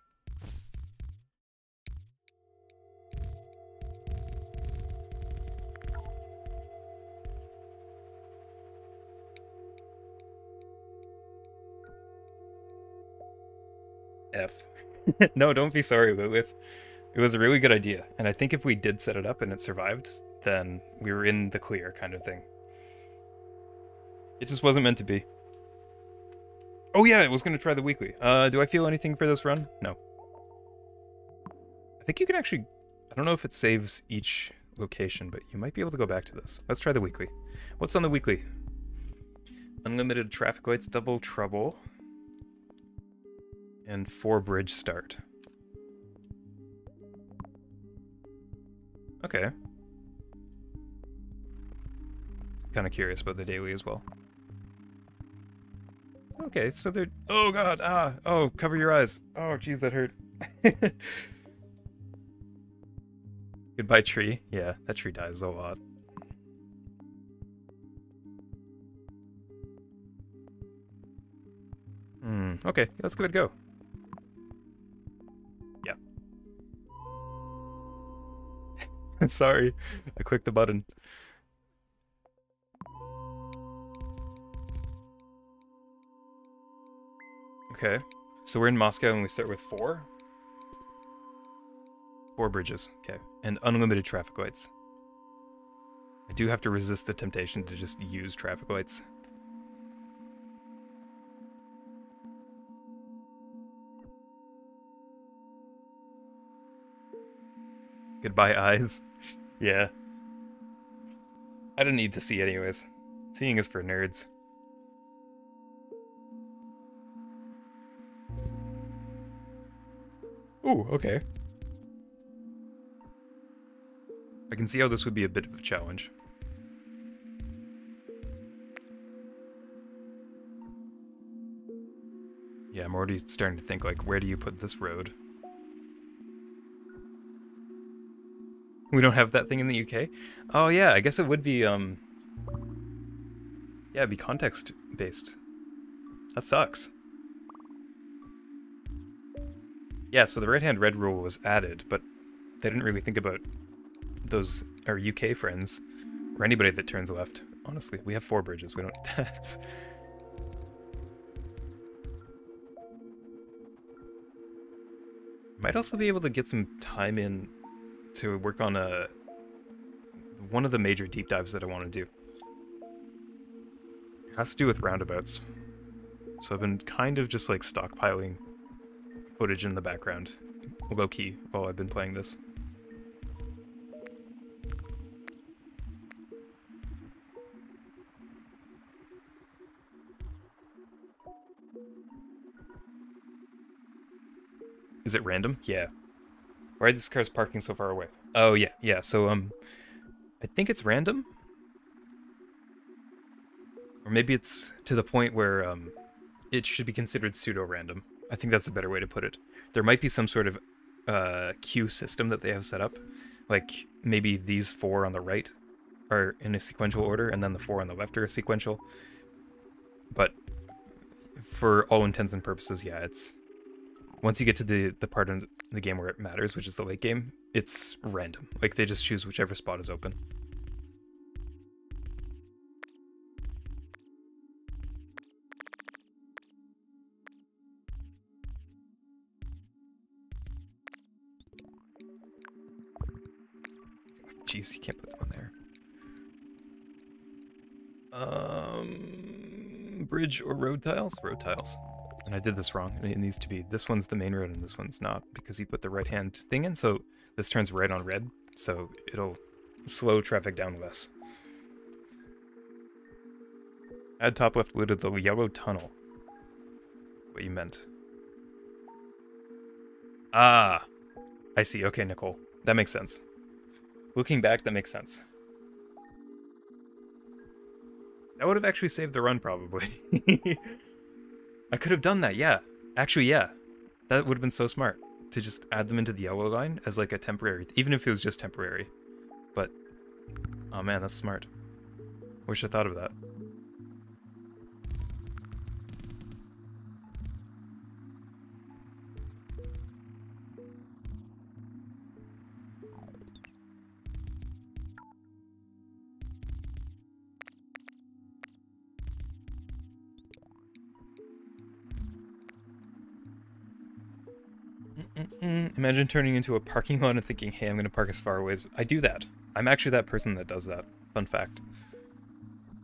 F. (laughs) no, don't be sorry, Lilith. It was a really good idea, and I think if we did set it up and it survived, then we were in the clear kind of thing. It just wasn't meant to be. Oh yeah, I was gonna try the weekly. Uh, do I feel anything for this run? No. I think you can actually... I don't know if it saves each location, but you might be able to go back to this. Let's try the weekly. What's on the weekly? Unlimited traffic lights, double trouble and four bridge start. Okay. Kind of curious about the daily as well. Okay, so they're... Oh god, ah! Oh, cover your eyes. Oh, jeez, that hurt. (laughs) Goodbye, tree. Yeah, that tree dies a lot. Hmm, okay, let's give it a go. Yeah. (laughs) I'm sorry. I clicked the button. Okay. So we're in Moscow and we start with four? Four bridges. Okay. And unlimited traffic lights. I do have to resist the temptation to just use traffic lights. Goodbye, eyes. (laughs) Yeah. I don't need to see anyways. Seeing is for nerds. Ooh, okay. I can see how this would be a bit of a challenge. Yeah, I'm already starting to think, like, where do you put this road? We don't have that thing in the UK? Oh yeah, I guess it would be, um... Yeah, it'd be context-based. That sucks. Yeah, so the right-hand red rule was added, but they didn't really think about those, our UK friends, or anybody that turns left. Honestly, we have four bridges, we don't need (laughs) that. Might also be able to get some time in to work on a one of the major deep dives that I want to do. It has to do with roundabouts. So I've been kind of just like stockpiling footage in the background, low key, while I've been playing this. Is it random? Yeah. Why these cars parking so far away? Oh, yeah, yeah. So, um, I think it's random. Or maybe it's to the point where um, it should be considered pseudo-random. I think that's a better way to put it. There might be some sort of uh, queue system that they have set up. Like maybe these four on the right are in a sequential order, and then the four on the left are sequential. But for all intents and purposes, yeah, it's once you get to the the part of the game where it matters, which is the late game, it's random. Like they just choose whichever spot is open. Jeez, you can't put them on there. Um, bridge or road tiles? Road tiles. And I did this wrong. It needs to be, this one's the main road and this one's not because you put the right hand thing in. So this turns red on red. So it'll slow traffic down less. Add top left blue to the yellow tunnel. What you meant. Ah, I see. Okay, Nicole. That makes sense. Looking back, that makes sense. That would have actually saved the run, probably. (laughs) I could have done that, yeah. Actually, yeah. That would have been so smart to just add them into the yellow line as like a temporary, even if it was just temporary. But, oh man, that's smart. Wish I thought of that. Imagine turning into a parking (laughs) lot and thinking, hey, I'm going to park as far away as... I do that. I'm actually that person that does that. Fun fact.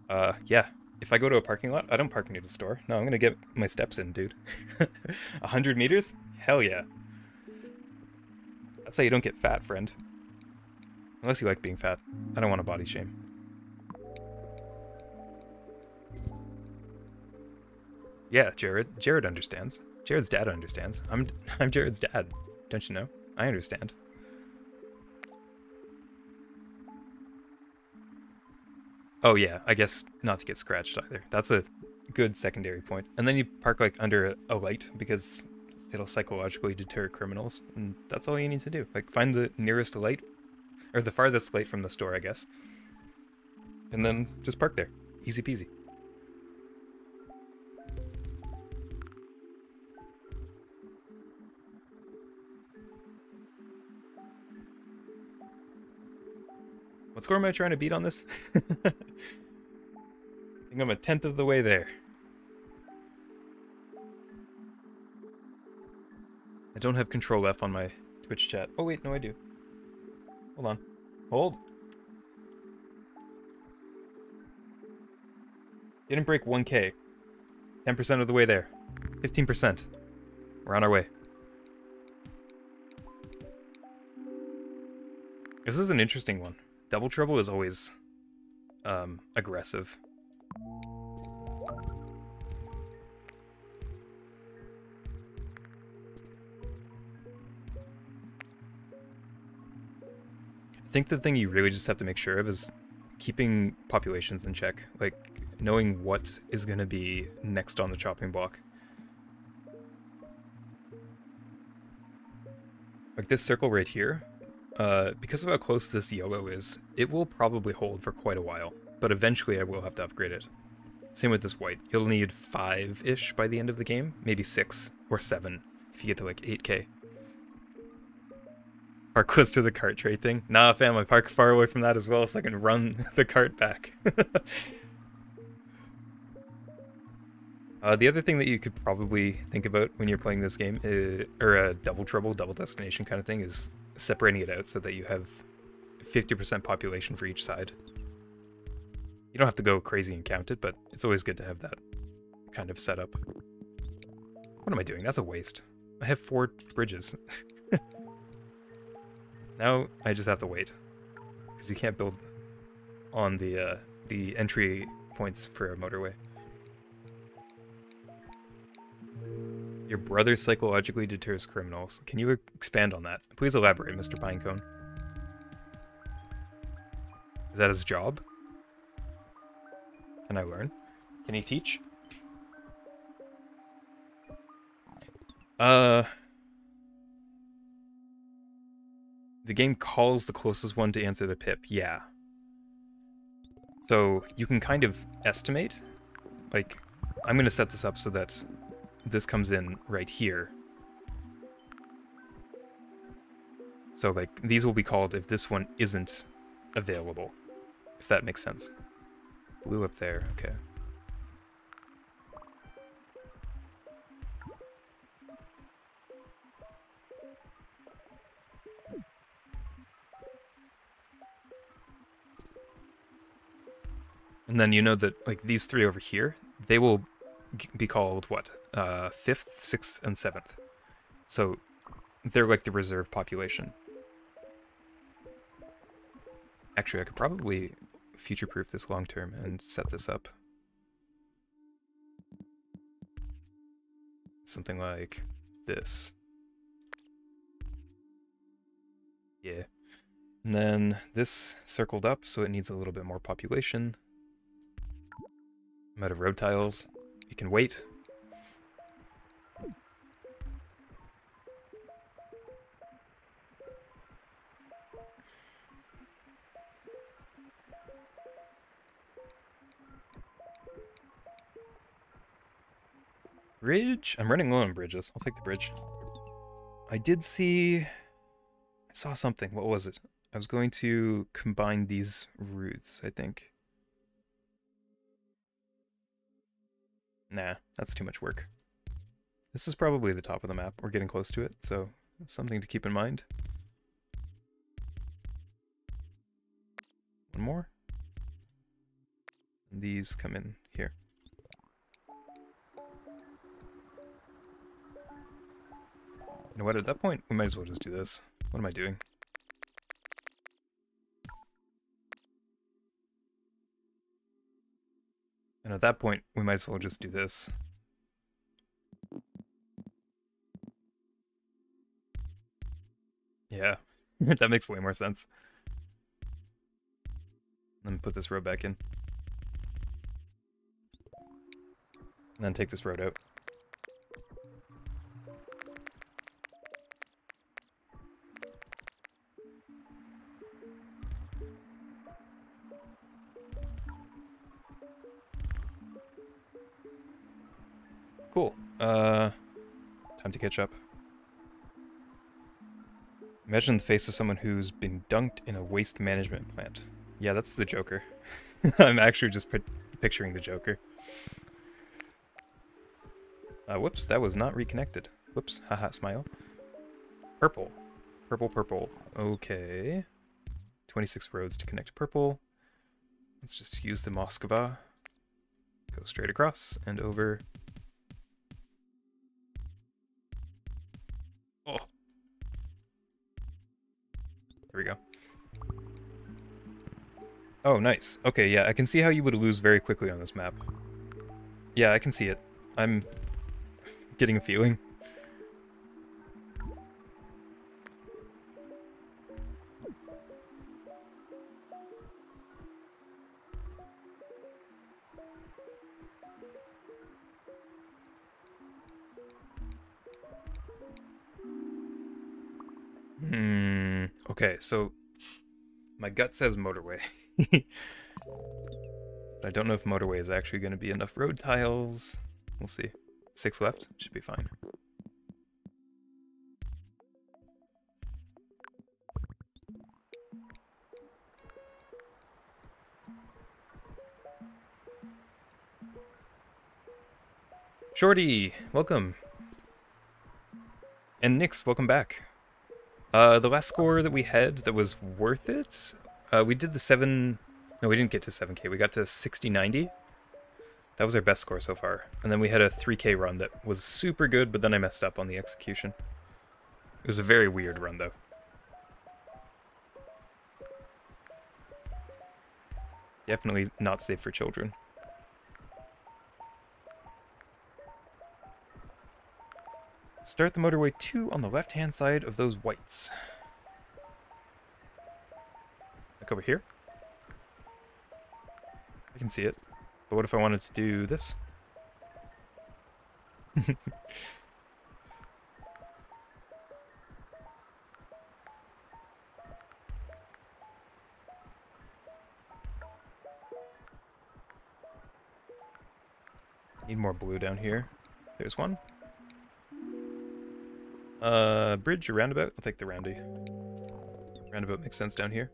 Uh, yeah. If I go to a parking lot, I don't park near the store. No, I'm going to get my steps in, dude. (laughs) A hundred meters? Hell yeah. That's how you don't get fat, friend. Unless you like being fat. I don't want to body shame. Yeah, Jared. Jared understands. Jared's dad understands. I'm (laughs) I'm Jared's dad. Don't you know? I understand. Oh yeah, I guess not to get scratched either. That's a good secondary point. And then you park like under a light because it'll psychologically deter criminals, and that's all you need to do. Like find the nearest light, or the farthest light from the store, I guess, and then just park there. Easy peasy. What score am I trying to beat on this? (laughs) I think I'm a tenth of the way there. I don't have control F on my Twitch chat. Oh wait, no I do. Hold on. Hold. Didn't break 1k. 10% of the way there. 15%. We're on our way. This is an interesting one. Double Trouble is always um, aggressive. I think the thing you really just have to make sure of is keeping populations in check, like knowing what is going to be next on the chopping block. Like this circle right here, uh, because of how close this yellow is, it will probably hold for quite a while, but eventually I will have to upgrade it. Same with this white. You'll need 5-ish by the end of the game, maybe 6 or 7 if you get to like 8k. Park close to the cart trade thing. Nah, fam, I park far away from that as well so I can run (laughs) the cart back. (laughs) uh, the other thing that you could probably think about when you're playing this game, is, or a double trouble, double destination kind of thing, is separating it out so that you have 50% population for each side. You don't have to go crazy and count it, but it's always good to have that kind of setup. What am I doing? That's a waste. I have four bridges. (laughs) now I just have to wait. Because you can't build on the, uh, the entry points for a motorway. Your brother psychologically deters criminals. Can you expand on that? Please elaborate, Mr. Pinecone. Is that his job? Can I learn? Can he teach? Uh... The game calls the closest one to answer the pip, yeah. So you can kind of estimate, like, I'm going to set this up so that this comes in right here. So, like, these will be called if this one isn't available, if that makes sense. Blue up there, okay. And then you know that, like, these three over here, they will be called, what, uh, 5th, 6th, and 7th. So they're like the reserve population. Actually, I could probably future-proof this long-term and set this up. Something like this. Yeah. And then this circled up, so it needs a little bit more population. I'm out of road tiles. You can wait. Bridge? I'm running low on bridges. I'll take the bridge. I did see... I saw something. What was it? I was going to combine these routes, I think. Nah, that's too much work. This is probably the top of the map. We're getting close to it, so something to keep in mind. One more. And these come in here. You know what, at that point, we might as well just do this. What am I doing? And at that point, we might as well just do this. Yeah, (laughs) that makes way more sense. Then put this road back in. And then take this road out. Catch up. Imagine the face of someone who's been dunked in a waste management plant. Yeah, that's the Joker. (laughs) I'm actually just picturing the Joker. Uh, whoops, that was not reconnected. Whoops, haha, smile. Purple. Purple, purple. Okay. 26 roads to connect purple. Let's just use the Moskva. Go straight across and over Oh, nice. Okay, yeah, I can see how you would lose very quickly on this map. Yeah, I can see it. I'm getting a feeling. Hmm. Okay, so my gut says motorway. (laughs) but I don't know if motorway is actually going to be enough road tiles. We'll see. Six left, should be fine. Shorty, welcome. And Nix, welcome back. Uh, the last score that we had that was worth it, uh, we did the 7... No, we didn't get to 7k. We got to 6090. That was our best score so far. And then we had a 3k run that was super good, but then I messed up on the execution. It was a very weird run, though. Definitely not safe for children. Start the motorway 2 on the left-hand side of those whites. Look over here. I can see it. But what if I wanted to do this? (laughs) Need more blue down here. There's one. Uh, bridge or roundabout? I'll take the roundy. Roundabout makes sense down here.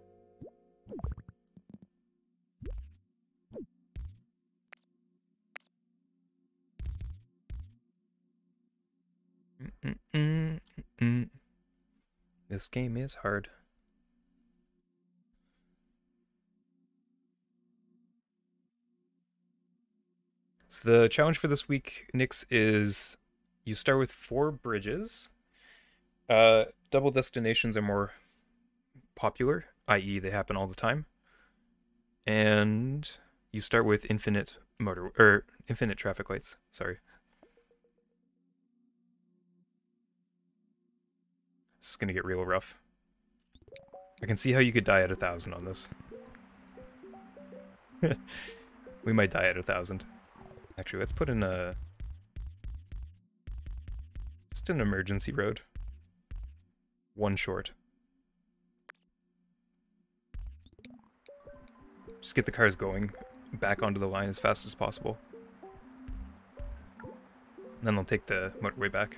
-mm this game is hard. So the challenge for this week, Nix, is you start with four bridges. Uh, double destinations are more popular, i.e., they happen all the time. And you start with infinite motor or infinite traffic lights. Sorry. This is gonna get real rough. I can see how you could die at a thousand on this. (laughs) we might die at a thousand. Actually, let's put in a... Just an emergency road. One short. Just get the cars going back onto the line as fast as possible. And then they'll take the motorway back.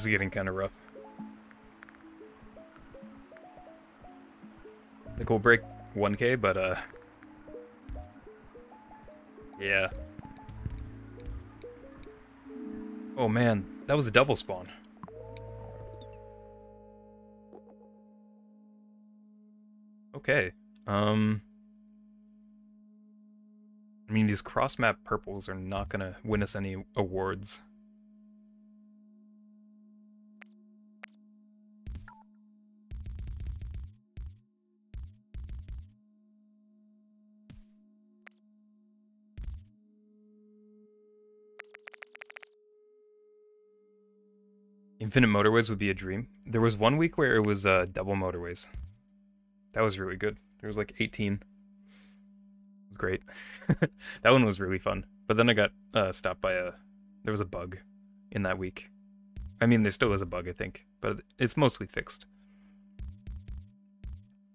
This is getting kind of rough. Think we'll break 1k, but uh... Yeah. Oh man, that was a double spawn. Okay, um... I mean, these cross-map purples are not gonna win us any awards. Infinite motorways would be a dream. There was one week where it was uh, double motorways. That was really good. There was like 18. It was great. (laughs) that one was really fun. But then I got uh, stopped by a... There was a bug in that week. I mean, there still is a bug, I think. But it's mostly fixed.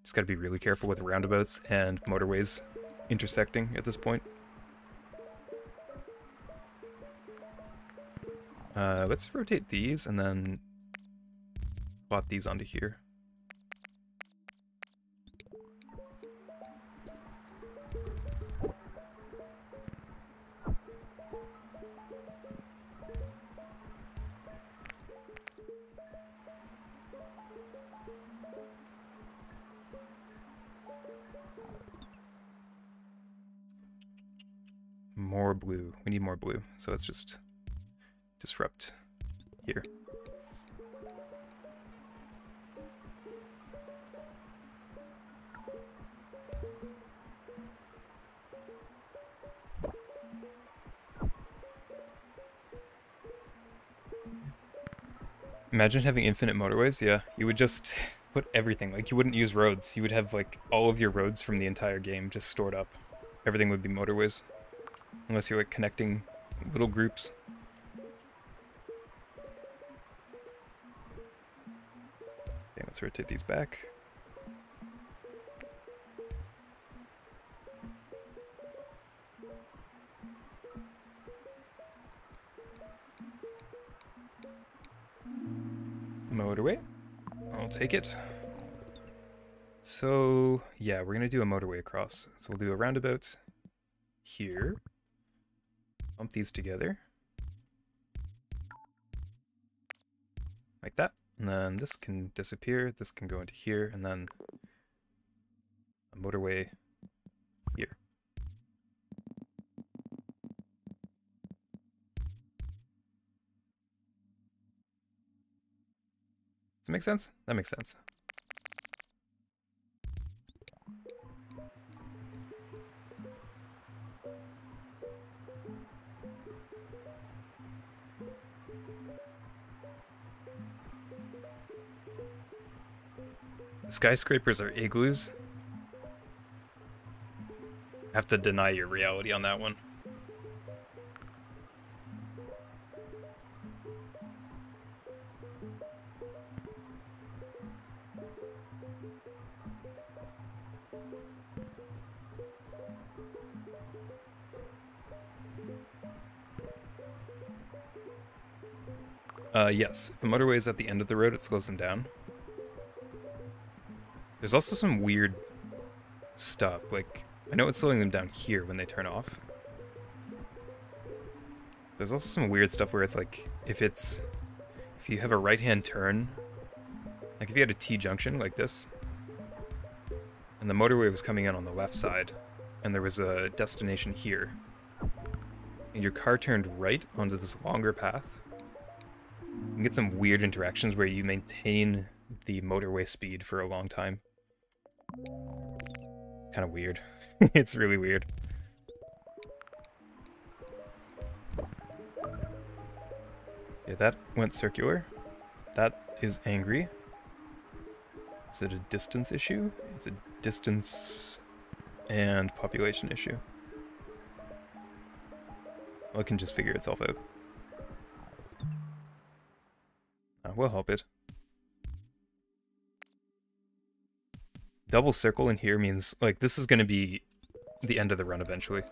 Just gotta be really careful with roundabouts and motorways intersecting at this point. Uh, let's rotate these and then plot these onto here. More blue. We need more blue, so let's just disrupt here. Imagine having infinite motorways, yeah. You would just (laughs) put everything, like you wouldn't use roads. You would have like all of your roads from the entire game just stored up. Everything would be motorways. Unless you're like connecting little groups. Let's rotate these back. Motorway. I'll take it. So, yeah, we're going to do a motorway across. So we'll do a roundabout here. Bump these together. And then this can disappear, this can go into here, and then a motorway here. Does that make sense? That makes sense. Skyscrapers are igloos. I have to deny your reality on that one. Uh, yes. If the motorway is at the end of the road, it slows them down. There's also some weird stuff. Like, I know it's slowing them down here when they turn off. There's also some weird stuff where it's like, if it's... If you have a right-hand turn, like if you had a T-junction like this, and the motorway was coming in on the left side, and there was a destination here, and your car turned right onto this longer path, you get some weird interactions where you maintain the motorway speed for a long time. Kind of weird. (laughs) it's really weird. Yeah, that went circular. That is angry. Is it a distance issue? It's a distance and population issue. Well, it can just figure itself out. Uh, we'll help it. Double circle in here means, like, this is going to be the end of the run eventually.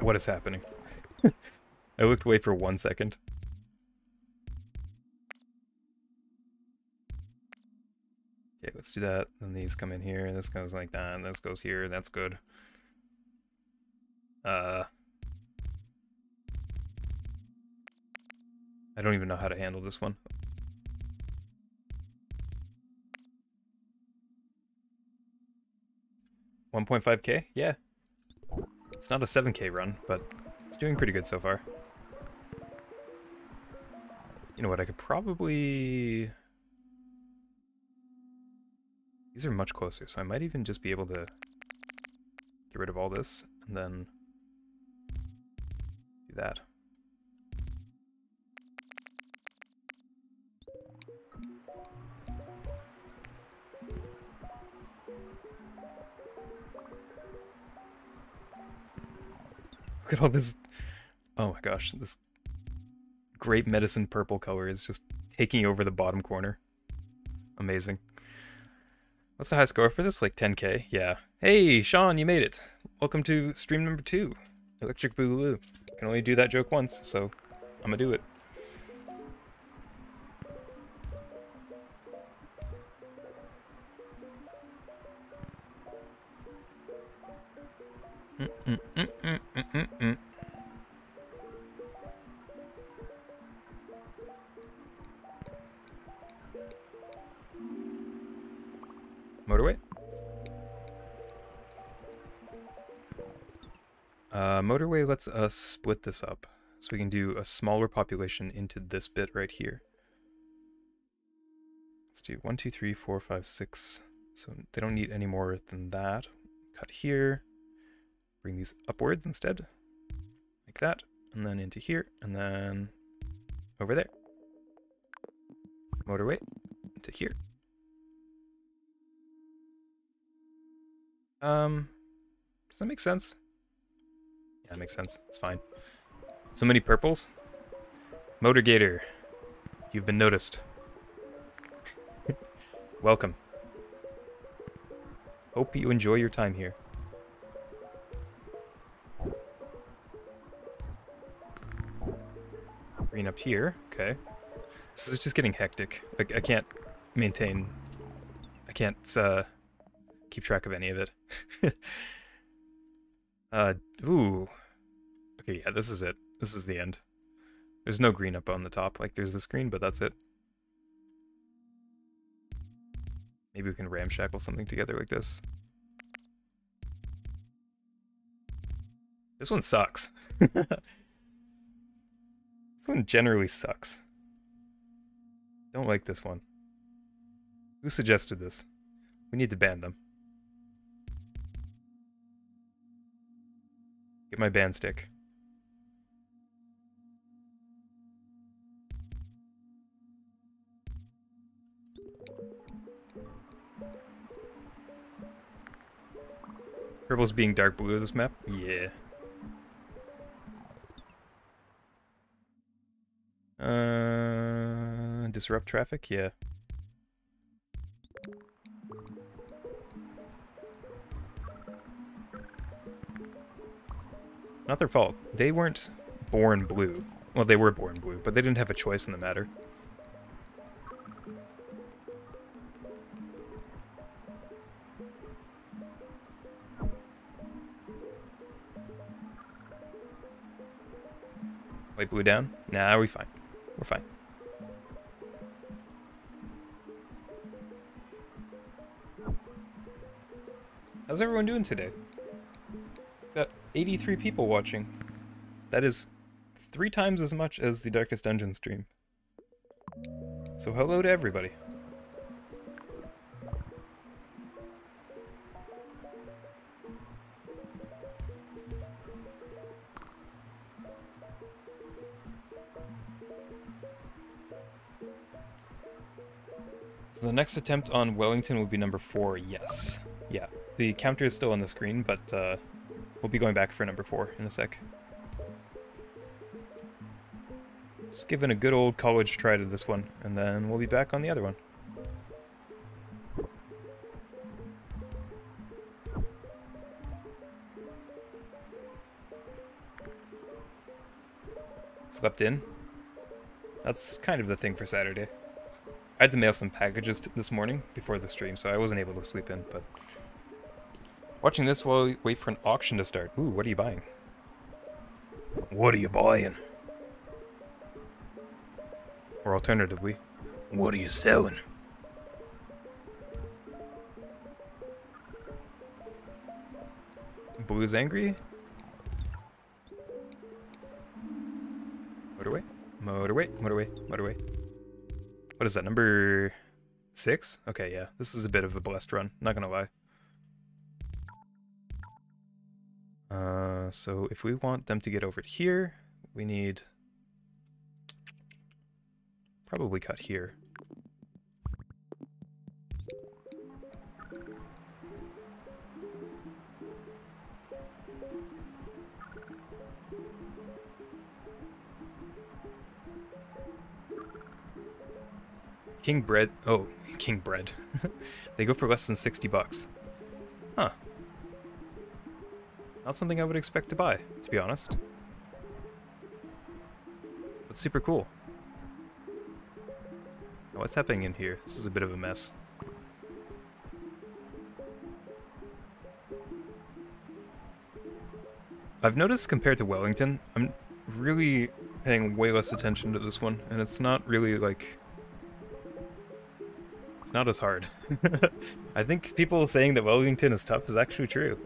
What is happening? (laughs) I looked away for one second. Okay, let's do that. Then these come in here. This goes like that. And this goes here. That's good. Uh, I don't even know how to handle this one. One point five K? Yeah. It's not a seven K run, but it's doing pretty good so far. You know what, I could probably these are much closer, so I might even just be able to get rid of all this and then do that. Look at all this. Oh my gosh, this grape medicine purple color is just taking over the bottom corner. Amazing. What's the high score for this? Like 10k? Yeah. Hey, Sean, you made it. Welcome to stream number two. Electric Boogaloo. Can only do that joke once, so I'm gonna do it. Lets us split this up. So we can do a smaller population into this bit right here. Let's do one, two, three, four, five, six. So they don't need any more than that. Cut here. Bring these upwards instead. Like that. And then into here. And then over there. Motorway into here. Um, does that make sense? That makes sense. It's fine. So many purples. Motor Gator, you've been noticed. (laughs) Welcome. Hope you enjoy your time here. Green up here, okay. This is just getting hectic. Like, I can't maintain... I can't, uh, keep track of any of it. (laughs) uh, ooh. Okay, yeah, this is it. This is the end. There's no green up on the top. Like, there's this green, but that's it. Maybe we can ramshackle something together like this. This one sucks. (laughs) this one generally sucks. Don't like this one. Who suggested this? We need to ban them. Get my ban stick. Purple's being dark blue of this map? Yeah. Uh, disrupt traffic? Yeah. Not their fault. They weren't born blue. Well, they were born blue, but they didn't have a choice in the matter. Blue down? Nah, we're fine. We're fine. How's everyone doing today? Got 83 people watching. That is three times as much as the Darkest Dungeon stream. So hello to everybody. So the next attempt on Wellington will be number four, yes. Yeah, the counter is still on the screen, but uh, we'll be going back for number four in a sec. Just giving a good old college try to this one, and then we'll be back on the other one. Slept in? That's kind of the thing for Saturday. I had to mail some packages this morning before the stream, so I wasn't able to sleep in, but... Watching this while we wait for an auction to start. Ooh, what are you buying? What are you buying? Or alternatively, what are you selling? Blue's angry? Motorway? Motorway? Motorway? Motorway? What is that, number six? Okay, yeah. This is a bit of a blessed run, not gonna lie. Uh, so if we want them to get over here, we need probably cut here. King bread. Oh, king bread. (laughs) they go for less than 60 bucks. Huh. Not something I would expect to buy, to be honest. That's super cool. What's happening in here? This is a bit of a mess. I've noticed compared to Wellington, I'm really paying way less attention to this one, and it's not really like it's not as hard. (laughs) I think people saying that Wellington is tough is actually true.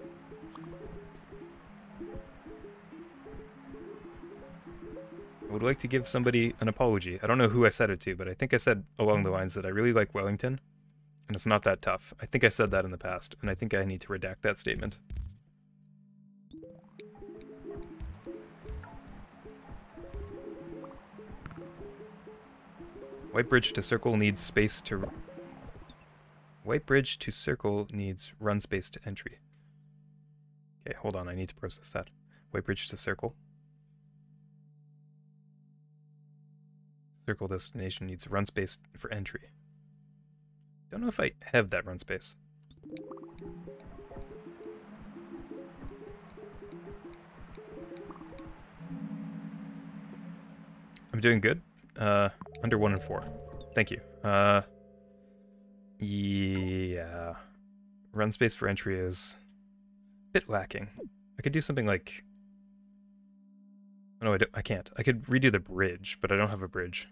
I would like to give somebody an apology. I don't know who I said it to, but I think I said along the lines that I really like Wellington, and it's not that tough. I think I said that in the past, and I think I need to redact that statement. White bridge to circle needs space to White bridge to circle needs run space to entry. Okay, hold on, I need to process that. White bridge to circle. Circle destination needs run space for entry. Don't know if I have that run space. I'm doing good. Uh, under one and four. Thank you. Uh, yeah. Run space for entry is a bit lacking. I could do something like... Oh, no, I, I can't. I could redo the bridge, but I don't have a bridge.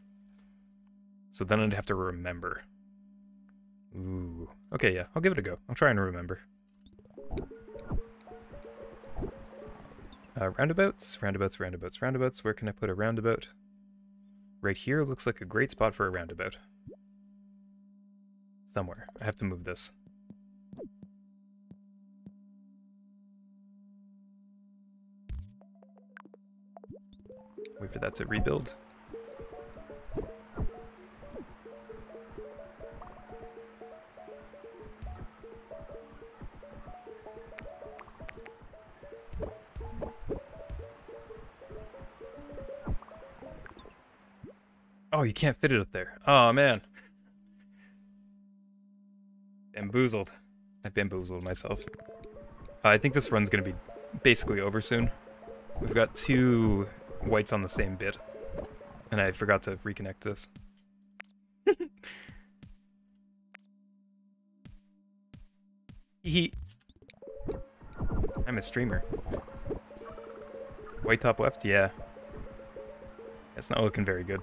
So then I'd have to remember. Ooh. Okay, yeah, I'll give it a go. I'll try and remember. Uh, roundabouts, roundabouts, roundabouts, roundabouts. Where can I put a roundabout? Right here looks like a great spot for a roundabout. Somewhere. I have to move this. Wait for that to rebuild. Oh, you can't fit it up there. Oh, man. Bamboozled. I bamboozled myself. Uh, I think this run's to be basically over soon. We've got two whites on the same bit. And I forgot to reconnect this. (laughs) he. I'm a streamer. White top left? Yeah. It's not looking very good.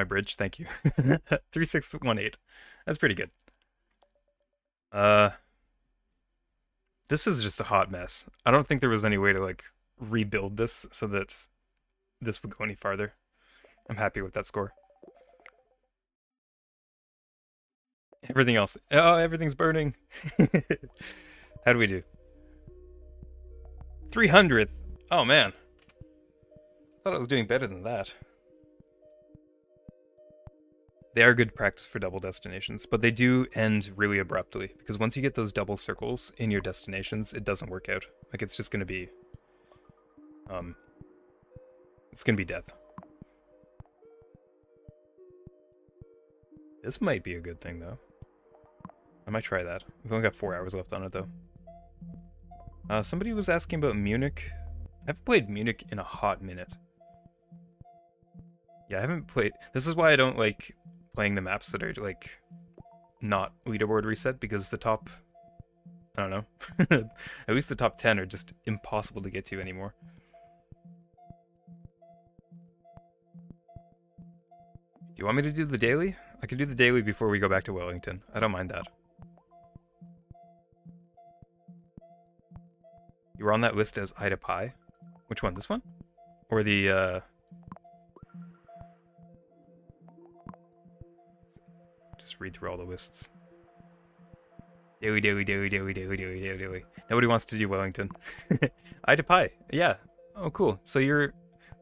My bridge. Thank you. (laughs) 3618. That's pretty good. Uh This is just a hot mess. I don't think there was any way to like rebuild this so that this would go any farther. I'm happy with that score. Everything else. Oh, everything's burning. (laughs) How do we do? 300th. Oh man. I thought I was doing better than that. They are good practice for double destinations, but they do end really abruptly, because once you get those double circles in your destinations, it doesn't work out. Like, it's just gonna be... Um... It's gonna be death. This might be a good thing, though. I might try that. We've only got four hours left on it, though. Uh, somebody was asking about Munich. I haven't played Munich in a hot minute. Yeah, I haven't played... This is why I don't like playing the maps that are, like, not leaderboard reset, because the top... I don't know. (laughs) At least the top 10 are just impossible to get to anymore. Do you want me to do the daily? I can do the daily before we go back to Wellington. I don't mind that. You were on that list as Ida Pie. Which one? This one? Or the, uh... Read through all the lists. Daily, daily, daily, daily, daily, daily, daily, daily. Nobody wants to do Wellington. (laughs) Ida pie. Yeah. Oh, cool. So you're...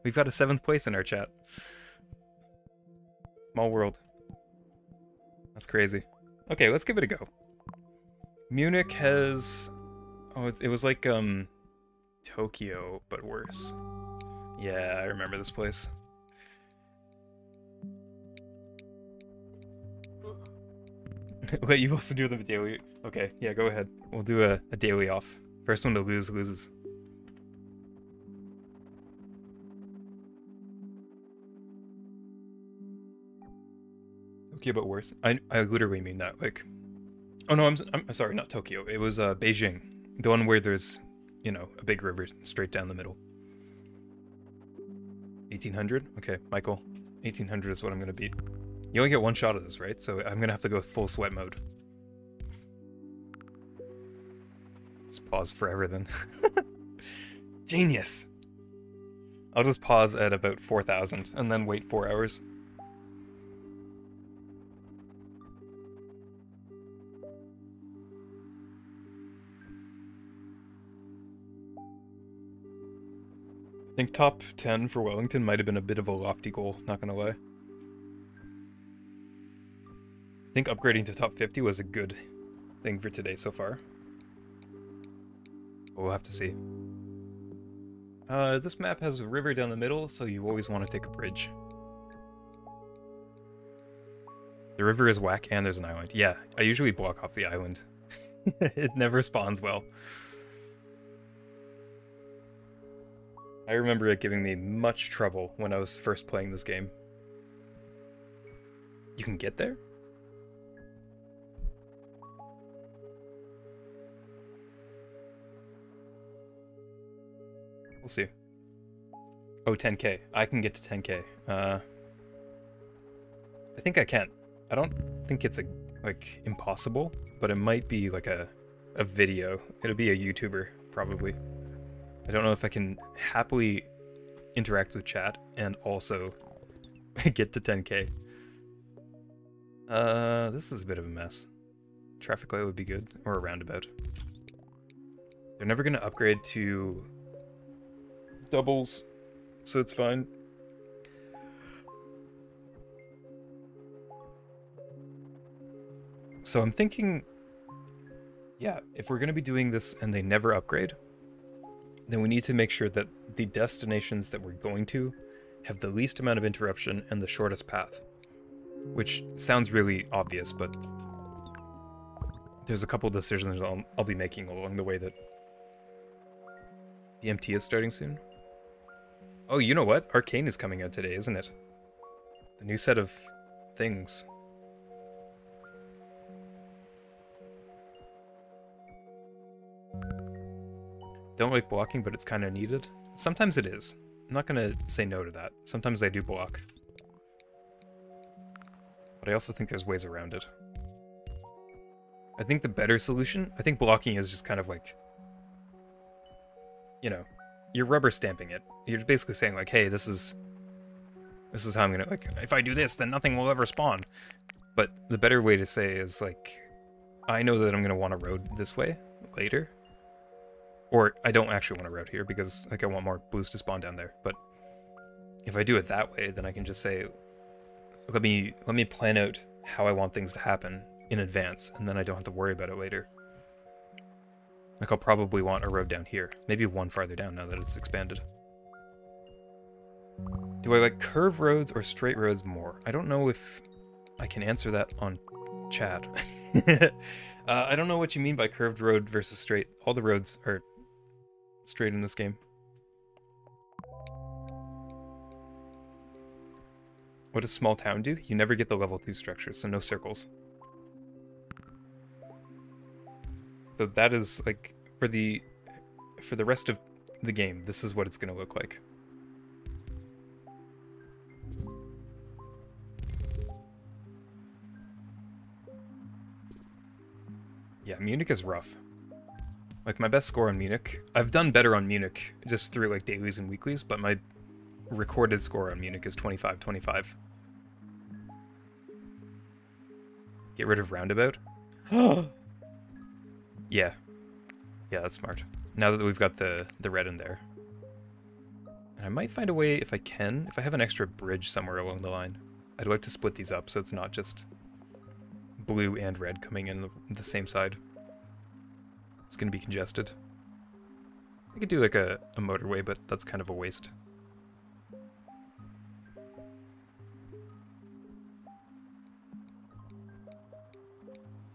We've got a seventh place in our chat. Small world. That's crazy. Okay, let's give it a go. Munich has... Oh, it was like, um... Tokyo, but worse. Yeah, I remember this place. (laughs) Wait, you also do the daily. Okay, yeah, go ahead. We'll do a, a daily off. First one to lose loses. Tokyo, but worse. I I literally mean that. Like, oh no, I'm I'm sorry, not Tokyo. It was uh Beijing, the one where there's, you know, a big river straight down the middle. 1800. Okay, Michael. 1800 is what I'm gonna beat. You only get one shot of this, right? So I'm gonna have to go full sweat mode. Just pause forever then. (laughs) Genius! I'll just pause at about 4,000 and then wait four hours. I think top 10 for Wellington might have been a bit of a lofty goal, not gonna lie. I think upgrading to top 50 was a good thing for today so far. we'll have to see. Uh, this map has a river down the middle, so you always want to take a bridge. The river is whack and there's an island. Yeah, I usually block off the island. (laughs) it never spawns well. I remember it giving me much trouble when I was first playing this game. You can get there? We'll see. Oh, 10k. I can get to 10k. Uh, I think I can. I don't think it's a like impossible, but it might be like a a video. It'll be a YouTuber probably. I don't know if I can happily interact with chat and also (laughs) get to 10k. Uh, this is a bit of a mess. Traffic light would be good, or a roundabout. They're never going to upgrade to doubles, so it's fine. So I'm thinking, yeah, if we're going to be doing this and they never upgrade, then we need to make sure that the destinations that we're going to have the least amount of interruption and the shortest path. Which sounds really obvious, but there's a couple decisions I'll, I'll be making along the way that BMT is starting soon. Oh, you know what? Arcane is coming out today, isn't it? The new set of things. Don't like blocking, but it's kind of needed. Sometimes it is. I'm not going to say no to that. Sometimes I do block. But I also think there's ways around it. I think the better solution, I think blocking is just kind of like, you know, you're rubber stamping it. You're basically saying like, hey, this is this is how I'm gonna like if I do this, then nothing will ever spawn. But the better way to say is like I know that I'm gonna want a road this way later. Or I don't actually want a road here because like I want more blues to spawn down there. But if I do it that way, then I can just say let me let me plan out how I want things to happen in advance, and then I don't have to worry about it later. Like I'll probably want a road down here. Maybe one farther down now that it's expanded. Do I like curve roads or straight roads more? I don't know if I can answer that on chat. (laughs) uh, I don't know what you mean by curved road versus straight. All the roads are straight in this game. What does small town do? You never get the level 2 structure, so no circles. So that is like for the for the rest of the game, this is what it's going to look like. Yeah, Munich is rough. Like my best score on Munich, I've done better on Munich just through like dailies and weeklies, but my recorded score on Munich is 25-25. Get rid of roundabout. (gasps) (gasps) Yeah. Yeah, that's smart. Now that we've got the, the red in there. And I might find a way, if I can, if I have an extra bridge somewhere along the line, I'd like to split these up so it's not just blue and red coming in the, the same side. It's going to be congested. I could do like a, a motorway, but that's kind of a waste.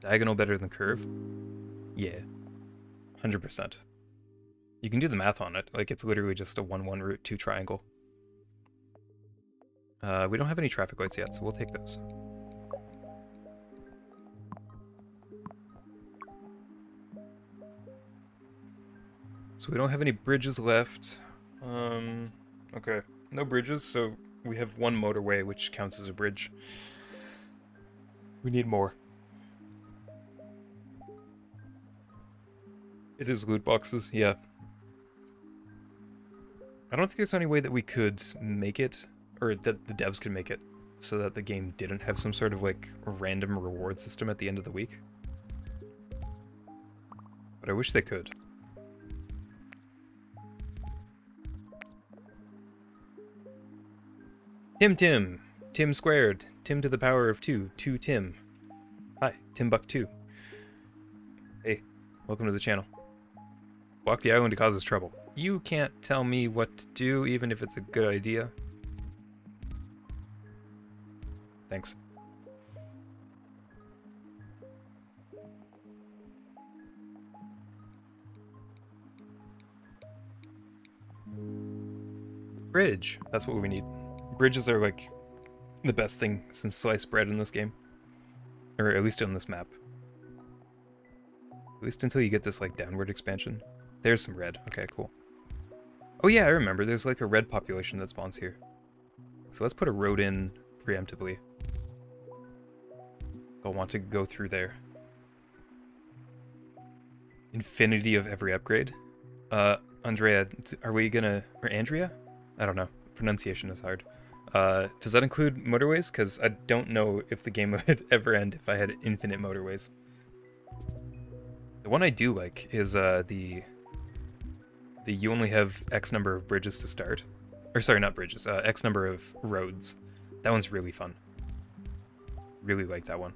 Diagonal better than curve? Yeah. 100%. You can do the math on it. Like, it's literally just a 1-1 root 2 triangle. Uh, we don't have any traffic lights yet, so we'll take those. So we don't have any bridges left. Um, okay, no bridges, so we have one motorway, which counts as a bridge. We need more. It is loot boxes, yeah. I don't think there's any way that we could make it, or that the devs could make it, so that the game didn't have some sort of like random reward system at the end of the week. But I wish they could. Tim Tim! Tim squared. Tim to the power of two. Two Tim. Hi, Timbuk2. Hey, welcome to the channel. Walk the island to cause us trouble. You can't tell me what to do, even if it's a good idea. Thanks. Bridge. That's what we need. Bridges are like the best thing since sliced bread in this game. Or at least on this map. At least until you get this like downward expansion. There's some red. Okay, cool. Oh yeah, I remember. There's like a red population that spawns here. So let's put a road in preemptively. I'll want to go through there. Infinity of every upgrade. Uh, Andrea, are we gonna... Or Andrea? I don't know. Pronunciation is hard. Uh, does that include motorways? Because I don't know if the game (laughs) would ever end if I had infinite motorways. The one I do like is uh, the you only have X number of bridges to start. Or sorry, not bridges, uh, X number of roads. That one's really fun. Really like that one.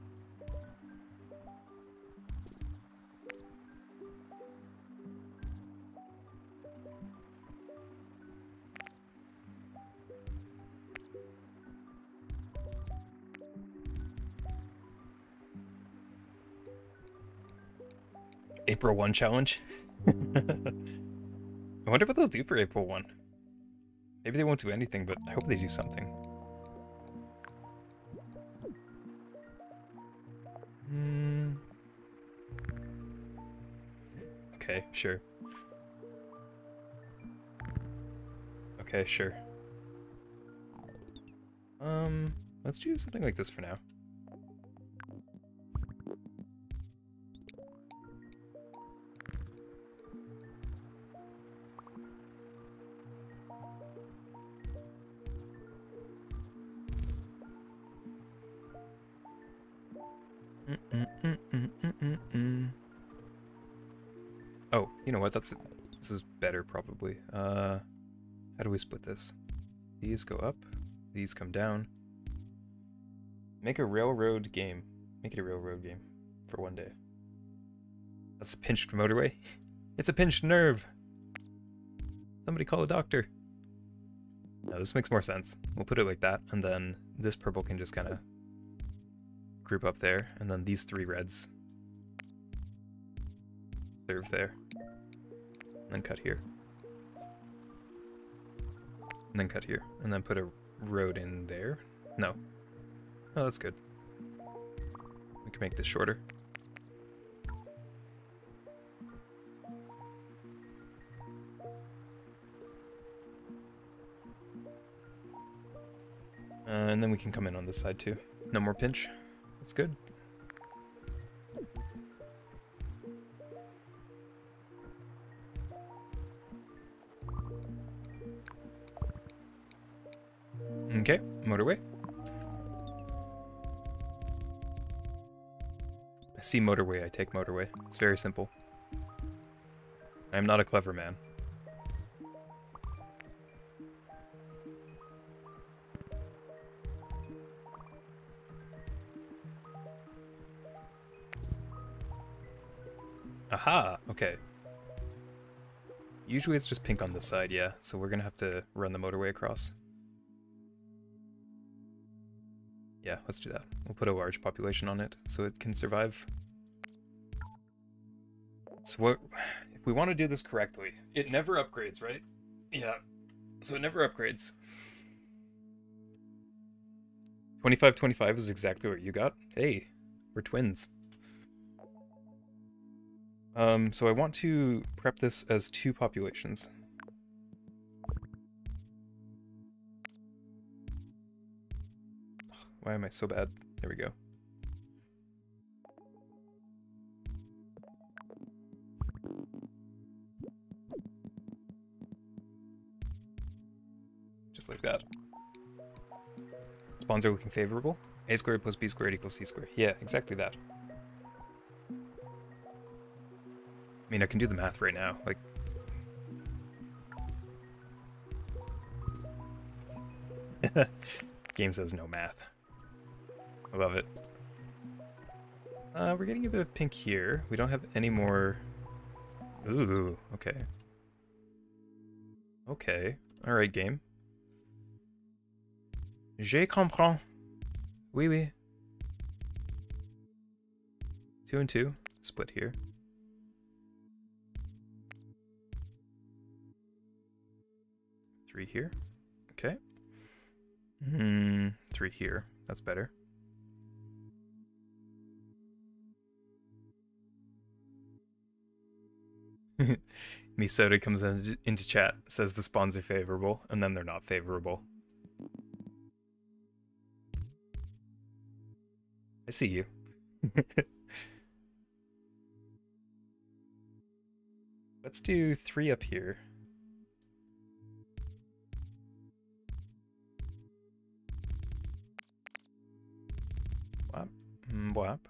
April 1 challenge. (laughs) I wonder what they'll do for April 1. Maybe they won't do anything, but I hope they do something. Hmm. Okay, sure. Okay, sure. Um, let's do something like this for now. You know what? That's this is better probably. Uh, how do we split this? These go up, these come down. Make a railroad game. Make it a railroad game for one day. That's a pinched motorway. (laughs) It's a pinched nerve. Somebody call a doctor. No, this makes more sense. We'll put it like that, and then this purple can just kind of group up there, and then these three reds serve there. And then cut here. And then cut here. And then put a road in there. No. Oh, that's good. We can make this shorter. Uh, and then we can come in on this side too. No more pinch. That's good. Okay, motorway. I see motorway, I take motorway. It's very simple. I am not a clever man. Aha! Okay. Usually it's just pink on this side, yeah, so we're gonna have to run the motorway across. Yeah, let's do that. We'll put a large population on it so it can survive. So what, if we want to do this correctly, it never upgrades, right? Yeah, so it never upgrades. 2525 is exactly what you got. Hey, we're twins. Um, so I want to prep this as two populations. Why am I so bad? There we go. Just like that. Spawns are looking favorable. A squared plus b squared equals c squared. Yeah, exactly that. I mean, I can do the math right now. Like, (laughs) game says no math. I love it. Uh, we're getting a bit of pink here. We don't have any more... Ooh, okay. Okay. Alright, game. Je comprends. Oui, oui. Two and two. Split here. Three here. Okay. Hmm, three here. That's better. (laughs) Misoda comes in, into chat, says the spawns are favorable, and then they're not favorable. I see you. (laughs) Let's do three up here. Whap. Mm,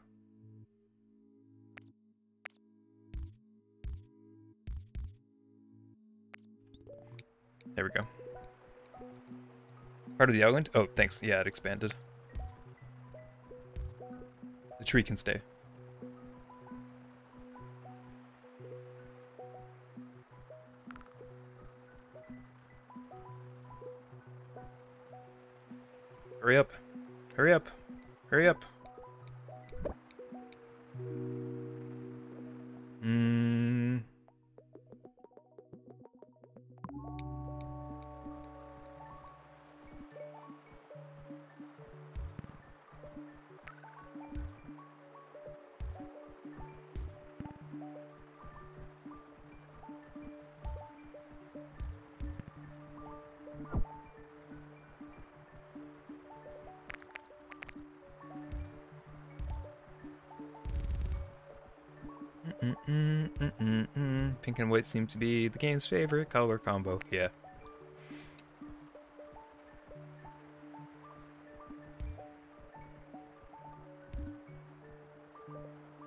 There we go. Part of the island? Oh, thanks. Yeah, it expanded. The tree can stay. Hurry up. Hurry up. Hurry up. Hmm. Pink and white seem to be the game's favorite color combo. Yeah.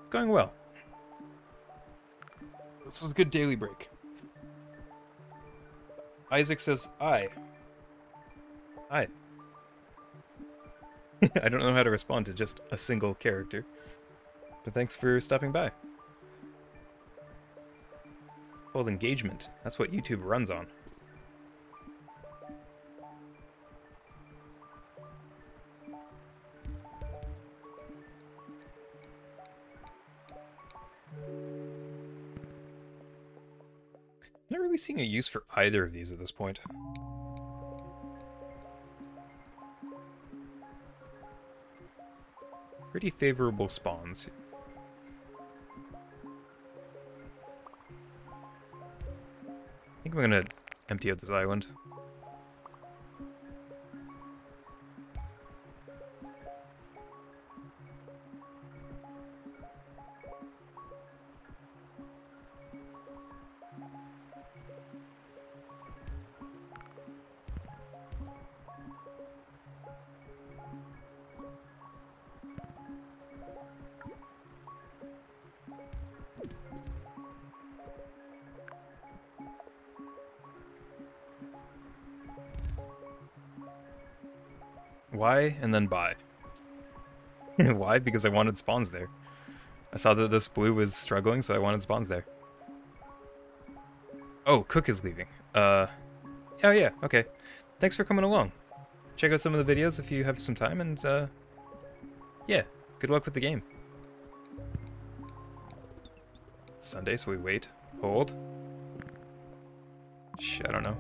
It's going well. This is a good daily break. Isaac says, I. I. (laughs) I don't know how to respond to just a single character. But thanks for stopping by. Called engagement. That's what YouTube runs on. Not really seeing a use for either of these at this point. Pretty favorable spawns. Think we're gonna empty out this island. And then buy? (laughs) Why? Because I wanted spawns there. I saw that this blue was struggling, so I wanted spawns there. Oh, Cook is leaving. Uh, oh yeah, okay. Thanks for coming along. Check out some of the videos if you have some time, and uh, yeah, good luck with the game. Sunday, so we wait. Hold. Shh, I don't know.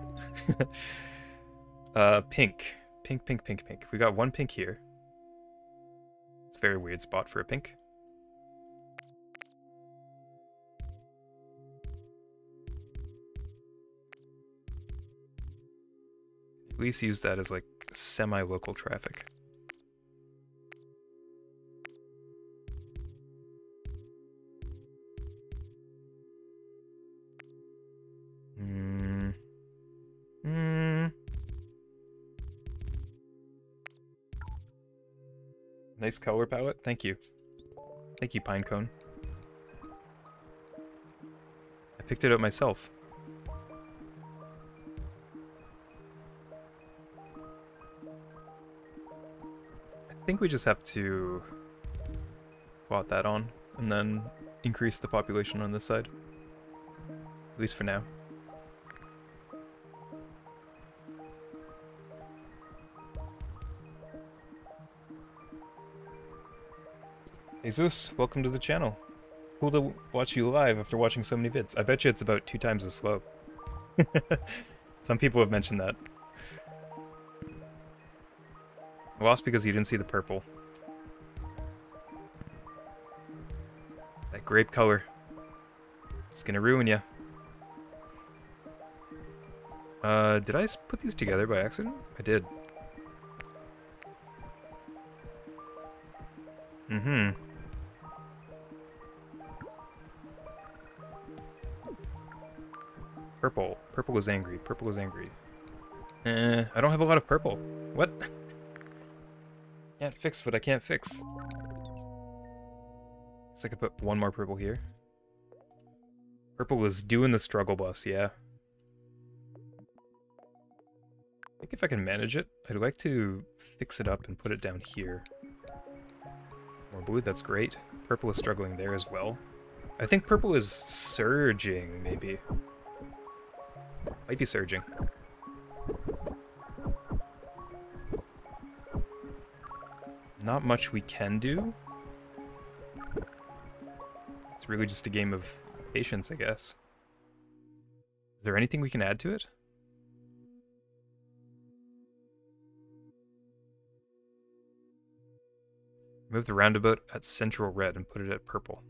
(laughs) uh, pink. Pink, pink, pink, pink. We got one pink here. It's a very weird spot for a pink. At least use that as like semi-local traffic. Nice color palette. Thank you. Thank you, Pinecone. I picked it up myself. I think we just have to plot that on and then increase the population on this side. At least for now. Jesus, welcome to the channel. Cool to watch you live after watching so many vids. I bet you it's about two times as slow. (laughs) Some people have mentioned that. Lost because you didn't see the purple. That grape color. It's gonna ruin you. Uh, did I put these together by accident? I did. Mm-hmm. Purple. Purple was angry. Purple was angry. Eh, I don't have a lot of purple. What? (laughs) can't fix what I can't fix. So I could put one more purple here. Purple was doing the struggle bus, yeah. I think if I can manage it, I'd like to fix it up and put it down here. More blue, that's great. Purple is struggling there as well. I think purple is surging, maybe. Might be surging. Not much we can do. It's really just a game of patience, I guess. Is there anything we can add to it? Move the roundabout at central red and put it at purple.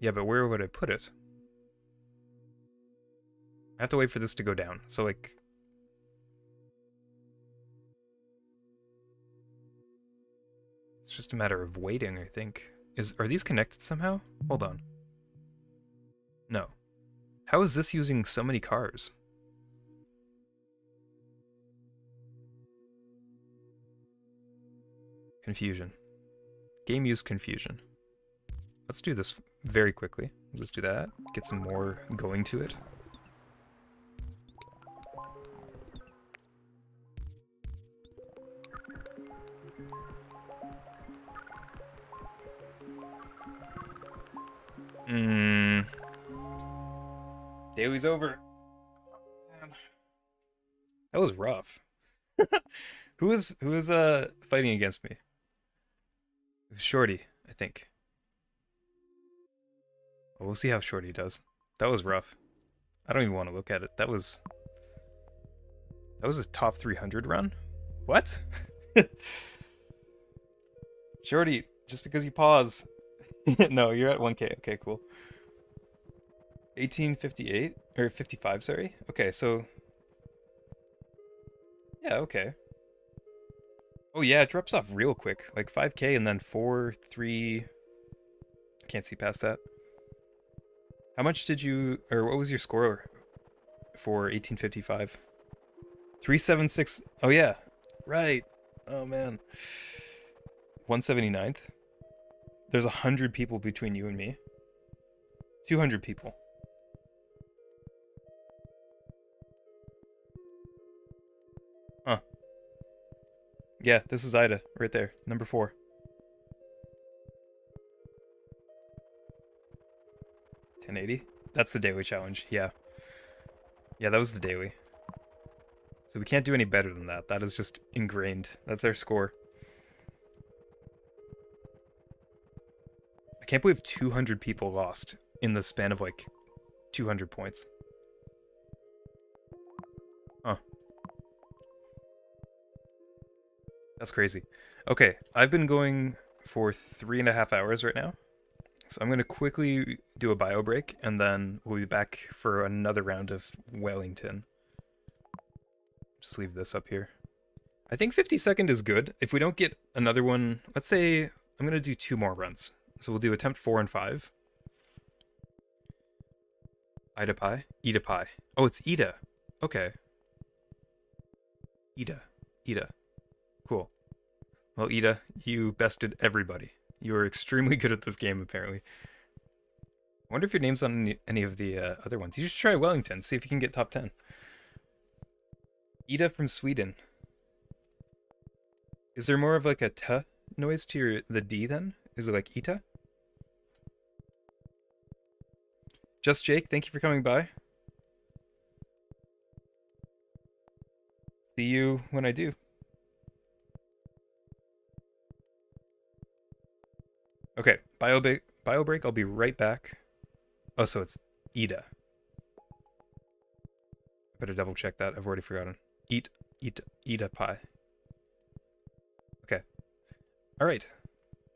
Yeah, but where would I put it? I have to wait for this to go down. So, like... It's just a matter of waiting, I think. Is Are these connected somehow? Hold on. No. How is this using so many cars? Confusion. Game use confusion. Let's do this very quickly. Let's do that. Get some more going to it. Hmm. Daily's over. Oh, that was rough. (laughs) who is who is uh fighting against me? Shorty, I think. Well, we'll see how Shorty does. That was rough. I don't even want to look at it. That was that was a top 300 run. What? (laughs) Shorty, just because you pause (laughs) no, you're at 1k. Okay, cool. 1858 or 55, sorry. Okay, so Yeah, okay. Oh yeah, it drops off real quick. Like 5k and then 4 3 can't see past that. How much did you or what was your score for 1855? 376. Oh yeah. Right. Oh man. 179th. There's a hundred people between you and me. 200 people. Huh. Yeah, this is Ida, right there, number four. Ten eighty. That's the daily challenge. Yeah. Yeah, that was the daily. So we can't do any better than that. That is just ingrained. That's our score. I can't believe 200 people lost in the span of like 200 points. Huh. That's crazy. Okay, I've been going for three and a half hours right now. So I'm going to quickly do a bio break, and then we'll be back for another round of Wellington. Just leave this up here. I think 50 second is good. If we don't get another one, let's say I'm going to do two more runs. So we'll do attempt four and five. Ida pie? Ida pie. Oh, it's Ida. Okay. Ida. Ida. Cool. Well, Ida, you bested everybody. You are extremely (laughs) good at this game, apparently. I wonder if your name's on any of the uh, other ones. You should try Wellington, see if you can get top 10. Ida from Sweden. Is there more of like a t noise to your the D then? Is it like Ita? Just Jake, thank you for coming by. See you when I do. Okay, bio, bio break, I'll be right back. Oh, so it's Ida. Better double check that. I've already forgotten. Eat, eat, Ida pie. Okay. All right.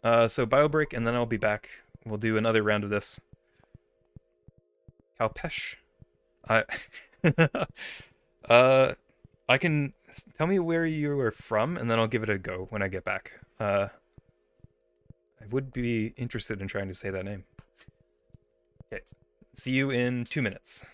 Uh, so bio break, and then I'll be back. We'll do another round of this. Kalpesh. I. (laughs) uh, I can tell me where you are from, and then I'll give it a go when I get back. Uh, I would be interested in trying to say that name. Okay. See you in two minutes.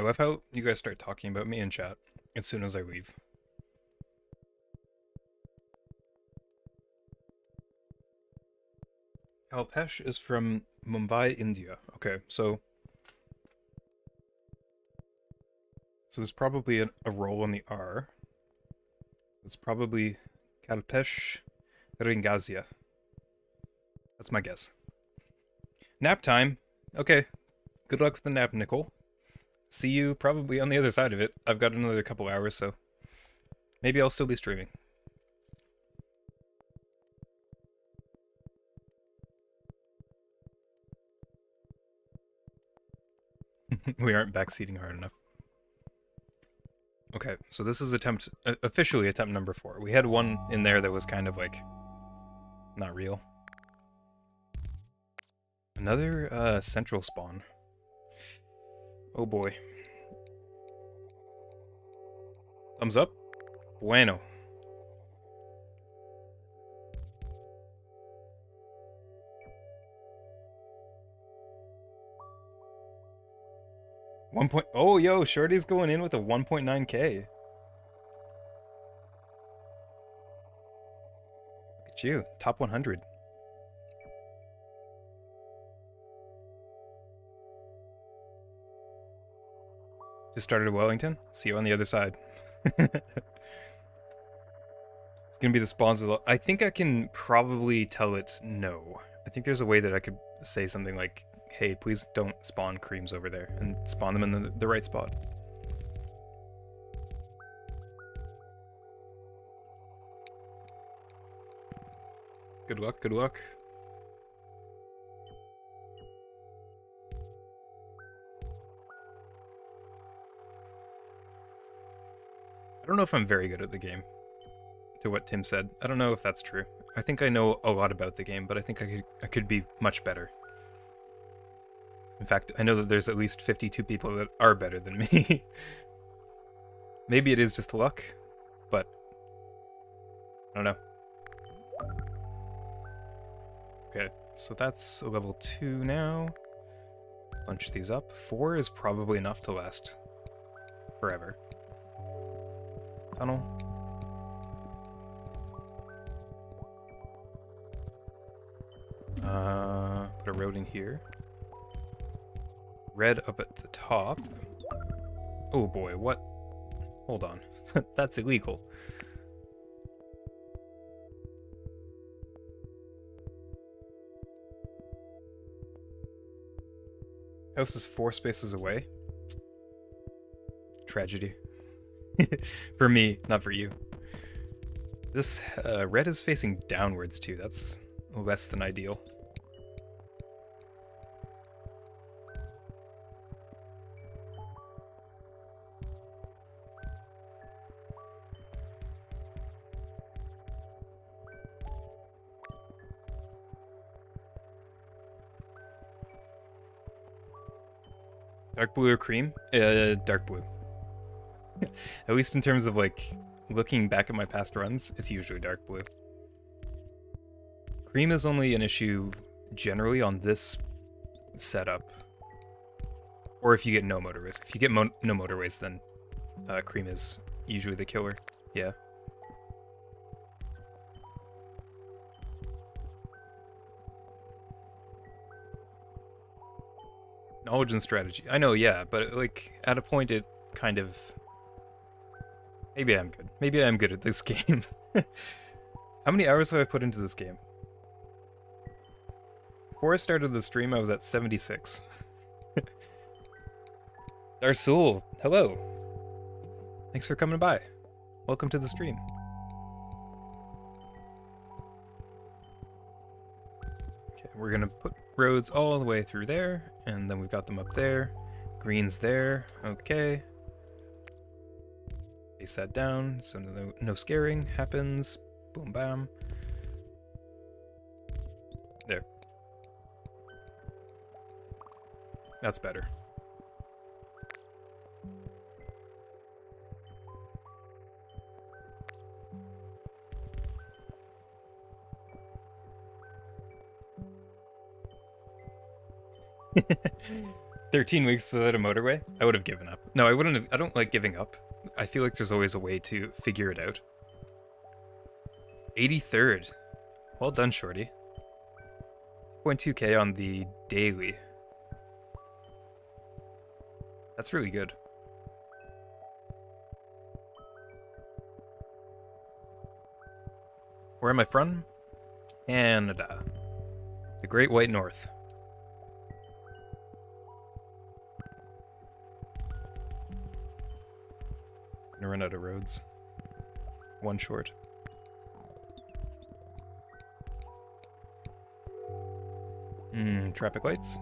I love how you guys start talking about me in chat as soon as I leave. Kalpesh is from Mumbai, India. Okay, so... So there's probably a, a roll on the R. It's probably Kalpesh Ringazia. That's my guess. Nap time. Okay. Good luck with the nap, Nicole. See you probably on the other side of it. I've got another couple hours, so maybe I'll still be streaming. (laughs) we aren't backseating hard enough. Okay, so this is attempt, uh, officially attempt number four. We had one in there that was kind of like, not real. Another uh, central spawn. Oh boy. Thumbs up? Bueno. One point. Oh, yo, Shorty's going in with a 1.9k. Look at you, top 100. Just started at Wellington. See you on the other side. (laughs) it's gonna be the spawns with. I think I can probably tell it no. I think there's a way that I could say something like hey, please don't spawn creams over there, and spawn them in the, the right spot. Good luck, good luck. Don't know if I'm very good at the game, to what Tim said. I don't know if that's true. I think I know a lot about the game, but I think I could, I could be much better. In fact, I know that there's at least 52 people that are better than me. (laughs) Maybe it is just luck, but I don't know. Okay, so that's a level 2 now. Bunch these up. 4 is probably enough to last forever. Tunnel. Uh, put a road in here red up at the top. Oh boy, what? Hold on. (laughs) That's illegal. House is four spaces away. Tragedy. (laughs) for me, not for you. This uh, red is facing downwards too. That's less than ideal. Dark blue or cream? Uh, dark blue. (laughs) at least in terms of like looking back at my past runs, it's usually dark blue. Cream is only an issue generally on this setup. Or if you get no motor motorways. If you get mo no motorways, then uh, cream is usually the killer. Yeah. Knowledge and strategy. I know, yeah, but like at a point it kind of Maybe I'm good. Maybe I'm good at this (laughs) game. How many hours have I put into this game? Before I started the stream, I was at 76. (laughs) Darsul, hello. Thanks for coming by. Welcome to the stream. Okay, we're gonna put roads all the way through there, and then we've got them up there. Green's there, okay. Face that down, so no, no scaring happens. Boom, bam. There. That's better. (laughs) 13 weeks without a motorway? I would have given up. No, I wouldn't have. I don't like giving up. I feel like there's always a way to figure it out. 83rd. Well done, Shorty. 0.2k on the daily. That's really good. Where am I from? Canada. The Great White North. Gonna run out of roads. One short. Hmm, traffic lights.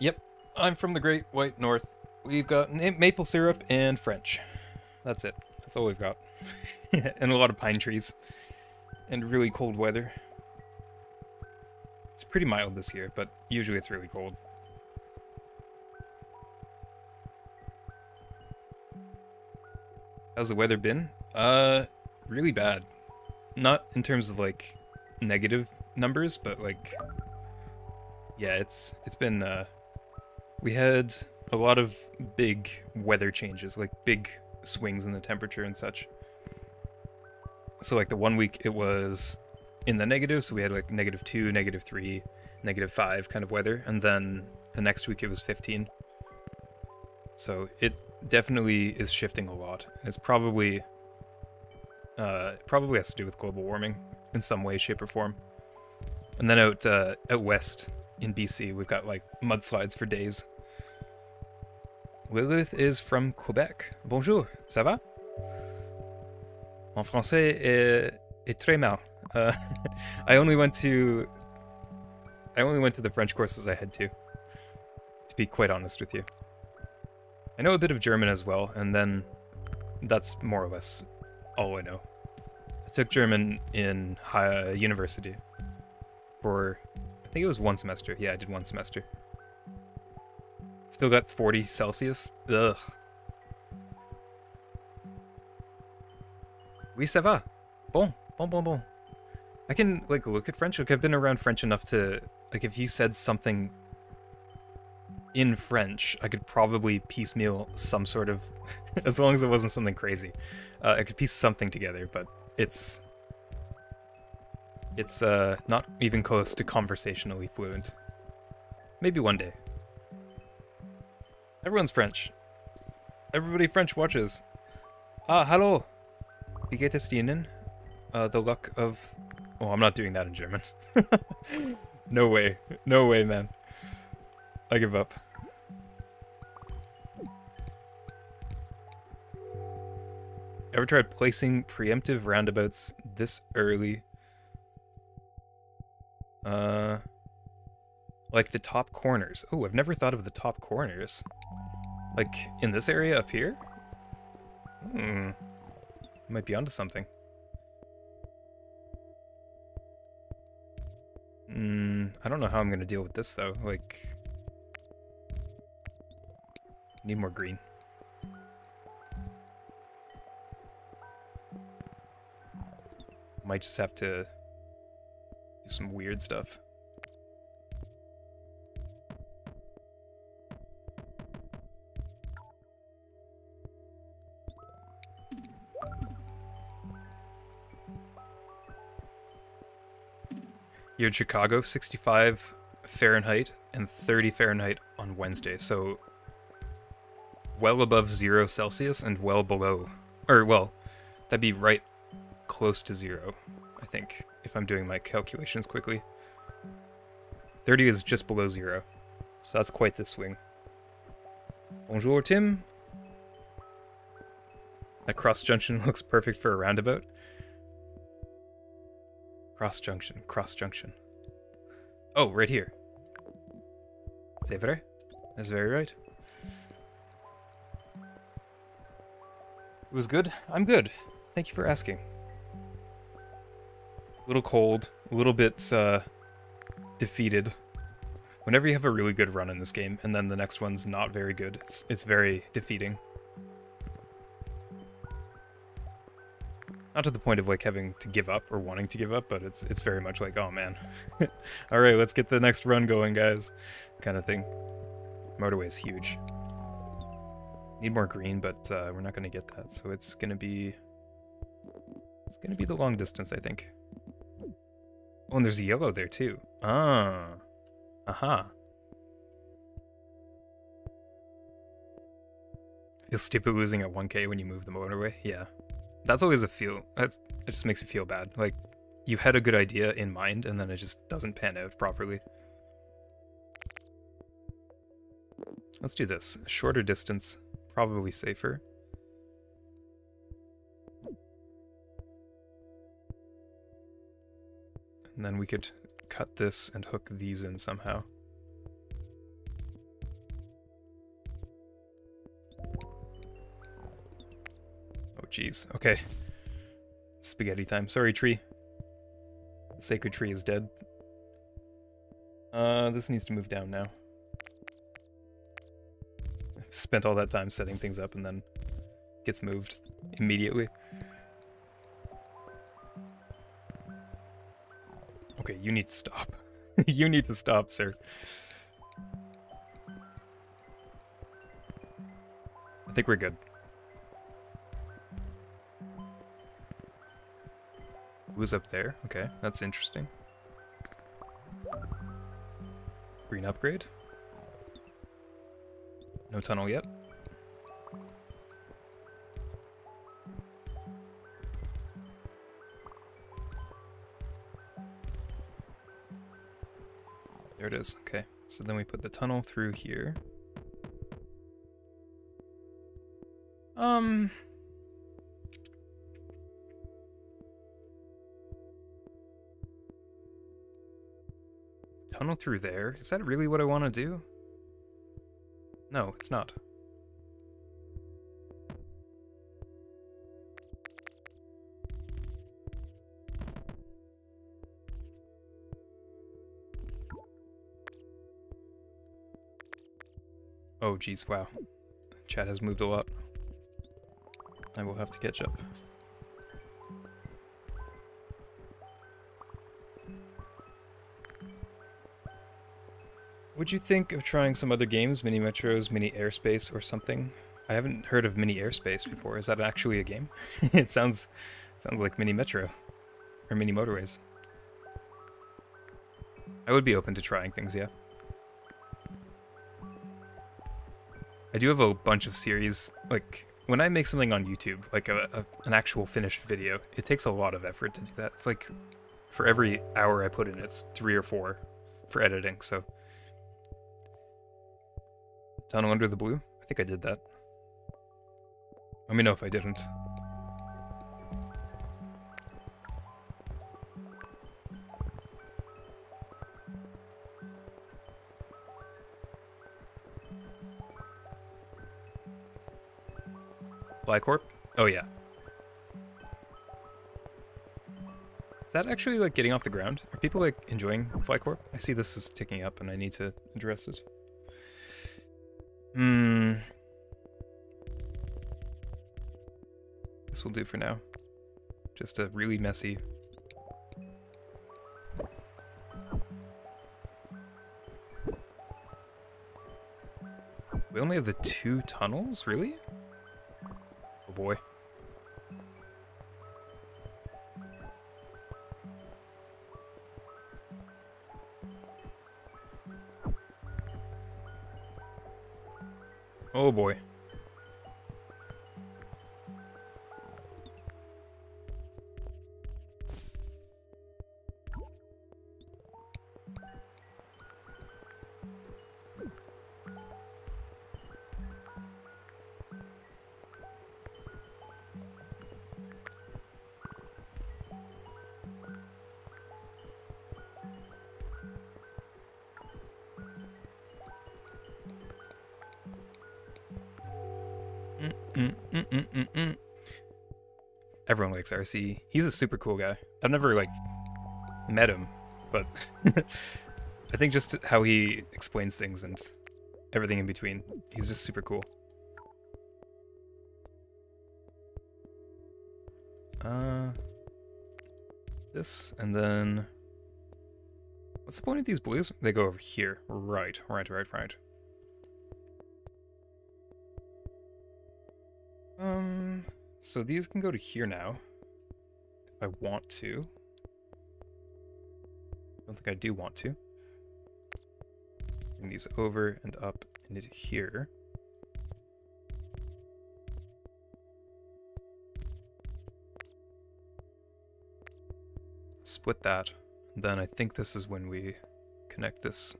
Yep, I'm from the Great White North. We've got maple syrup and French. That's it. That's all we've got. (laughs) and a lot of pine trees. And really cold weather. It's pretty mild this year, but usually it's really cold. How's the weather been? Uh, really bad. Not in terms of like negative numbers, but like yeah, it's it's been uh we had a lot of big weather changes, like big swings in the temperature and such. So like the one week it was in the negative, so we had like negative 2, negative 3, negative 5 kind of weather, and then the next week it was 15. So it definitely is shifting a lot. And it's probably uh, probably has to do with global warming in some way, shape, or form. And then out uh, out west in BC, we've got like mudslides for days. Lilith is from Quebec. Bonjour, ça va? En français est, est très mal. Uh, (laughs) I only went to I only went to the French courses I had to. To be quite honest with you. I know a bit of German as well, and then that's more or less all I know. I took German in high, university for, I think it was one semester. Yeah, I did one semester. Still got 40 Celsius. Ugh. Oui, ça va. Bon, bon, bon, bon. I can, like, look at French. Like, I've been around French enough to, like, if you said something in French, I could probably piecemeal some sort of, (laughs) as long as it wasn't something crazy, uh, I could piece something together, but it's, it's uh, not even close to conversationally fluent. Maybe one day. Everyone's French. Everybody French watches. Ah, hello. Wie geht es Ihnen? Uh, the luck of... Oh, I'm not doing that in German. (laughs) no way. No way, man. I give up. Ever tried placing preemptive roundabouts this early? Uh, like the top corners. Oh, I've never thought of the top corners. Like, in this area up here? Hmm. Might be onto something. Hmm, I don't know how I'm gonna deal with this though. Like, Need more green. Might just have to do some weird stuff. You're in Chicago, 65 Fahrenheit and 30 Fahrenheit on Wednesday. So well above zero Celsius and well below, or well, that'd be right close to zero, I think, if I'm doing my calculations quickly. 30 is just below zero, so that's quite the swing. Bonjour, Tim. That cross junction (laughs) looks perfect for a roundabout. Cross junction, cross junction. Oh, right here. C'est vrai? That's very right. It was good. I'm good. Thank you for asking. A little cold, a little bit uh, defeated. Whenever you have a really good run in this game, and then the next one's not very good, it's it's very defeating. Not to the point of like having to give up or wanting to give up, but it's it's very much like, oh man, (laughs) all right, let's get the next run going, guys, kind of thing. Motorway is huge. Need more green, but uh, we're not going to get that, so it's going to be... It's going to be the long distance, I think. Oh, and there's a yellow there, too. Ah. Aha. Feel stupid losing at 1k when you move the motorway? Yeah. That's always a feel. That's, it just makes you feel bad. Like, you had a good idea in mind, and then it just doesn't pan out properly. Let's do this. Shorter distance, probably safer. And then we could cut this and hook these in somehow. Oh, jeez. Okay. Spaghetti time. Sorry, tree. The sacred tree is dead. Uh, this needs to move down now. Spent all that time setting things up and then gets moved immediately. Okay, you need to stop. (laughs) you need to stop, sir. I think we're good. Who's up there? Okay, that's interesting. Green upgrade. No tunnel yet. There it is. Okay. So then we put the tunnel through here. Um... Tunnel through there? Is that really what I want to do? No, it's not. Oh, geez, wow. Chat has moved a lot. I will have to catch up. Would you think of trying some other games, Mini Metros, Mini Airspace, or something? I haven't heard of Mini Airspace before. Is that actually a game? (laughs) it sounds sounds like Mini Metro or Mini Motorways. I would be open to trying things, yeah. I do have a bunch of series, like, when I make something on YouTube, like a, a, an actual finished video, it takes a lot of effort to do that. It's like, for every hour I put in, it's three or four for editing, so... Tunnel under the blue? I think I did that. Let me know if I didn't. Flycorp? Oh yeah. Is that actually like getting off the ground? Are people like enjoying Flycorp? I see this is ticking up and I need to address it. Hmm. This will do for now. Just a really messy... We only have the two tunnels? Really? Oh boy. Everyone likes RC. He's a super cool guy. I've never like met him, but (laughs) I think just how he explains things and everything in between, he's just super cool. Uh, this and then what's the point of these blues? They go over here. Right, right, right, right. So these can go to here now. If I want to. I don't think I do want to. Bring these over and up and into here. Split that. Then I think this is when we connect this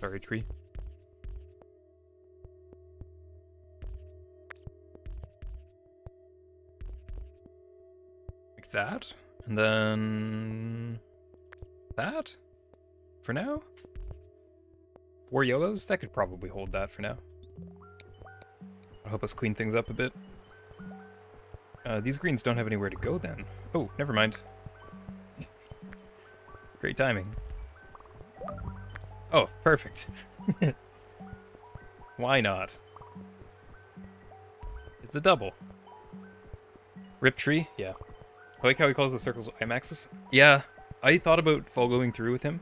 sorry tree. That. And then... That? For now? Four yellows? That could probably hold that for now. I'll help us clean things up a bit. Uh, these greens don't have anywhere to go then. Oh, never mind. (laughs) Great timing. Oh, perfect. (laughs) Why not? It's a double. Rip tree? Yeah. I like how he calls the circles IMAXs. Yeah, I thought about following through with him.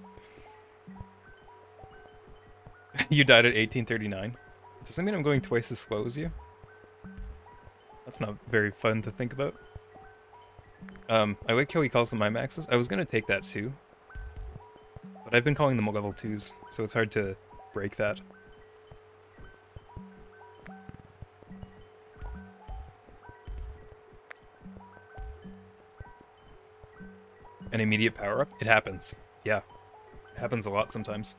(laughs) you died at 1839. Does that mean I'm going twice as slow as you? That's not very fun to think about. Um, I like how he calls them IMAXs. I was gonna take that too. But I've been calling them level 2s, so it's hard to break that. An immediate power-up? It happens. Yeah. It happens a lot sometimes.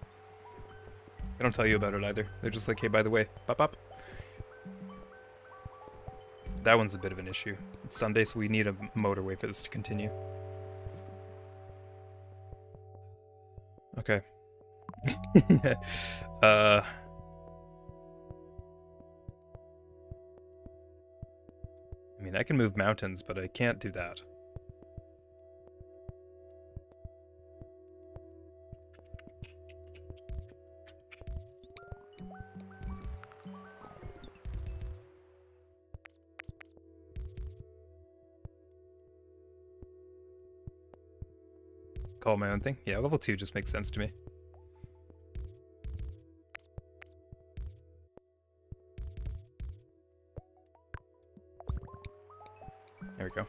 I don't tell you about it either. They're just like, hey, by the way, pop up. That one's a bit of an issue. It's Sunday, so we need a motorway for this to continue. Okay. (laughs) uh... I mean, I can move mountains, but I can't do that. Call my own thing. Yeah, level 2 just makes sense to me. There we go.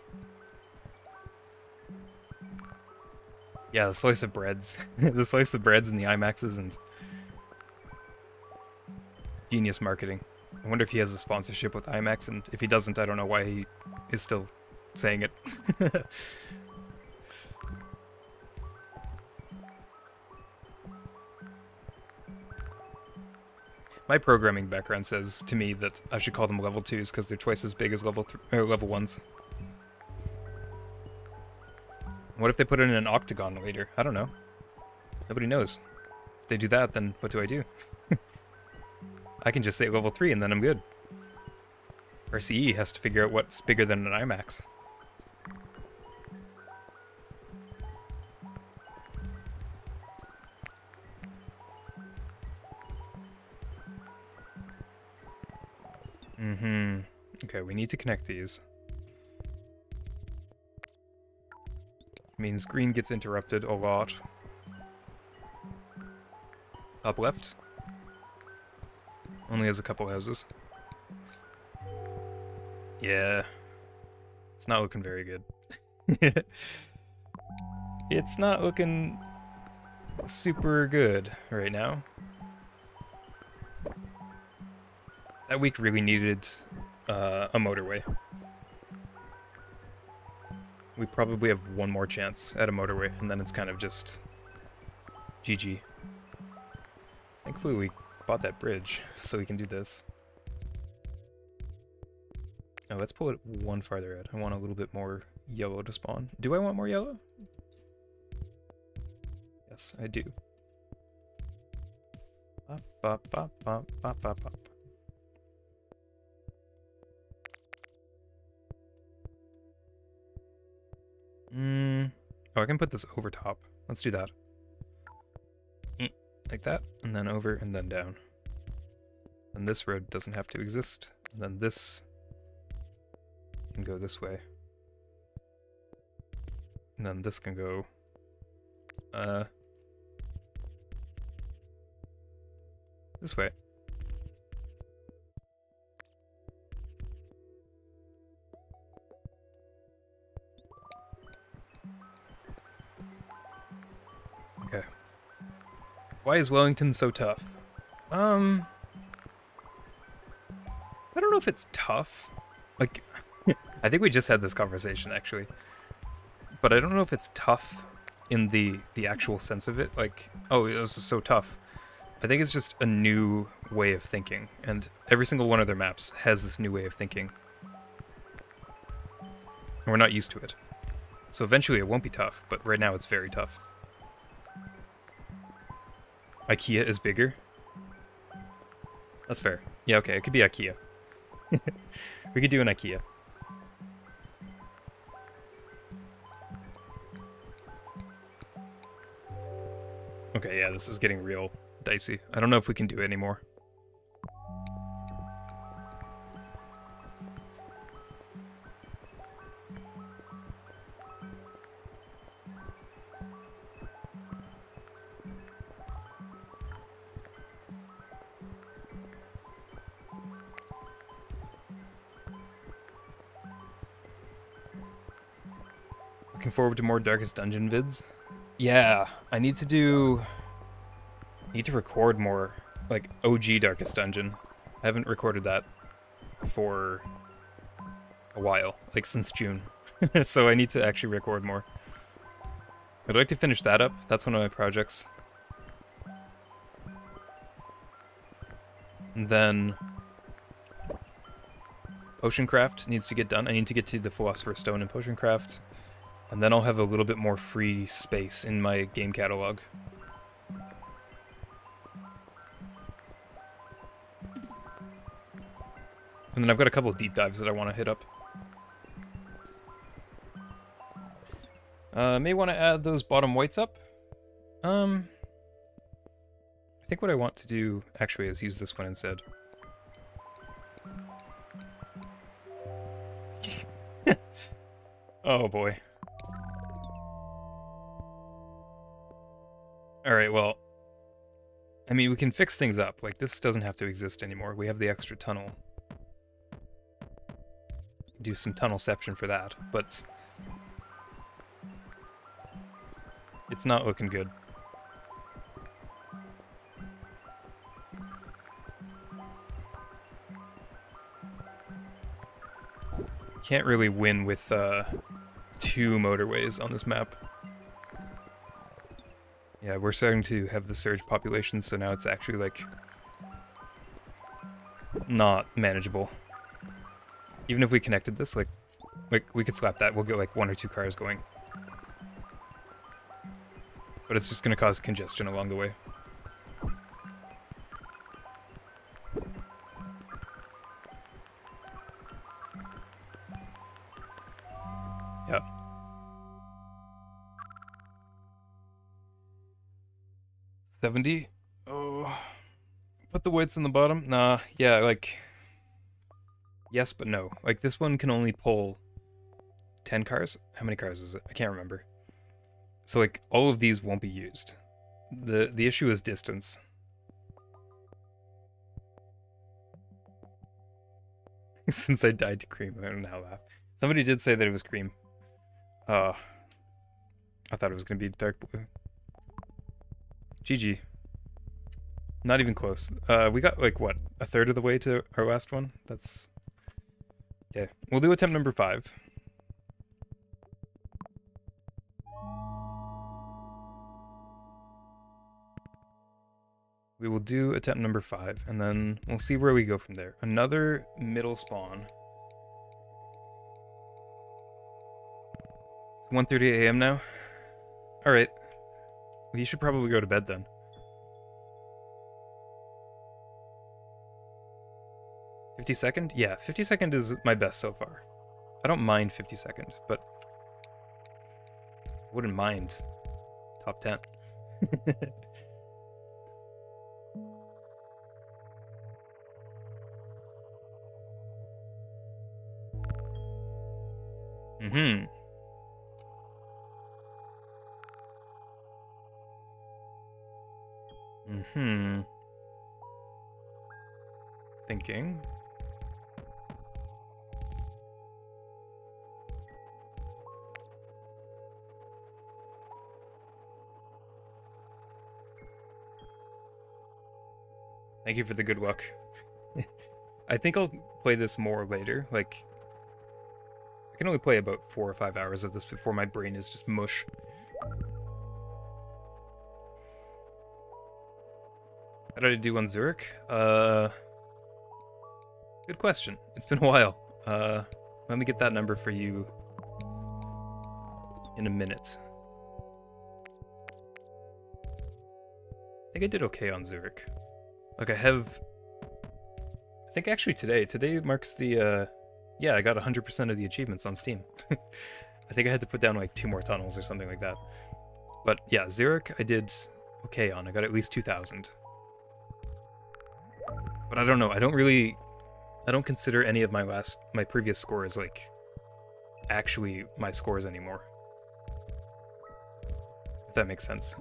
Yeah, the slice of breads. (laughs) the slice of breads and the IMAXs and... Genius marketing. I wonder if he has a sponsorship with IMAX, and if he doesn't, I don't know why he is still saying it. (laughs) My programming background says to me that I should call them level 2s because they're twice as big as level or uh, level 1s. What if they put it in an octagon later? I don't know. Nobody knows. If they do that, then what do I do? (laughs) I can just say level 3 and then I'm good. RCE has to figure out what's bigger than an IMAX. We need to connect these. Means green gets interrupted a lot. Up left. Only has a couple houses. Yeah. It's not looking very good. (laughs) it's not looking super good right now. That week really needed uh, a motorway. We probably have one more chance at a motorway, and then it's kind of just GG. Thankfully we bought that bridge, (laughs) so we can do this. Oh, let's pull it one farther out. I want a little bit more yellow to spawn. Do I want more yellow? Yes, I do. Bop, bop, bop, bop, bop, bop, bop. I can put this over top. Let's do that. Like that, and then over, and then down. And this road doesn't have to exist. And then this can go this way. And then this can go... Uh... This way. Why is Wellington so tough? Um... I don't know if it's tough. Like, (laughs) I think we just had this conversation actually, but I don't know if it's tough in the the actual sense of it. Like, oh, this is so tough. I think it's just a new way of thinking, and every single one of their maps has this new way of thinking. And we're not used to it. So eventually it won't be tough, but right now it's very tough. IKEA is bigger? That's fair. Yeah, okay, it could be IKEA. (laughs) we could do an IKEA. Okay, yeah, this is getting real dicey. I don't know if we can do it anymore. Forward to more Darkest Dungeon vids. Yeah, I need to do... Need to record more, like, OG Darkest Dungeon. I haven't recorded that for a while, like since June. (laughs) so I need to actually record more. I'd like to finish that up. That's one of my projects. And then... Potion craft needs to get done. I need to get to the Philosopher's Stone in Potion craft. And then I'll have a little bit more free space in my game catalog. And then I've got a couple of deep dives that I want to hit up. Uh, may want to add those bottom whites up. Um, I think what I want to do actually is use this one instead. (laughs) oh boy. Alright, well... I mean, we can fix things up. Like, this doesn't have to exist anymore. We have the extra tunnel. Do some tunnelception for that, but... It's not looking good. Can't really win with uh, two motorways on this map. Yeah, we're starting to have the surge population, so now it's actually, like, not manageable. Even if we connected this, like, like we could slap that, we'll get, like, one or two cars going. But it's just going to cause congestion along the way. 70? Oh. Put the weights in the bottom? Nah, yeah, like... Yes, but no. Like, this one can only pull 10 cars? How many cars is it? I can't remember. So, like, all of these won't be used. The, the issue is distance. (laughs) Since I died to cream, I don't know how Somebody did say that it was cream. Uh, I thought it was going to be dark blue. GG. Not even close. Uh, we got, like, what, a third of the way to our last one? That's... Yeah. We'll do attempt number five. We will do attempt number five, and then we'll see where we go from there. Another middle spawn. It's 1.30 a.m. now. Alright. Well, you should probably go to bed then. Fifty second? Yeah, fifty second is my best so far. I don't mind fifty second, but wouldn't mind top ten. (laughs) mm-hmm. Hmm. Thinking. Thank you for the good luck. (laughs) I think I'll play this more later, like I can only play about four or five hours of this before my brain is just mush. How did I do on Zurich? Uh, good question. It's been a while. Uh, let me get that number for you in a minute. I think I did okay on Zurich. Like I have, I think actually today, today marks the, uh, yeah, I got 100% of the achievements on Steam. (laughs) I think I had to put down like two more tunnels or something like that. But yeah, Zurich I did okay on. I got at least 2,000. But I don't know. I don't really, I don't consider any of my last, my previous scores like actually my scores anymore. If that makes sense.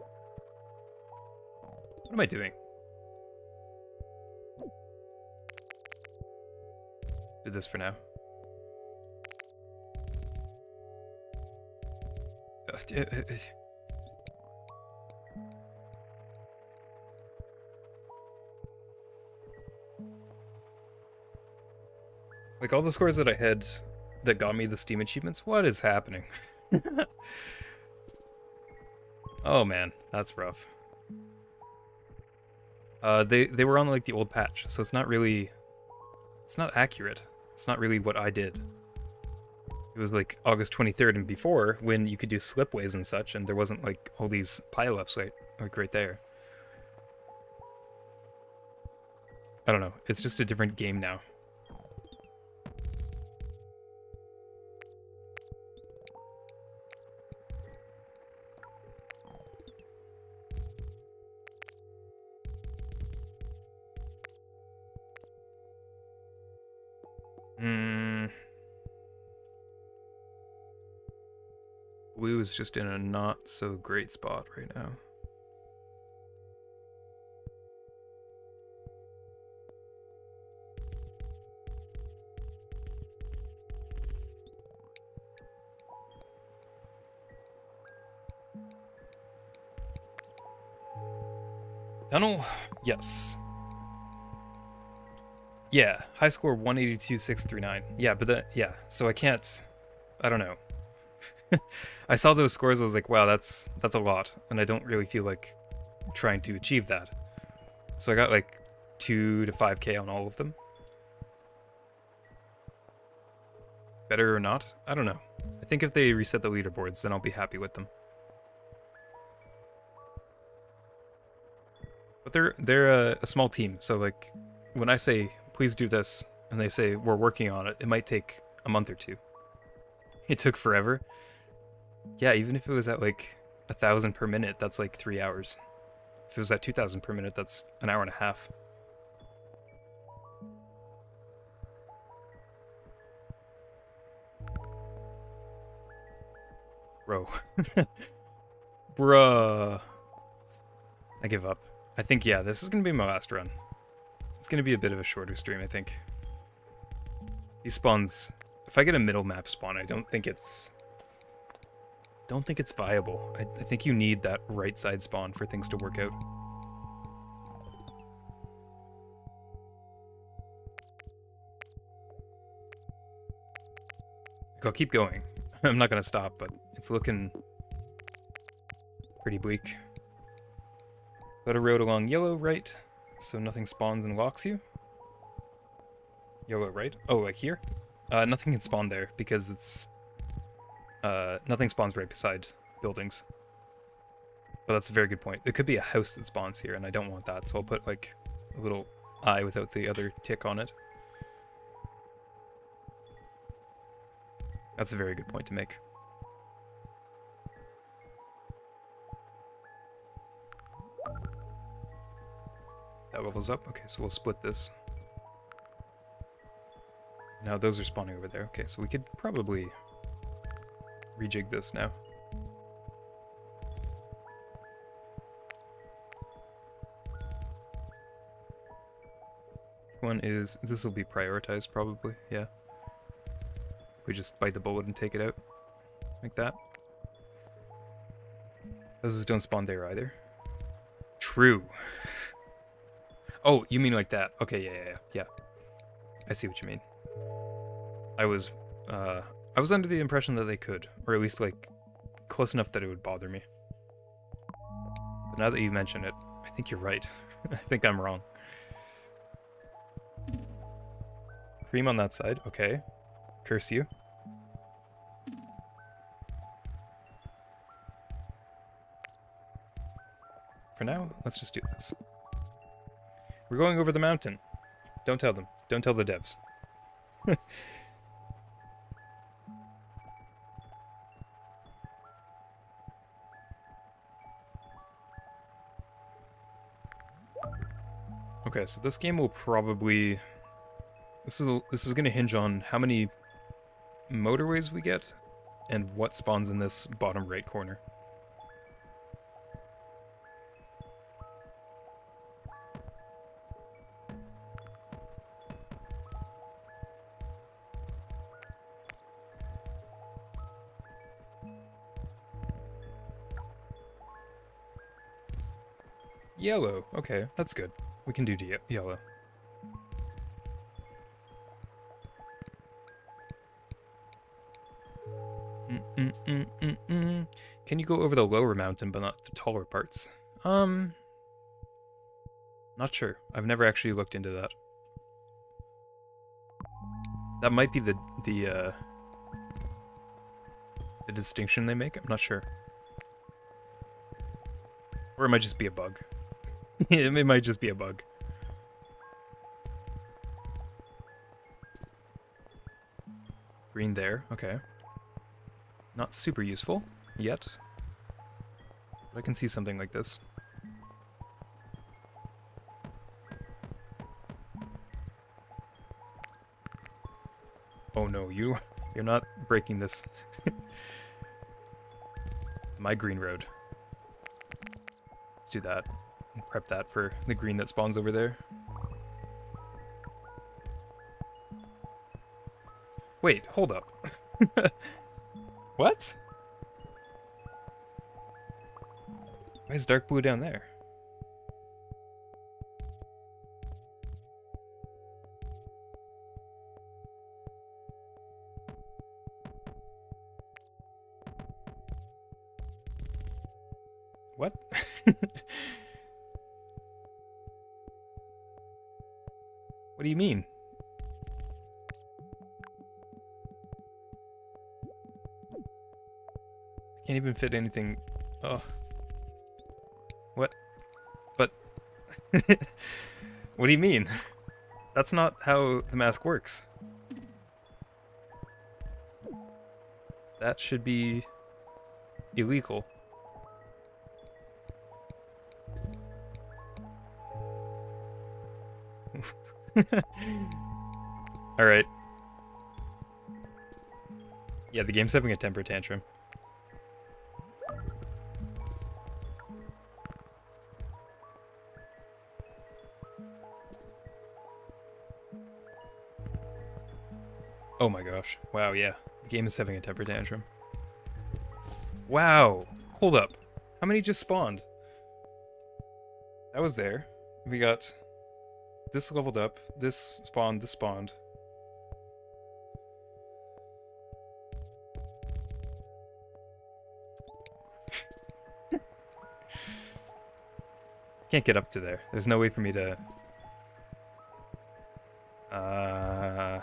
What am I doing? Do this for now. Uh, uh, Like all the scores that I had that got me the Steam achievements, what is happening? (laughs) oh man, that's rough. Uh, they they were on like the old patch, so it's not really, it's not accurate. It's not really what I did. It was like August 23rd and before when you could do slipways and such, and there wasn't like all these pileups right like right there. I don't know. It's just a different game now. Is just in a not so great spot right now. Tunnel? Yes. Yeah, high score 182.639. Yeah, but that, yeah, so I can't, I don't know. (laughs) I saw those scores, I was like, wow, that's that's a lot, and I don't really feel like trying to achieve that. So I got like 2 to 5k on all of them. Better or not? I don't know. I think if they reset the leaderboards, then I'll be happy with them. But they're they're a, a small team, so like when I say please do this, and they say we're working on it, it might take a month or two. It took forever, yeah, even if it was at like a thousand per minute, that's like three hours. If it was at 2,000 per minute, that's an hour and a half. Bro. (laughs) Bruh. I give up. I think, yeah, this is going to be my last run. It's going to be a bit of a shorter stream, I think. These spawns... If I get a middle map spawn, I don't think it's don't think it's viable. I, I think you need that right side spawn for things to work out. I'll keep going. (laughs) I'm not gonna stop, but it's looking pretty bleak. Got a road along yellow right, so nothing spawns and locks you. Yellow right? Oh, like here? Uh, nothing can spawn there because it's uh, nothing spawns right beside buildings. But that's a very good point. It could be a house that spawns here, and I don't want that, so I'll put, like, a little eye without the other tick on it. That's a very good point to make. That levels up. Okay, so we'll split this. Now those are spawning over there. Okay, so we could probably rejig this now. One is, this will be prioritized probably, yeah. We just bite the bullet and take it out. Like that. Those don't spawn there either. True. (laughs) Oh, you mean like that. Okay, yeah, yeah, yeah. I see what you mean. I was, uh, I was under the impression that they could, or at least like close enough that it would bother me. But now that you mention it, I think you're right. (laughs) I think I'm wrong. Cream on that side, okay. Curse you. For now, let's just do this. We're going over the mountain. Don't tell them. Don't tell the devs. (laughs) okay, so this game will probably this is this is going to hinge on how many motorways we get and what spawns in this bottom right corner. Okay, that's good. We can do yellow. Mm -mm -mm can you go over the lower mountain but not the taller parts? Um, not sure. I've never actually looked into that. That might be the the uh, the distinction they make. I'm not sure. Or it might just be a bug. (laughs) it might just be a bug. Green there, okay. Not super useful, yet. But I can see something like this. Oh no, you, (laughs) you're not breaking this. (laughs) My green road. Let's do that. Prep that for the green that spawns over there. Wait, hold up. (laughs) what? Why is dark blue down there? Mean? Can't even fit anything. Oh. What? But. (laughs) what do you mean? That's not how the mask works. That should be illegal. (laughs) Alright. Yeah, the game's having a temper tantrum. Oh my gosh. Wow, yeah. The game is having a temper tantrum. Wow! Hold up. How many just spawned? That was there. We got this leveled up, this spawned, this spawned. Can't get up to there. There's no way for me to... Uh...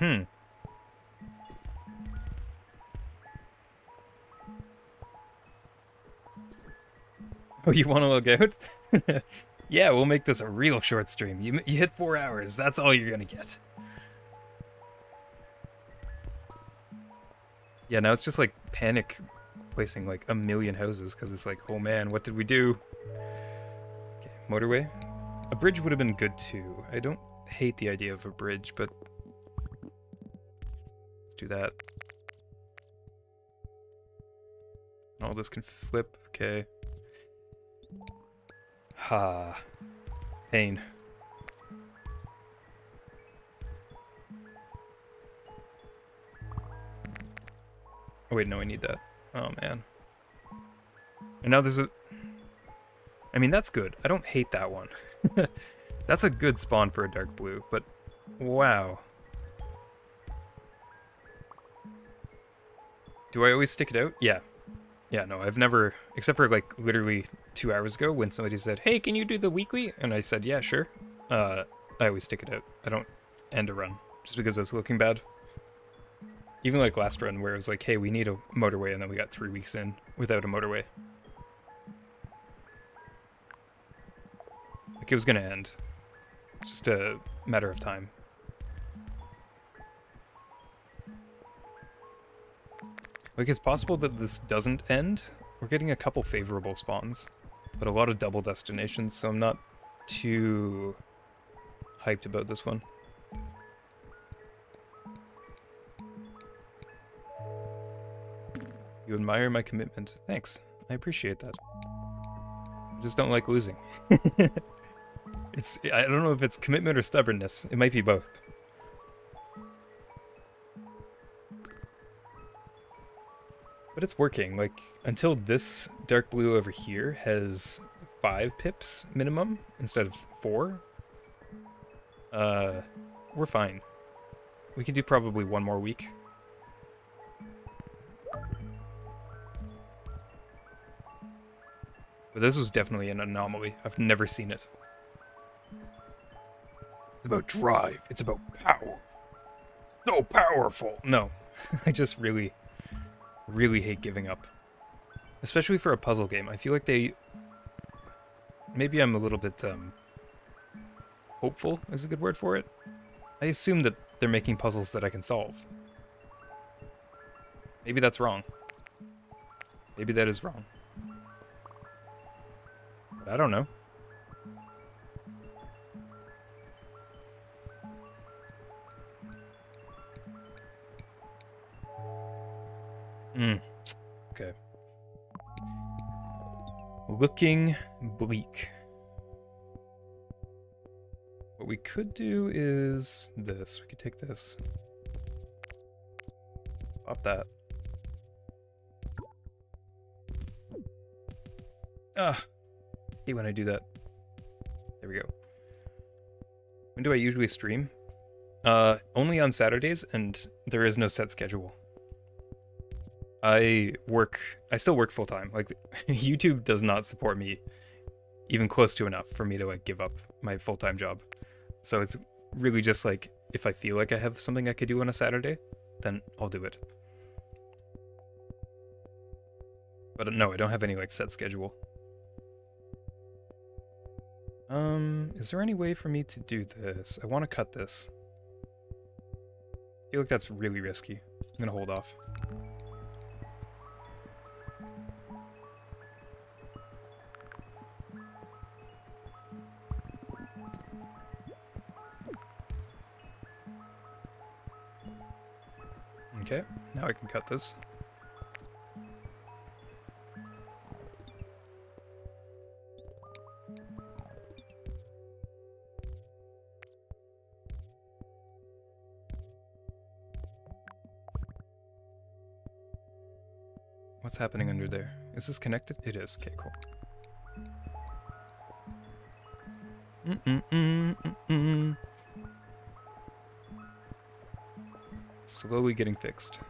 Hmm. Oh, you want to log out? Yeah, we'll make this a real short stream. You, you hit four hours. That's all you're going to get. Yeah, now it's just like panic placing like a million houses because it's like, oh man, what did we do? Okay, motorway. A bridge would have been good too. I don't hate the idea of a bridge, but let's do that. All this can flip, okay. Ha. Pain. Oh wait, no, I need that. Oh man. And now there's a... I mean, that's good. I don't hate that one. (laughs) that's a good spawn for a dark blue, but wow. Do I always stick it out? Yeah. Yeah, no, I've never, except for like literally two hours ago when somebody said, hey, can you do the weekly? And I said, yeah, sure. Uh, I always stick it out. I don't end a run just because it's looking bad. Even like last run where it was like, hey, we need a motorway, and then we got three weeks in without a motorway. Like it was gonna end. It's just a matter of time. Like it's possible that this doesn't end. We're getting a couple favorable spawns, but a lot of double destinations, so I'm not too hyped about this one. You admire my commitment. Thanks. I appreciate that. I just don't like losing. (laughs) it's I don't know if it's commitment or stubbornness. It might be both. But it's working. Like until this dark blue over here has 5 pips minimum instead of 4. Uh we're fine. We can do probably one more week. But this was definitely an anomaly. I've never seen it. It's about drive. It's about power. So powerful. No. (laughs) I just really, really hate giving up. Especially for a puzzle game. I feel like they... Maybe I'm a little bit, um... Hopeful is a good word for it. I assume that they're making puzzles that I can solve. Maybe that's wrong. Maybe that is wrong. I don't know. Hmm. Okay. Looking bleak. What we could do is this. We could take this. Pop that. Ah, hate when I do that. There we go. When do I usually stream? Uh, only on Saturdays, and there is no set schedule. I work, I still work full time. Like, (laughs) YouTube does not support me even close to enough for me to, like, give up my full time job. So it's really just like, if I feel like I have something I could do on a Saturday, then I'll do it. But no, I don't have any, like, set schedule. Um, is there any way for me to do this? I want to cut this. I feel like that's really risky. I'm gonna hold off. Now I can cut this. What's happening under there? Is this connected? It is. Okay, cool. Mm -mm -mm. Slowly getting fixed.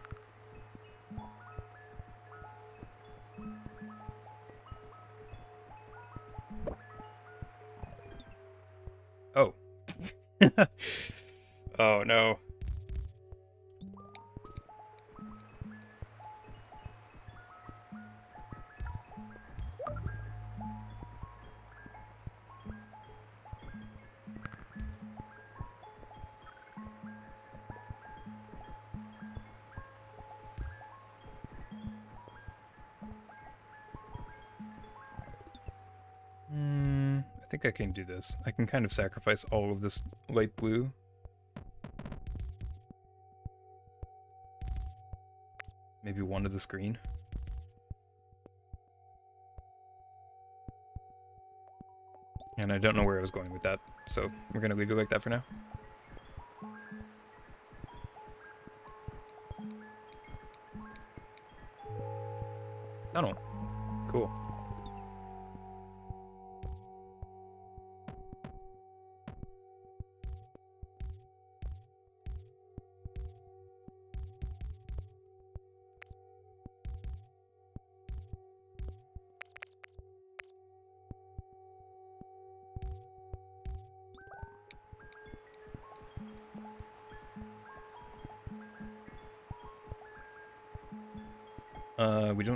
Think I can do this. I can kind of sacrifice all of this light blue. Maybe one of this green. And I don't know where I was going with that, so we're going to leave it like that for now.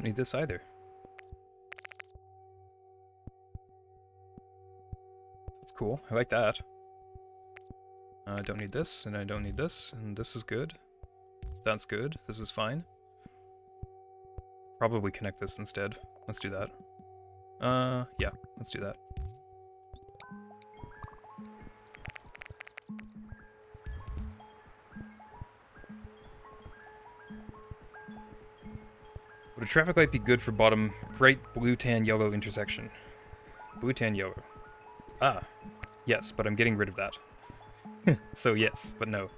Don't need this either. That's cool. I like that. I don't need this, and I don't need this, and this is good. That's good. This is fine. Probably connect this instead. Let's do that. Uh, yeah, let's do that. Traffic light be good for bottom bright blue tan yellow intersection? Blue tan yellow. Ah, yes, but I'm getting rid of that. (laughs) so yes, but no.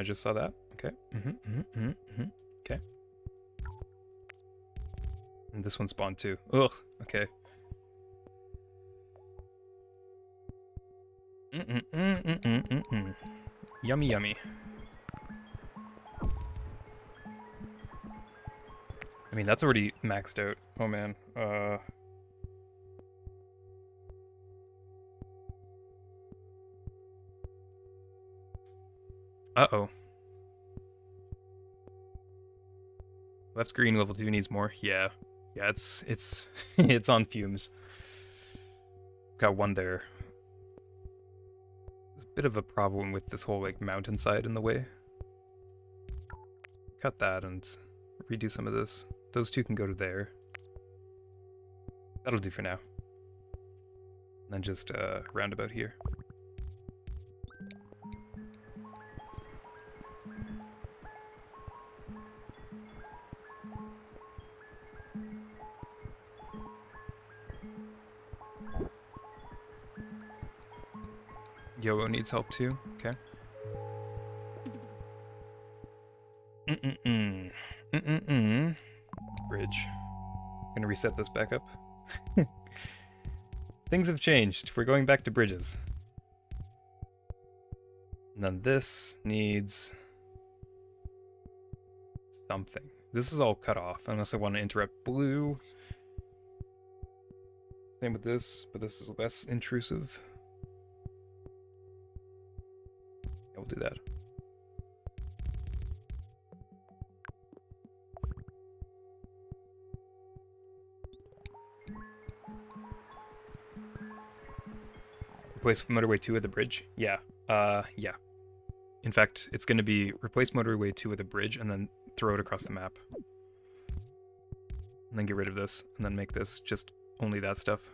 I just saw that. Okay. Mm-hmm, mm-hmm. mm-hmm. Okay. And this one spawned too. Ugh. Okay. Mm-mm-mm-mm-mm-mm. Yummy, yummy. I mean, that's already maxed out. Oh man. Uh. Uh-oh. Left green level 2 needs more. Yeah. Yeah, it's it's (laughs) it's on fumes. Got one there. There's a bit of a problem with this whole like mountainside in the way. Cut that and redo some of this. Those two can go to there. That'll do for now. And then just uh roundabout here. Needs help too. Okay. Mm-mm-mm. Mm-mm-mm. Bridge. Gonna reset this back up. (laughs) Things have changed. We're going back to bridges. And then this needs something. This is all cut off unless I want to interrupt blue. Same with this, but this is less intrusive. Replace motorway 2 with a bridge? Yeah. Uh, yeah. In fact, it's going to be replace motorway 2 with a bridge and then throw it across the map. And then get rid of this, and then make this just only that stuff.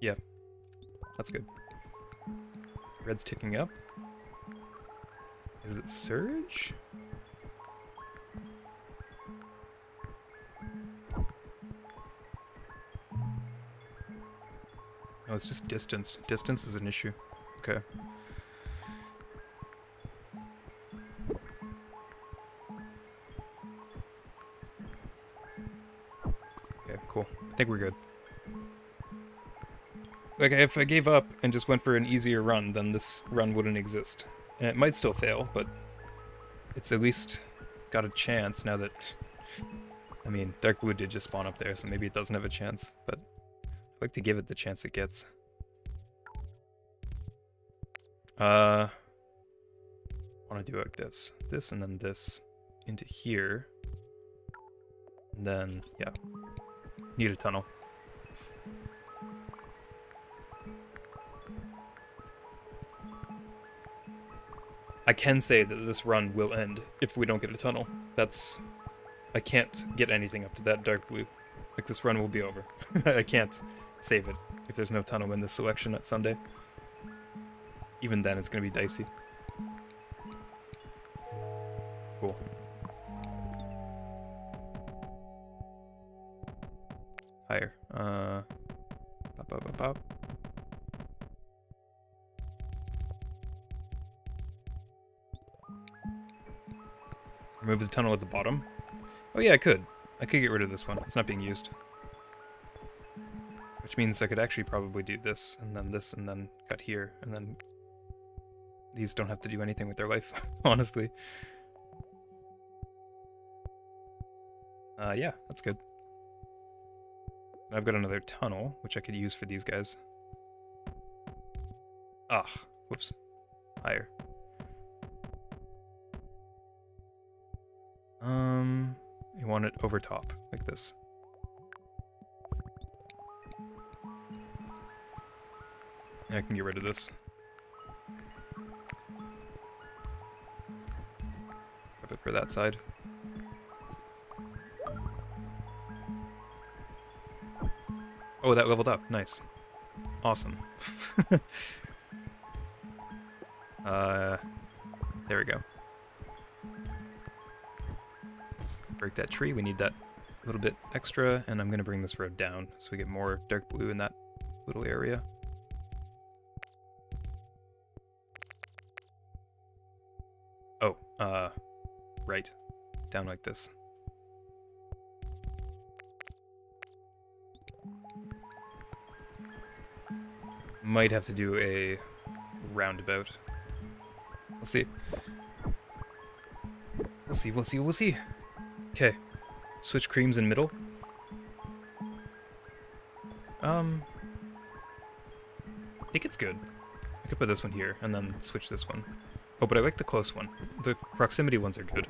Yeah, that's good. Red's ticking up. Is it Surge? It's just distance. Distance is an issue. Okay. Okay, cool. I think we're good. Like, if I gave up and just went for an easier run, then this run wouldn't exist. And it might still fail, but it's at least got a chance now that... I mean, Dark Blue did just spawn up there, so maybe it doesn't have a chance, but like to give it the chance it gets. Uh, I want to do like this. This and then this into here. And then, yeah, need a tunnel. I can say that this run will end if we don't get a tunnel. That's... I can't get anything up to that dark blue. Like, this run will be over. (laughs) I can't save it if there's no tunnel in this selection at Sunday. even then it's gonna be dicey. Cool. Higher. Uh, pop, pop, pop, pop. Remove the tunnel at the bottom. Oh yeah, I could. I could get rid of this one. It's not being used. Means I could actually probably do this, and then this, and then cut here, and then... These don't have to do anything with their life, (laughs) honestly. Uh, yeah, that's good. I've got another tunnel, which I could use for these guys. Ah, whoops. Higher. Um, you want it over top, like this. I can get rid of this. Grab it for that side. Oh, that leveled up. Nice. Awesome. (laughs) uh, there we go. Break that tree. We need that little bit extra, and I'm going to bring this road down so we get more dark blue in that little area. Uh, right. Down like this. Might have to do a roundabout. We'll see. We'll see, we'll see, we'll see. Okay. Switch creams in middle. Um, I think it's good. I could put this one here and then switch this one. Oh, but I like the close one. The proximity ones are good.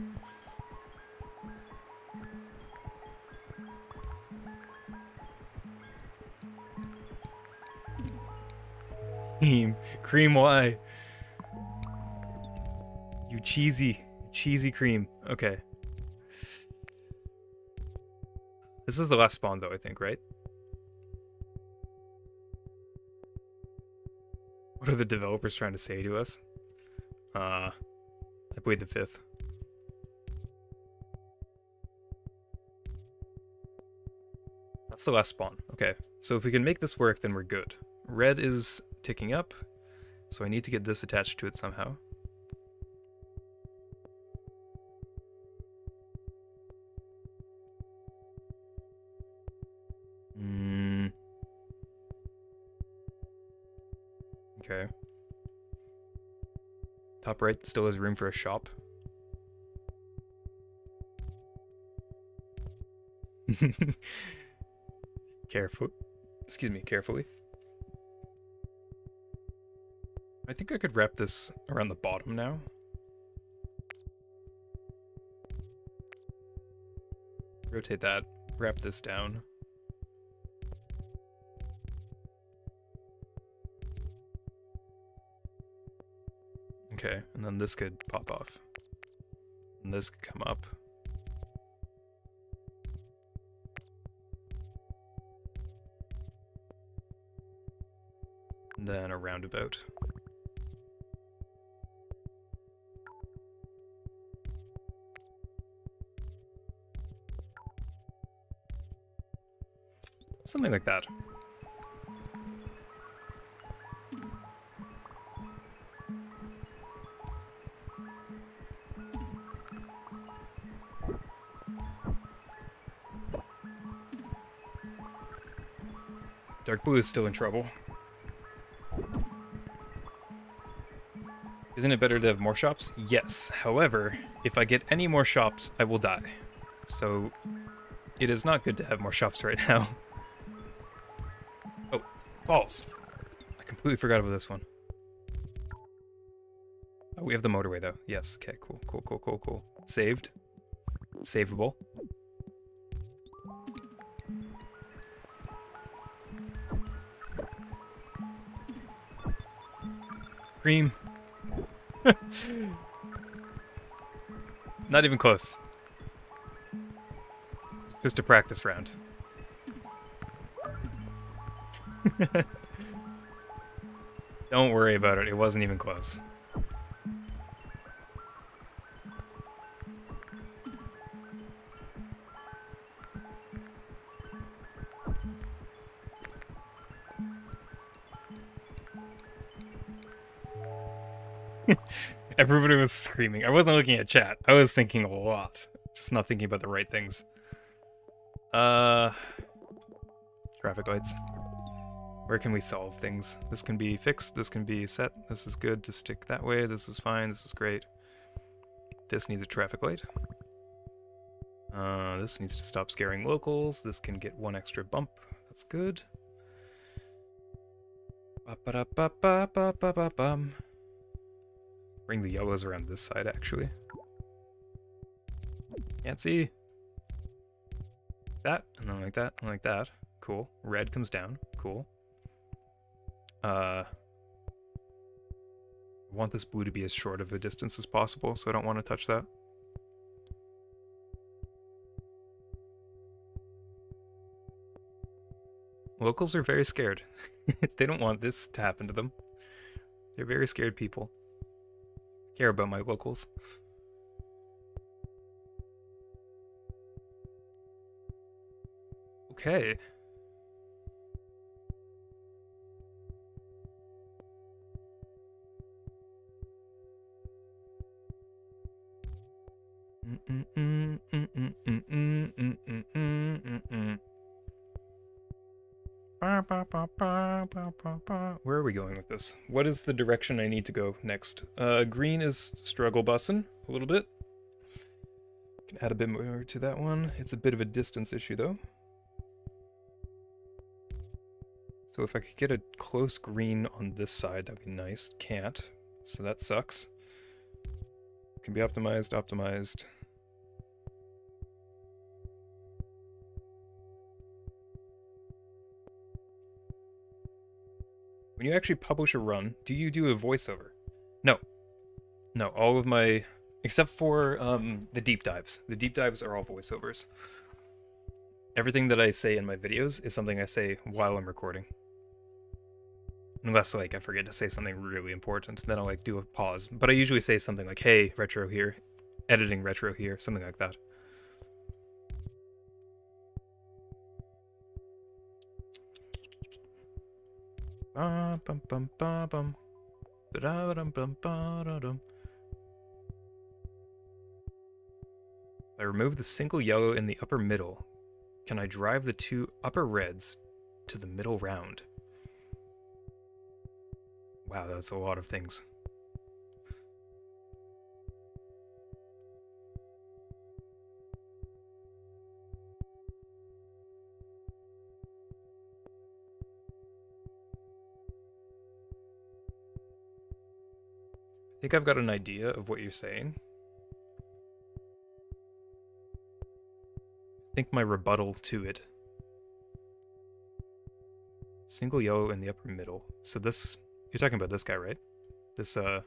Cream. Cream why? You cheesy, cheesy cream. Okay. This is the last spawn though, I think, right? What are the developers trying to say to us? Uh, I played the fifth. That's the last spawn. Okay, so if we can make this work, then we're good. Red is ticking up, so I need to get this attached to it somehow. Right still has room for a shop. (laughs) Careful. Excuse me, carefully. I think I could wrap this around the bottom now. Rotate that, wrap this down. And then this could pop off. And this could come up. And then a roundabout. Something like that. Blue is still in trouble. Isn't it better to have more shops? Yes. However, if I get any more shops, I will die. So, it is not good to have more shops right now. Oh, balls. I completely forgot about this one. Oh, we have the motorway though. Yes, okay, cool, cool, cool, cool, cool. Saved. Savable. Cream. (laughs) Not even close. Just a practice round. (laughs) Don't worry about it. It wasn't even close. Everybody was screaming. I wasn't looking at chat. I was thinking a lot. Just not thinking about the right things. Uh, traffic lights. Where can we solve things? This can be fixed. This can be set. This is good to stick that way. This is fine. This is great. This needs a traffic light. Uh, this needs to stop scaring locals. This can get one extra bump. That's good. Ba -ba -ba -ba -ba -ba -ba -bum. Bring the yellows around this side, actually. Can't see. That, and then like that, and like that. Cool. Red comes down. Cool. Uh, I want this blue to be as short of a distance as possible, so I don't want to touch that. Locals are very scared. (laughs) they don't want this to happen to them. They're very scared people. Care about my locals. Okay. Mm, mm, mm, Where are we going with this? What is the direction I need to go next? Uh, green is struggle bussin' a little bit. Can add a bit more to that one. It's a bit of a distance issue though. So if I could get a close green on this side, that'd be nice. Can't, so that sucks. Can be optimized, optimized. You actually publish a run, do you do a voiceover? No. No, all of my... Except for um, the deep dives. The deep dives are all voiceovers. Everything that I say in my videos is something I say while I'm recording. Unless, like, I forget to say something really important, then I'll, like, do a pause. But I usually say something like, hey, retro here, editing retro here, something like that. I remove the single yellow in the upper middle. Can I drive the two upper reds to the middle round? Wow, that's a lot of things. Think I've got an idea of what you're saying. I think my rebuttal to it. Single yellow in the upper middle. So this, you're talking about this guy, right? This, uh,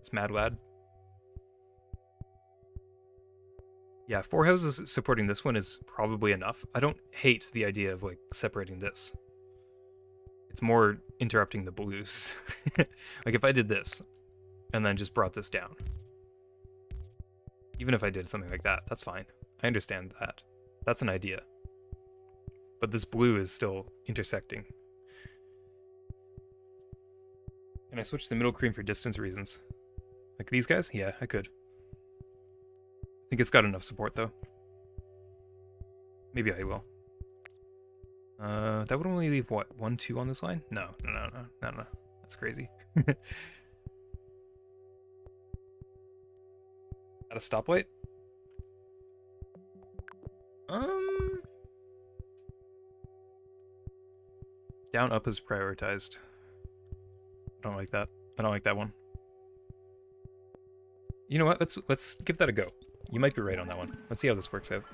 this mad lad. Yeah, four houses supporting this one is probably enough. I don't hate the idea of, like, separating this. It's more interrupting the blues. (laughs) like if I did this and then just brought this down. Even if I did something like that, that's fine. I understand that. That's an idea. But this blue is still intersecting. And I switched the middle cream for distance reasons? Like these guys? Yeah, I could. I think it's got enough support though. Maybe I will. Uh, that would only leave what one, two on this line? No, no, no, no, no, no. That's crazy. (laughs) At a stoplight? Um, down up is prioritized. I don't like that. I don't like that one. You know what? Let's let's give that a go. You might be right on that one. Let's see how this works out.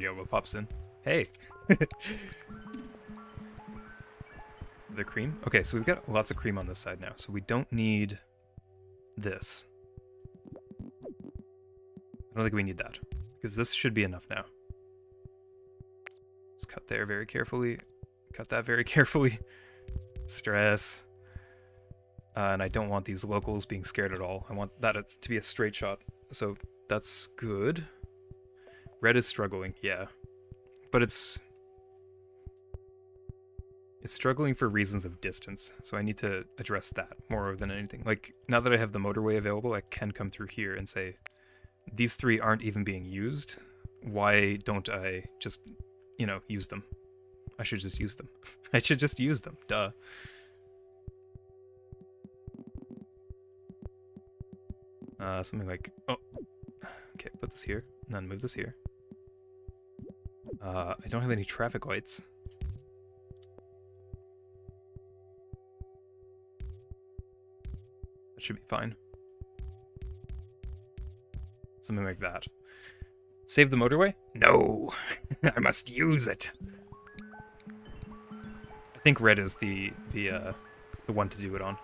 Yoba pops in. Hey! (laughs) the cream? Okay, so we've got lots of cream on this side now, so we don't need this. I don't think we need that because this should be enough now. Just cut there very carefully. Cut that very (laughs) carefully. Stress. Uh, and I don't want these locals being scared at all. I want that to be a straight shot. So that's good. Red is struggling, yeah. But it's... It's struggling for reasons of distance, so I need to address that more than anything. Like, now that I have the motorway available, I can come through here and say, these three aren't even being used. Why don't I just, you know, use them? I should just use them. (laughs) I should just use them, duh. Uh, something like, oh, okay, put this here, and then move this here. Uh, I don't have any traffic lights. That should be fine. Something like that. Save the motorway? No, (laughs) I must use it. I think red is the the uh, the one to do it on.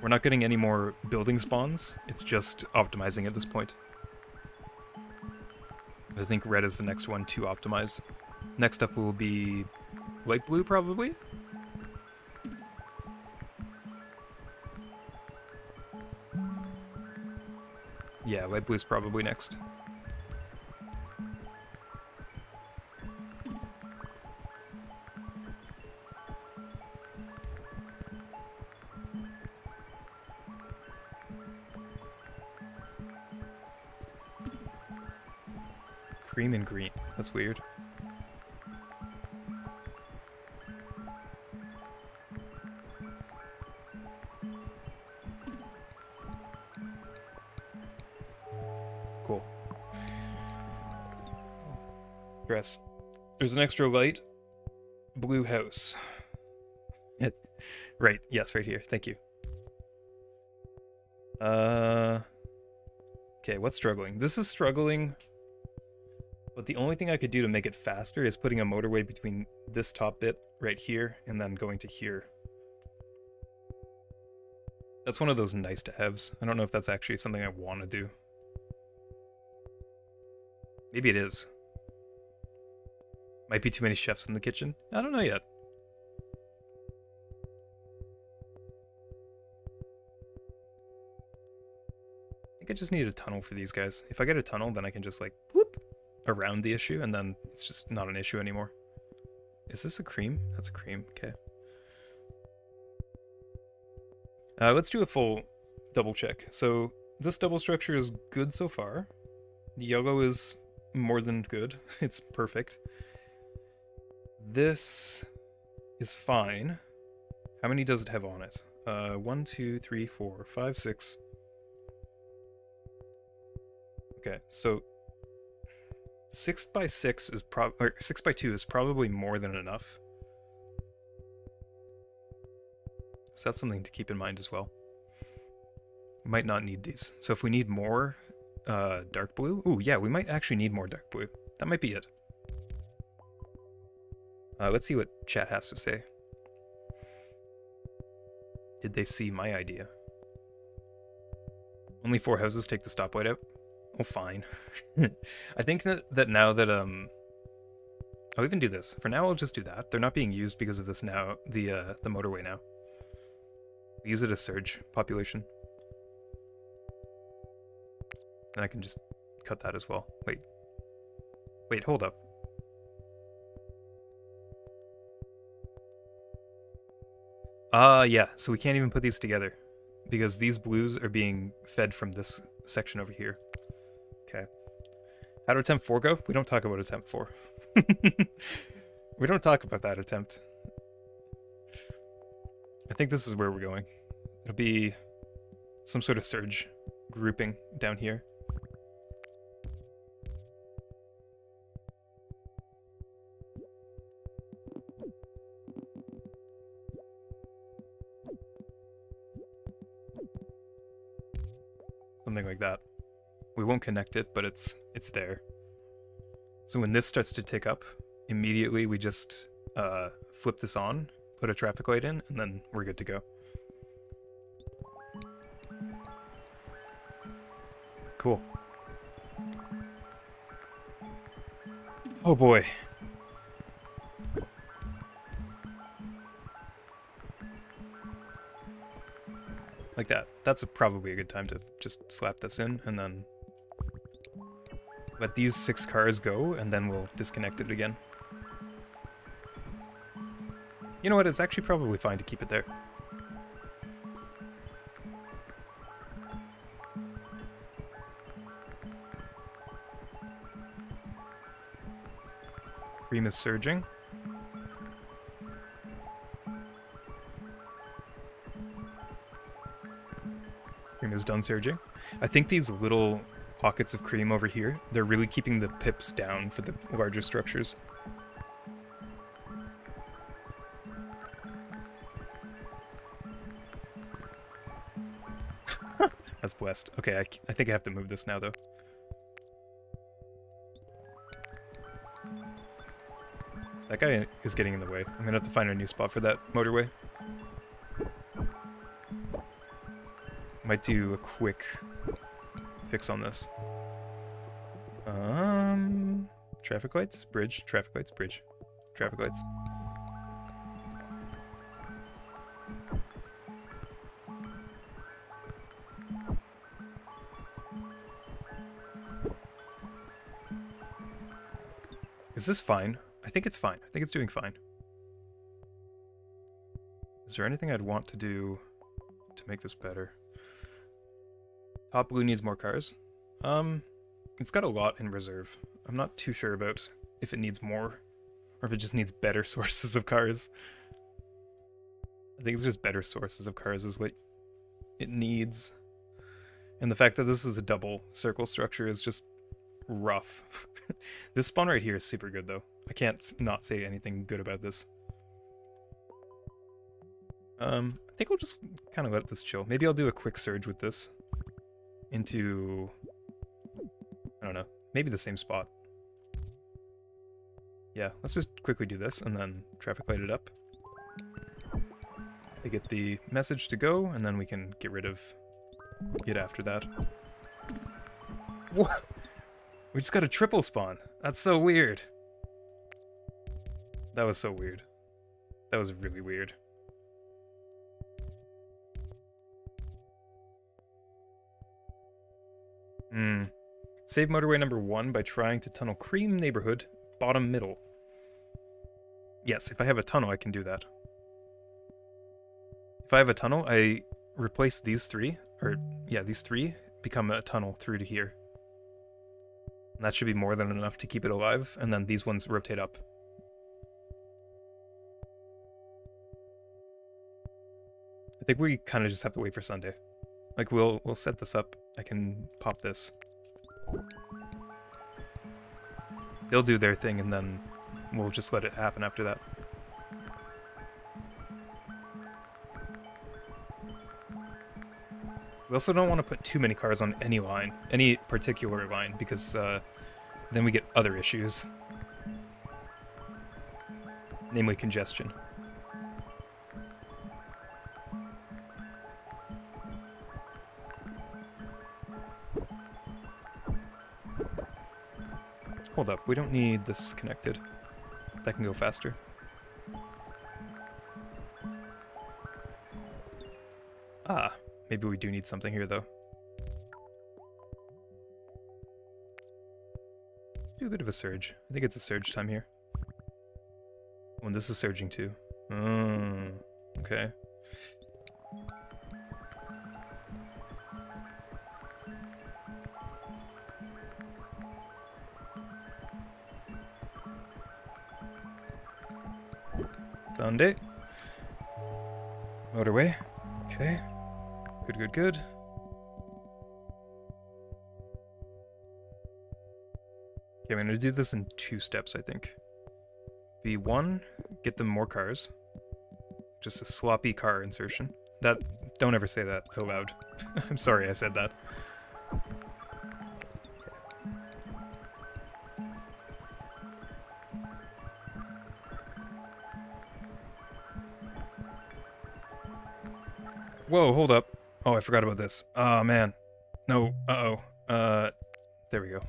We're not getting any more building spawns, it's just optimizing at this point. I think red is the next one to optimize. Next up will be light blue, probably? Yeah, light blue is probably next. That's weird. Cool. Dress. There's an extra light. Blue house. Right, yes, right here. Thank you. Uh... Okay, what's struggling? This is struggling the only thing I could do to make it faster is putting a motorway between this top bit right here and then going to here. That's one of those nice to haves. I don't know if that's actually something I want to do. Maybe it is. Might be too many chefs in the kitchen. I don't know yet. I think I just need a tunnel for these guys. If I get a tunnel, then I can just like, around the issue, and then it's just not an issue anymore. Is this a cream? That's a cream, okay. Uh, let's do a full double check. So this double structure is good so far. The yellow is more than good. (laughs) It's perfect. This is fine. How many does it have on it? Uh, one, two, three, four, five, six. Okay, so Six by six is prob six by two is probably more than enough. So that's something to keep in mind as well. We might not need these. So if we need more uh, dark blue, ooh yeah, we might actually need more dark blue. That might be it. Uh, let's see what chat has to say. Did they see my idea? Only four houses take the stoplight out? Oh, fine. (laughs) I think that, that now that, um... I'll even do this. For now, I'll just do that. They're not being used because of this now, the, uh, the motorway now. We use it as surge population. Then I can just cut that as well. Wait. Wait, hold up. Ah, uh, yeah, so we can't even put these together because these blues are being fed from this section over here. How attempt 4 go? We don't talk about attempt 4. (laughs) we don't talk about that attempt. I think this is where we're going. It'll be some sort of surge grouping down here. Connect it, but it's it's there. So when this starts to tick up, immediately we just uh, flip this on, put a traffic light in, and then we're good to go. Cool. Oh boy. Like that. That's a, probably a good time to just slap this in and then let these six cars go and then we'll disconnect it again. You know what, it's actually probably fine to keep it there. Cream is surging. Cream is done surging. I think these little pockets of cream over here, they're really keeping the pips down for the larger structures. (laughs) That's blessed. Okay, I, I think I have to move this now, though. That guy is getting in the way. I'm gonna have to find a new spot for that motorway. Might do a quick fix on this. Um, traffic lights, bridge, traffic lights, bridge, traffic lights. Is this fine? I think it's fine. I think it's doing fine. Is there anything I'd want to do to make this better? Top Blue needs more cars. Um, it's got a lot in reserve. I'm not too sure about if it needs more, or if it just needs better (laughs) sources of cars. I think it's just better sources of cars is what it needs. And the fact that this is a double circle structure is just rough. (laughs) this spawn right here is super good though. I can't not say anything good about this. Um, I think we'll just kind of let this chill. Maybe I'll do a quick surge with this into, I don't know, maybe the same spot. Yeah, let's just quickly do this and then traffic light it up. They get the message to go and then we can get rid of it after that. What? We just got a triple spawn. That's so weird. That was so weird. That was really weird. Save motorway number one by trying to tunnel Cream neighborhood, bottom middle. Yes, if I have a tunnel, I can do that. If I have a tunnel, I replace these three, or yeah, these three become a tunnel through to here. And that should be more than enough to keep it alive, and then these ones rotate up. I think we kind of just have to wait for Sunday. Like, we'll we'll set this up. I can pop this. They'll do their thing, and then we'll just let it happen after that. We also don't want to put too many cars on any line, any particular line, because uh, then we get other issues. Namely congestion. Hold up, we don't need this connected. That can go faster. Ah, maybe we do need something here though. Do a bit of a surge. I think it's a surge time here. Oh, this is surging too. Mm, okay. Sunday. Motorway. Okay. Good, good, good. Okay, I'm gonna do this in two steps, I think. B1, get them more cars. Just a sloppy car insertion. That, don't ever say that out loud. (laughs) I'm sorry I said that. Whoa, hold up. Oh, I forgot about this. Oh, man. No, uh-oh. Uh, There we go.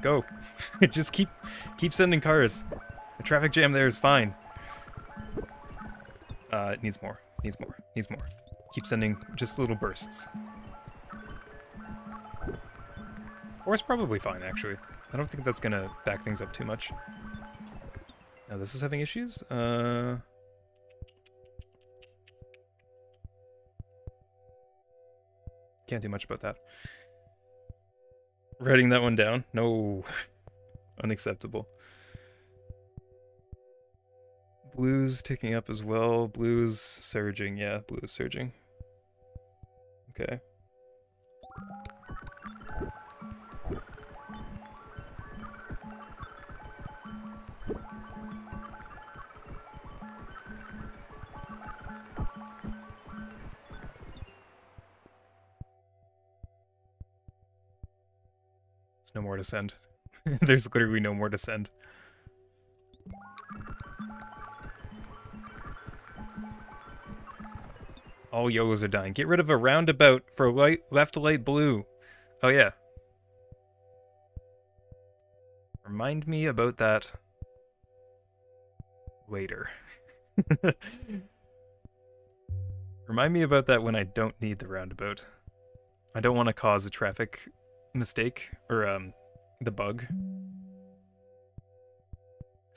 Go. (laughs) Just keep keep sending cars. The traffic jam there is fine. Uh, it needs more. Needs more. Needs more. Keep sending just little bursts. Or it's probably fine, actually. I don't think that's gonna back things up too much. Now this is having issues? Uh... Can't do much about that. Writing that one down? No. (laughs) Unacceptable. Blues ticking up as well. Blues surging. Yeah, blues surging. Okay. More to send. (laughs) There's literally no more to send. All yellows are dying. Get rid of a roundabout for light left light blue. Oh yeah. Remind me about that later. (laughs) Remind me about that when I don't need the roundabout. I don't want to cause a traffic mistake or um the bug.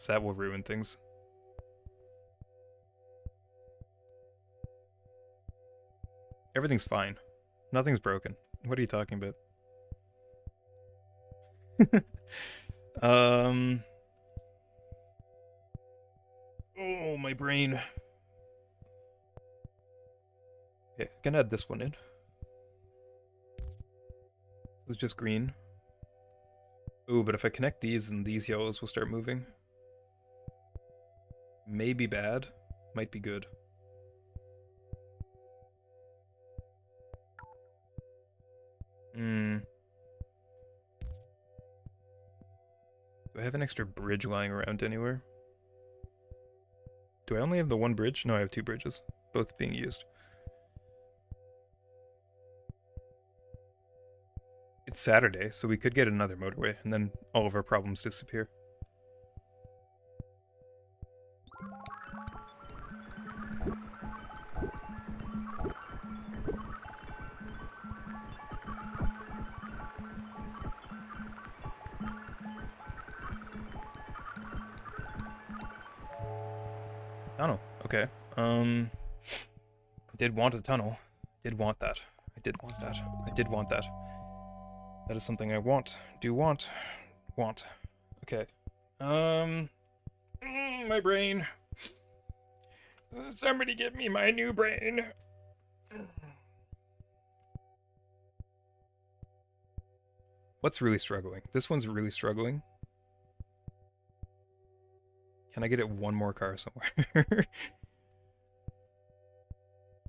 That will ruin things. Everything's fine. Nothing's broken. What are you talking about? (laughs) um. Oh, my brain. Okay, I can add this one in. Is just green. Ooh, but if I connect these, then these yellows will start moving. Maybe bad. Might be good. Hmm. Do I have an extra bridge lying around anywhere? Do I only have the one bridge? No, I have two bridges, both being used. It's Saturday, so we could get another motorway, and then all of our problems disappear. Tunnel. Okay. Um, I did want a tunnel. Did want that. I did want that. I did want that. That is something I want. Do want. Want. Okay. Um, mm, my brain. Somebody give me my new brain. What's really struggling? This one's really struggling. Can I get it one more car somewhere? (laughs)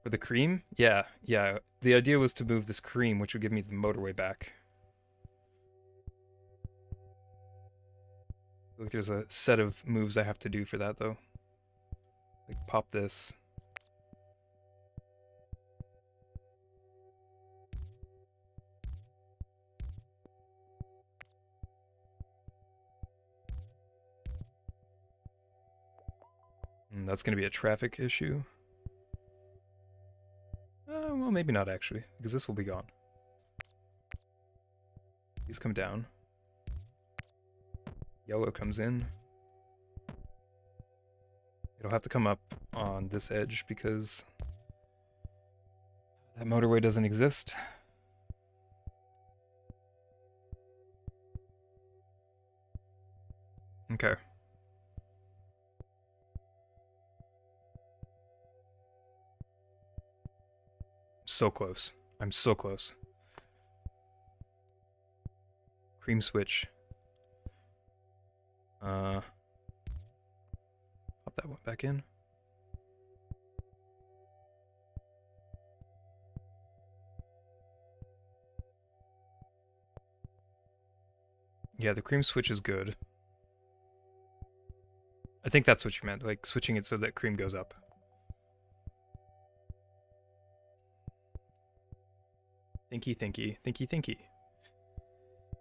For the cream? Yeah, yeah. The idea was to move this cream, which would give me the motorway back. Like there's a set of moves I have to do for that, though. Like pop this. And that's going to be a traffic issue. Uh, well, maybe not actually, because this will be gone. These come down. Yellow comes in. It'll have to come up on this edge because that motorway doesn't exist. Okay. So close. I'm so close. Cream switch. Uh, pop that one back in. Yeah, the cream switch is good. I think that's what you meant, like switching it so that cream goes up. Thinky, thinky, thinky, thinky.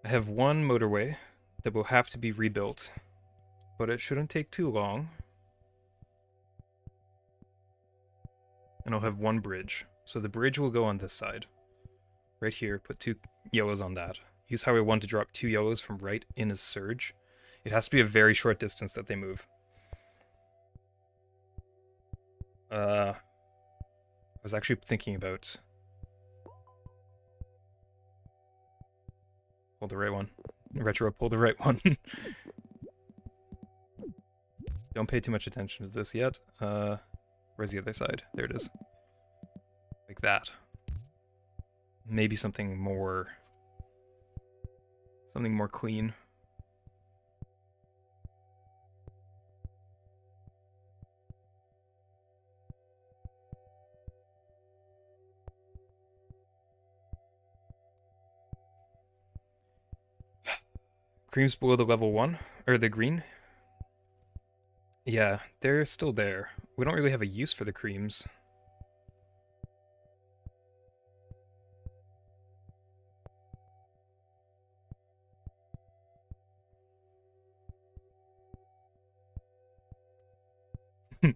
I have one motorway that will have to be rebuilt, but it shouldn't take too long. And I'll have one bridge. So the bridge will go on this side. Right here, put two yellows on that. Use highway 1 to drop two yellows from right in as surge. It has to be a very short distance that they move. Uh, I was actually thinking about... Pull the right one. Retro, pull the right (laughs) one. Don't pay too much attention to this yet. Uh, where's the other side? There it is. Like that. Maybe something more... Something more clean. (sighs) Creams below the level 1? Or the green? Yeah, they're still there. We don't really have a use for the creams. (laughs)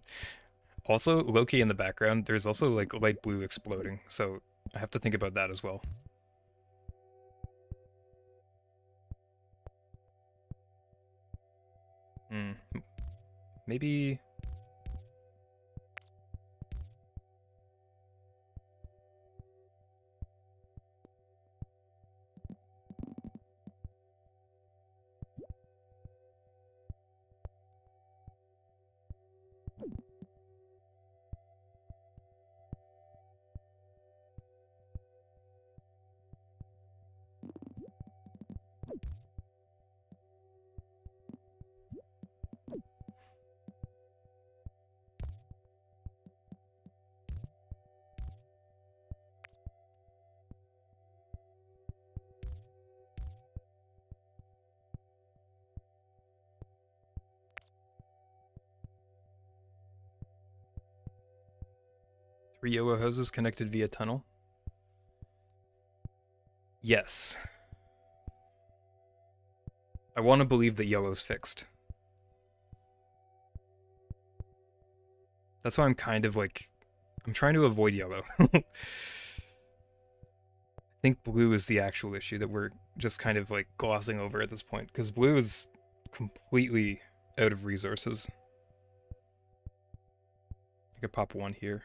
also, Loki in the background, there's also like light blue exploding, so I have to think about that as well. Hmm. Maybe... Three Yoa hoses connected via tunnel? Yes. I want to believe that yellow's fixed. That's why I'm kind of like... I'm trying to avoid yellow. (laughs) I think blue is the actual issue that we're just kind of like glossing over at this point, because blue is completely out of resources. I could pop one here.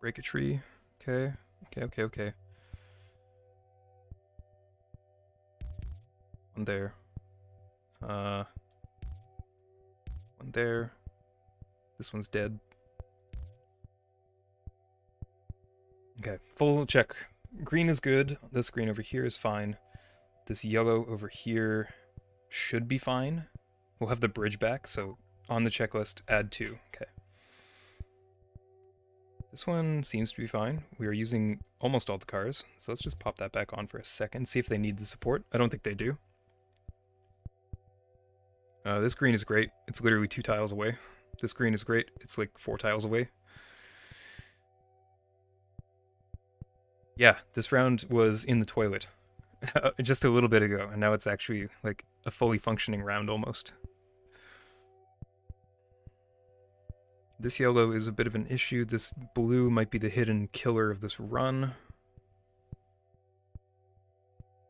Break a tree. Okay. Okay, okay, okay. One there. Uh, one there. This one's dead. Okay, full check. Green is good. This green over here is fine. This yellow over here should be fine. We'll have the bridge back, so on the checklist, add two. Okay. This one seems to be fine. We are using almost all the cars, so let's just pop that back on for a second, see if they need the support. I don't think they do. Uh, this green is great. It's literally two tiles away. This green is great. It's like four tiles away. Yeah, this round was in the toilet (laughs) just a little bit ago, and now it's actually like a fully functioning round almost. This yellow is a bit of an issue. This blue might be the hidden killer of this run.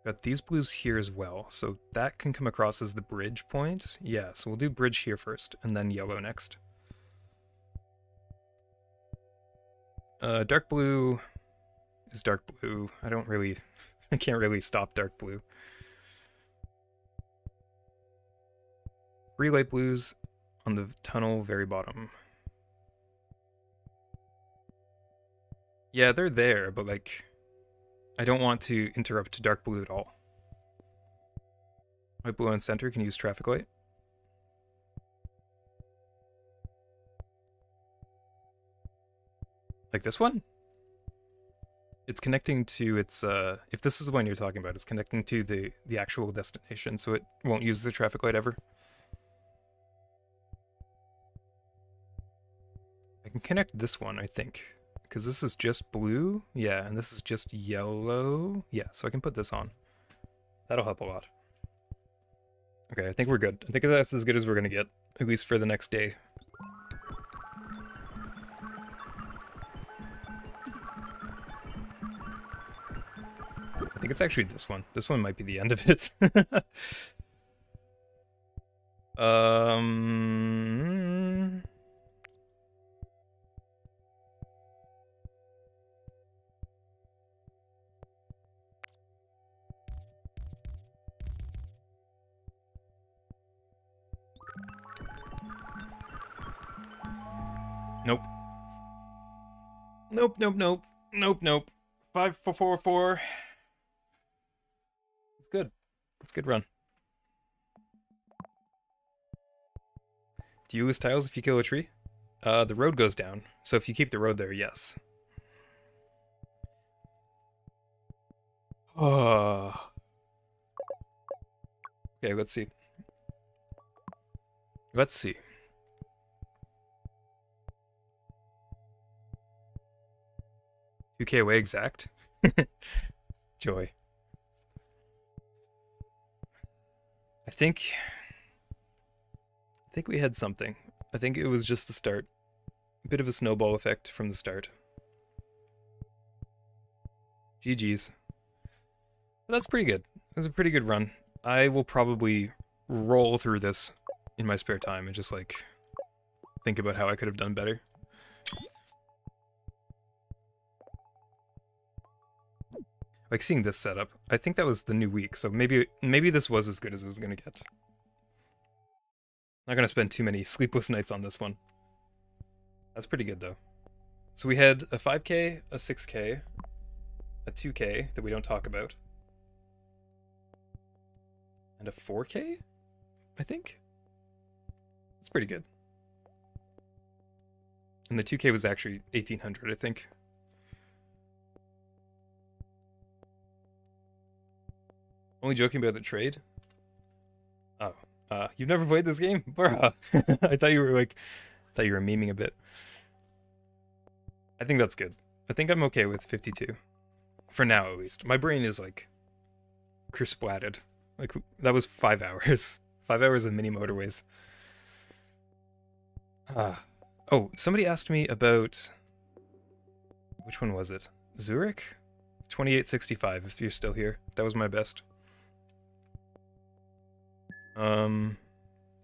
Got these blues here as well, so that can come across as the bridge point. Yeah, so we'll do bridge here first, and then yellow next. Uh, dark blue is dark blue. I don't really... (laughs) I can't really stop dark blue. Three light blues on the tunnel very bottom. Yeah, they're there, but like, I don't want to interrupt dark blue at all. White blue on center can use traffic light. Like this one? It's connecting to its, uh, if this is the one you're talking about, it's connecting to the, the actual destination, so it won't use the traffic light ever. I can connect this one, I think. Because this is just blue? Yeah, and this is just yellow? Yeah, so I can put this on. That'll help a lot. Okay, I think we're good. I think that's as good as we're gonna get, at least for the next day. I think it's actually this one. This one might be the end of it. (laughs) um... Nope. Nope, nope, nope. Nope, nope. Five, four, four, four. It's good. It's a good run. Do you lose tiles if you kill a tree? Uh, the road goes down. So if you keep the road there, yes. Oh. (sighs) Okay, let's see. Let's see. 2k away exact. (laughs) Joy. I think I think we had something. I think it was just the start. A bit of a snowball effect from the start. GG's. But that's pretty good. It was a pretty good run. I will probably roll through this in my spare time and just like think about how I could have done better. Like seeing this setup, I think that was the new week, so maybe maybe this was as good as it was gonna get. Not gonna spend too many (laughs) sleepless nights on this one. That's pretty good though. So we had a 5k, a 6k, a 2k that we don't talk about, and a 4k, I think. That's pretty good. And the 2k was actually 1800, I think. Only joking about the trade? Oh. Uh, you've never played this game? (laughs) Bruh. (laughs) I thought you were like, I thought you were memeing a bit. I think that's good. I think I'm okay with 52. For now, at least. My brain is like, crisplatted. Like, that was five (laughs) hours. Five hours of mini motorways. Ah. Oh, somebody asked me about... Which one was it? Zurich? 2865, if you're still here. That was my best. Um,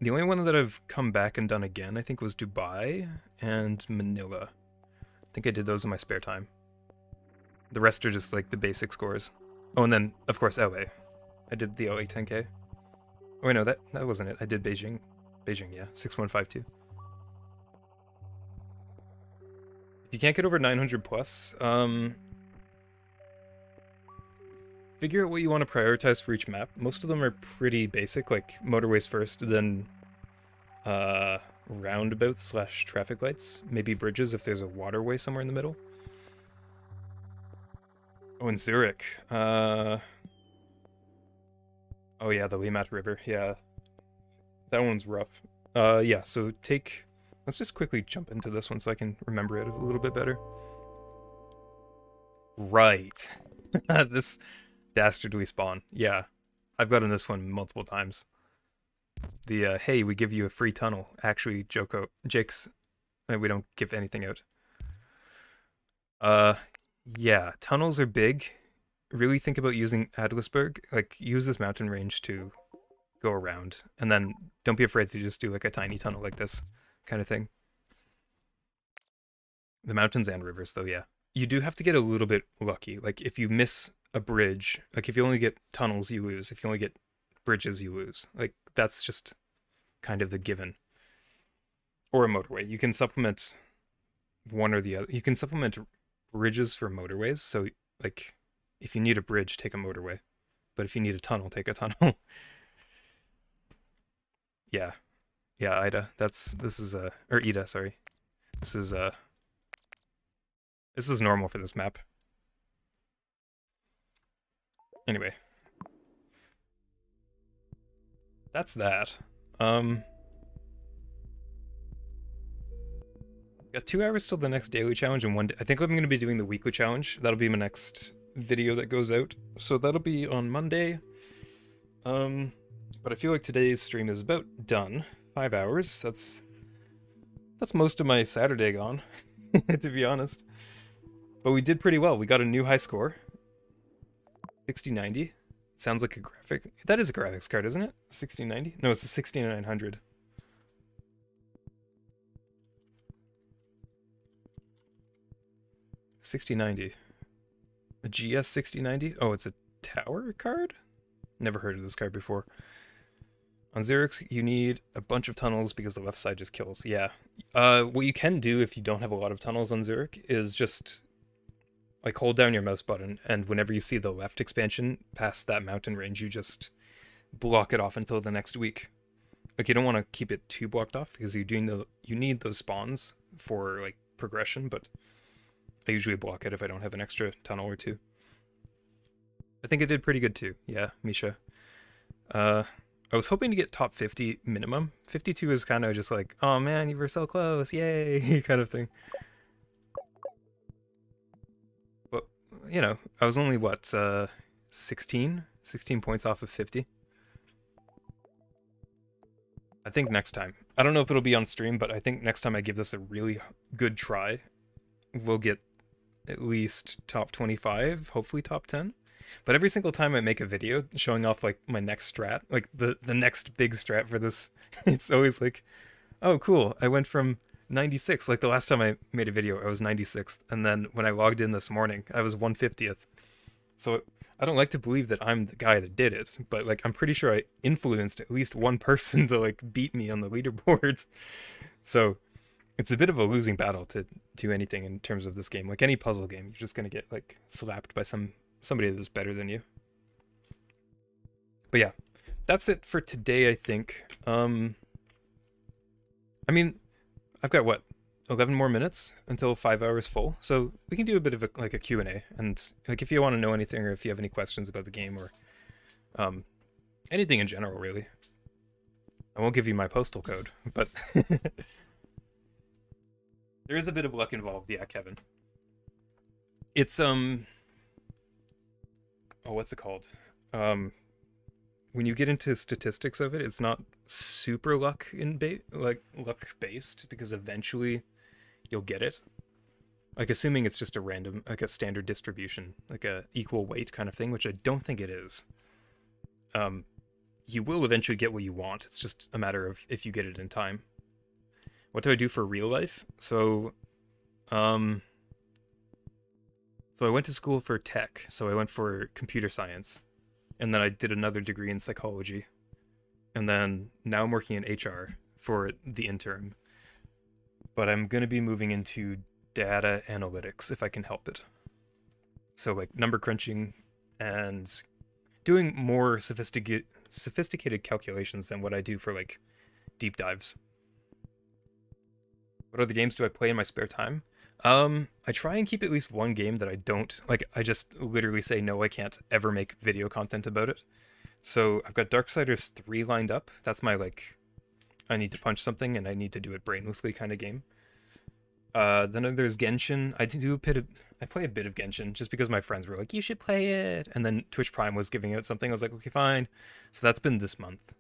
the only one that I've come back and done again, I think, was Dubai and Manila. I think I did those in my spare time. The rest are just like the basic scores. Oh, and then of course LA. I did the LA 10K. Oh wait, no, that that wasn't it. I did Beijing. Beijing, yeah, 6152. If you can't get over 900 plus, um, figure out what you want to prioritize for each map. Most of them are pretty basic, like motorways first, then uh, roundabouts slash traffic lights, maybe bridges if there's a waterway somewhere in the middle. Oh, in Zurich. Uh... Oh yeah, the Limmat River, yeah. That one's rough. Uh, yeah, so take... Let's just quickly jump into this one so I can remember it a little bit better. Right. (laughs) this Dastardly Spawn. Yeah. I've gotten this one multiple times. The, uh, hey, we give you a free tunnel. Actually, Joko, Jake's, uh, we don't give anything out. Uh, yeah, tunnels are big. Really think about using Adlersberg. Like, use this mountain range to go around. And then don't be afraid to just do like a tiny tunnel like this kind of thing. The mountains and rivers, though, yeah. You do have to get a little bit lucky. Like, if you miss a bridge. Like if you only get tunnels, you lose. If you only get bridges, you lose. Like that's just kind of the given. Or a motorway. You can supplement one or the other. You can supplement bridges for motorways. So like if you need a bridge, take a motorway. But if you need a tunnel, take a tunnel. (laughs) yeah. Yeah, Ida. That's this is a or Ida, sorry. This is a This is normal for this map. Anyway. That's that. Um... Got two hours till the next daily challenge and one day. I think I'm going to be doing the weekly challenge. That'll be my next video that goes out. So that'll be on Monday. Um, but I feel like today's stream is about done. Five hours. That's that's most of my Saturday gone, (laughs) to be honest. But we did pretty well. We got a new high score. 6090. Sounds like a graphic. That is a graphics card, isn't it? 6090? No, it's a 6900. Sixty ninety. A GS sixty ninety? Oh, it's a tower card? Never heard of this card before. On Zurich, you need a bunch of tunnels because the left side just kills. Yeah. Uh, what you can do if you don't have a lot of tunnels on Zurich is just like hold down your mouse button, and whenever you see the left expansion past that mountain range, you just block it off until the next week. Like you don't want to keep it too blocked off because you do know you need those spawns for like progression, but I usually block it if I don't have an extra tunnel or two. I think it did pretty good too. Yeah, Misha. Uh, I was hoping to get top 50 minimum. 52 is kind of just like, oh man, you were so close, yay, (laughs) kind of thing. You know, I was only, what, uh, 16? 16 points off of 50. I think next time. I don't know if it'll be on stream, but I think next time I give this a really good try, we'll get at least top 25, hopefully top 10. But every single time I make a video showing off like my next strat, like the the next big strat for this, (laughs) it's always like, oh cool, I went from 96. Like the last time I made a video, I was 96th, and then when I logged in this morning, I was 150th. So I don't like to believe that I'm the guy that did it, but like I'm pretty sure I influenced at least one (laughs) person to like beat me on the leaderboards. (laughs) So it's a bit of a losing battle to do anything in terms of this game. Like any puzzle game, you're just gonna get like slapped by some somebody that's better than you. But yeah, that's it for today, I think. Um, I mean, I've got what 11 more minutes until five hours full. So we can do a bit of a, like a q&a and like if you want to know anything or if you have any questions about the game or um, anything in general really. I won't give you my postal code but (laughs) there is a bit of luck involved yeah kevin. It's um oh, what's it called? Um, when you get into statistics of it, it's not super luck in ba- like luck based because eventually you'll get it. Like assuming it's just a random, like a standard distribution, like a equal weight kind of thing, which I don't think it is. Um, you will eventually get what you want. It's just a matter of if you get it in time. What do I do for real life? So, um, so I went to school for tech. So I went for computer science. And then I did another degree in psychology. And then now I'm working in HR for the interim. But I'm going to be moving into data analytics if I can help it. So like number crunching and doing more sophisticated sophisticated calculations than what I do for like deep dives. What other games do I play in my spare time? Um, I try and keep at least one game that I don't like. I just literally say no. I can't ever make video content about it. So I've got Darksiders three lined up. That's my like, I need to punch something and I need to do it brainlessly kind of game. Uh, then there's Genshin. I do a bit of, I play a bit of Genshin just because my friends were like, you should play it. And then Twitch Prime was giving out something. I was like, okay, fine. So that's been this month.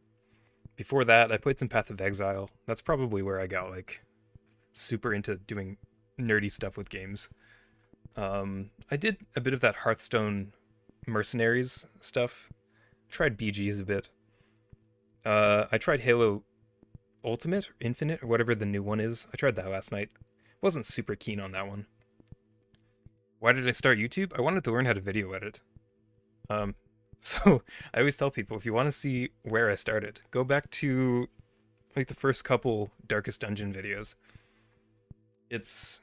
Before that, I played some Path of Exile. That's probably where I got like super into doing nerdy stuff with games. Um, I did a bit of that Hearthstone mercenaries stuff. Tried BGs a bit. Uh, I tried Halo Ultimate, or Infinite, or whatever the new one is. I tried that last night. Wasn't super keen on that one. Why did I start YouTube? I wanted to learn how to video edit. Um, (laughs) so I always tell people if you want to see where I started, go back to like the first couple Darkest Dungeon videos. It's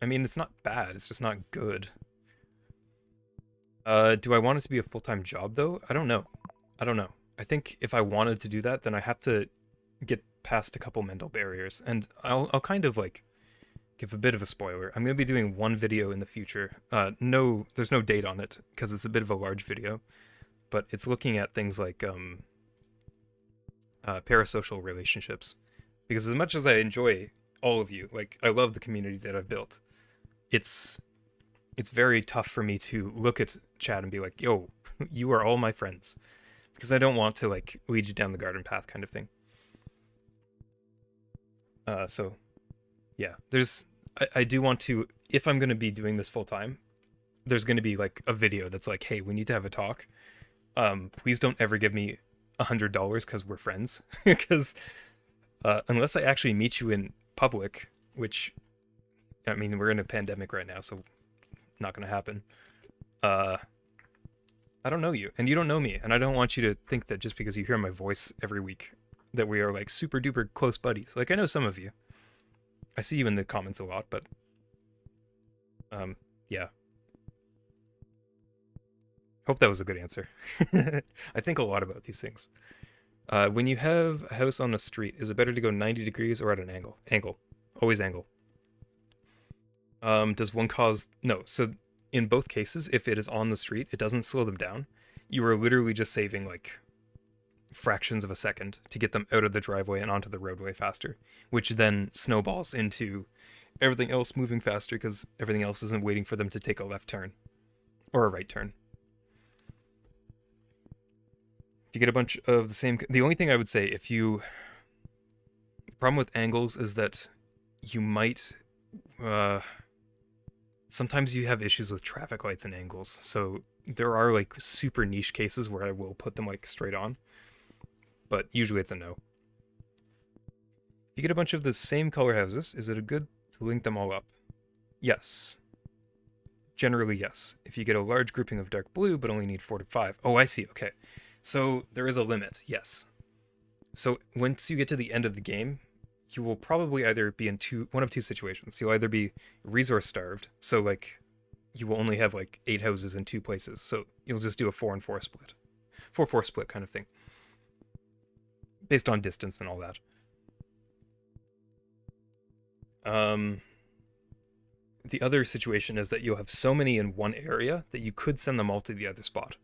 I mean, it's not bad. It's just not good. Uh, do I want it to be a full-time job, though? I don't know. I don't know. I think if I wanted to do that, then I have to get past a couple mental barriers. And I'll, I'll kind of, like, give a bit of a spoiler. I'm going to be doing one video in the future. Uh, no, there's no date on it because it's a bit of a large video, but it's looking at things like um, uh, parasocial relationships. Because as much as I enjoy all of you, like I love the community that I've built, it's it's very tough for me to look at chat and be like, "Yo, (laughs) you are all my friends," because I don't want to like lead you down the garden path kind of thing. Uh, so yeah, there's I, I do want to if I'm gonna be doing this full time, there's gonna be like a video that's like, hey, we need to have a talk. Um, please don't ever give me a hundred dollars because we're friends. (laughs) Because uh, unless I actually meet you in public, which I mean we're in a pandemic right now, so not gonna happen. Uh, I don't know you, and you don't know me, and I don't want you to think that just because you hear my voice every week that we are like super duper close buddies. Like I know some of you. I see you in the comments a lot, but um yeah. Hope that was a good answer. (laughs) I think a lot about these things. Uh, when you have a house on a street, is it better to go 90 degrees or at an angle? Angle. Always angle. Um, does one cause... No, so in both cases, if it is on the street, it doesn't slow them down. You are literally just saving, like, fractions of a second to get them out of the driveway and onto the roadway faster, which then snowballs into everything else moving faster because everything else isn't waiting for them to take a left turn or a right turn. If you get a bunch of the same, the only thing I would say if you, the problem with angles is that you might, uh, sometimes you have issues with traffic lights and angles. So there are like super niche cases where I will put them like straight on but usually it's a no. If you get a bunch of the same color houses, is it a good to link them all up? Yes. Generally, yes. If you get a large grouping of dark blue, but only need four to five. Oh, I see. Okay. So there is a limit. Yes. So once you get to the end of the game, you will probably either be in two, one of two situations. You'll either be resource starved. So like you will only have like eight houses in two places. So you'll just do a four and four split, four, four split kind of thing based on distance and all that. Um, the other situation is that you'll have so many in one area that you could send them all to the other spot.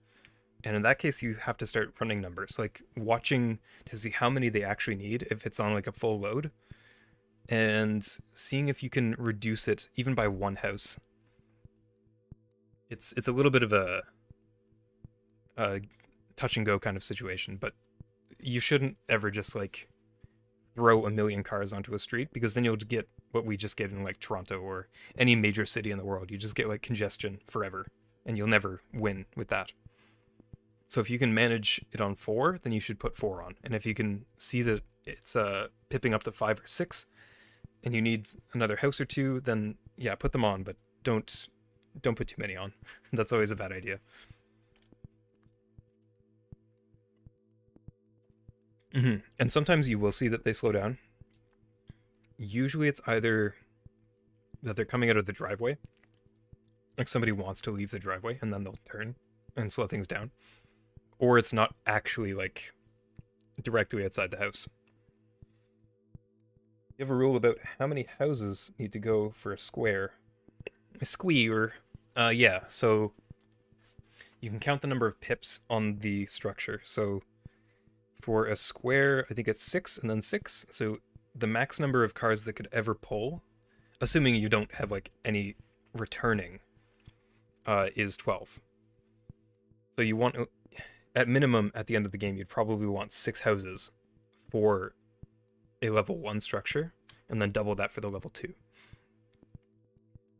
And in that case, you have to start running numbers, like watching to see how many they actually need if it's on like a full load, and seeing if you can reduce it even by one house. It's it's a little bit of a, a touch and go kind of situation, but you shouldn't ever just like throw a million cars onto a street because then you'll get what we just get in like Toronto or any major city in the world. You just get like congestion forever and you'll never win with that. So if you can manage it on four, then you should put four on. And if you can see that it's uh, pipping up to five or six and you need another house or two, then yeah, put them on, but don't don't put too many on. (laughs) That's always a bad idea. Mm-hmm. And sometimes you will see that they slow down. Usually it's either that they're coming out of the driveway, like somebody wants to leave the driveway and then they'll turn and slow things down, or it's not actually like directly outside the house. You have a rule about how many houses need to go for a square. A square. Uh, yeah, so you can count the number of pips on the structure. So for a square, I think it's six and then six. So the max number of cars that could ever pull, assuming you don't have like any returning, uh, is 12. So you want, at minimum, at the end of the game, you'd probably want six houses for a level one structure, and then double that for the level two.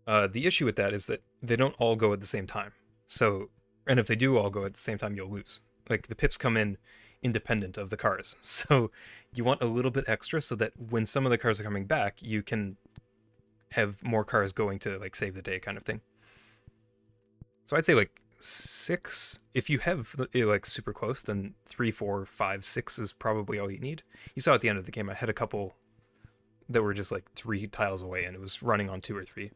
Uh, the issue with that is that they don't all go at the same time. So, and if they do all go at the same time, you'll lose. Like the pips come in independent of the cars. (laughs) So you want a little bit extra so that when some of the cars are coming back, you can have more cars going to like save the day kind of thing. So I'd say like six. If you have like super close, then three, four, five, six is probably all you need. You saw at the end of the game, I had a couple that were just like three tiles away and it was running on two or three.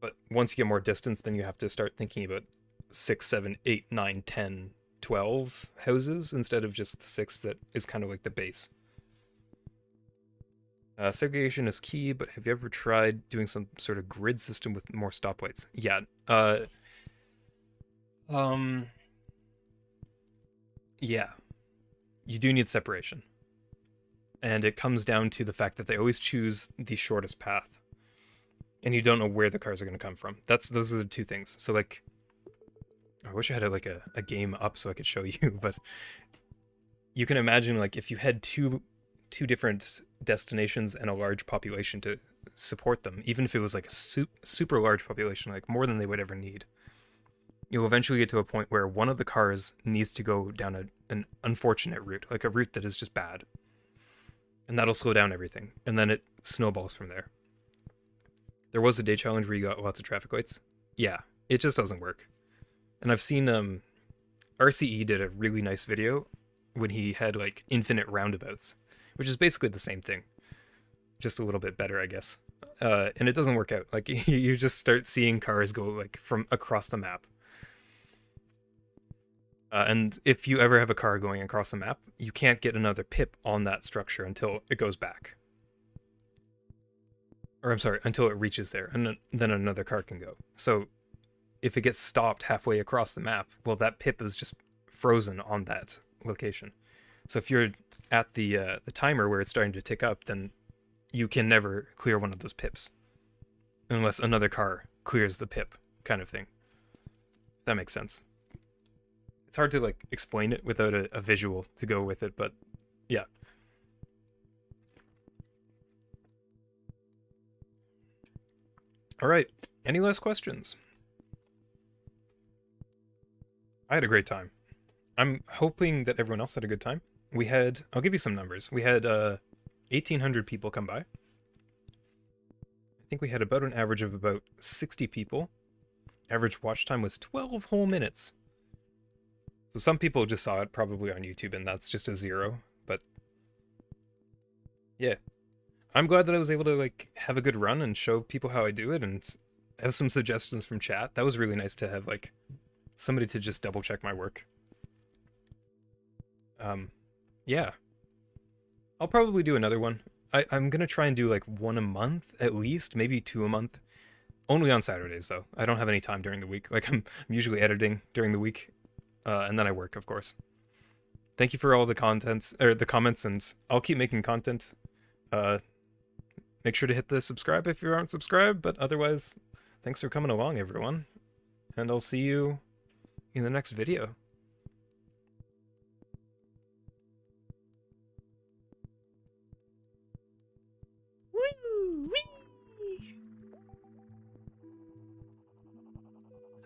But once you get more distance, then you have to start thinking about six, seven, eight, nine, ten, twelve houses instead of just the six that is kind of like the base. Uh, segregation is key, but have you ever tried doing some sort of grid system with more stoplights? Yeah. Uh, um. Yeah. You do need separation. And it comes down to the fact that they always choose the shortest path. And you don't know where the cars are going to come from. That's those are the two things. So like I wish I had a, like a, a game up so I could show (laughs) you, but you can imagine like if you had two two different destinations and a large population to support them, even if it was like a su- super large population, like more than they would ever need, you'll eventually get to a point where one of the cars needs to go down a, an unfortunate route, like a route that is just bad. And that'll slow down everything. And then it snowballs from there. There was a day challenge where you got lots of traffic lights. Yeah, it just doesn't work. And I've seen um RCE did a really nice video when he had like infinite roundabouts, which is basically the same thing, just a little bit better, I guess. Uh, and it doesn't work out. Like (laughs) you just start seeing cars go like from across the map. Uh, and if you ever have a car going across the map, you can't get another pip on that structure until it goes back. Or I'm sorry, until it reaches there, and then another car can go. So if it gets stopped halfway across the map, well, that pip is just frozen on that location. So if you're at the uh, the timer where it's starting to tick up, then you can never clear one of those pips unless another car clears the pip, kind of thing. If that makes sense. It's hard to like explain it without a, a visual to go with it, but yeah. All right. Any last questions? I had a great time. I'm hoping that everyone else had a good time. We had, I'll give you some numbers. We had uh, 1,800 people come by. I think we had about an average of about 60 people. Average watch time was 12 whole minutes. So some people just saw it probably on YouTube and that's just a zero, but yeah. I'm glad that I was able to like have a good run and show people how I do it and have some suggestions from chat. That was really nice to have like somebody to just double check my work. Um, yeah. I'll probably do another one. I, I'm gonna try and do like one a month at least, maybe two a month. Only on Saturdays though. I don't have any time during the week. Like I'm, (laughs) I'm usually editing during the week, uh, and then I work, of course. Thank you for all the contents or the comments, and I'll keep making content. Uh, make sure to hit the subscribe if you aren't subscribed. But otherwise, thanks for coming along, everyone, and I'll see you in the next video.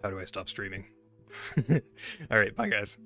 How do I stop streaming? (laughs) All right, bye guys.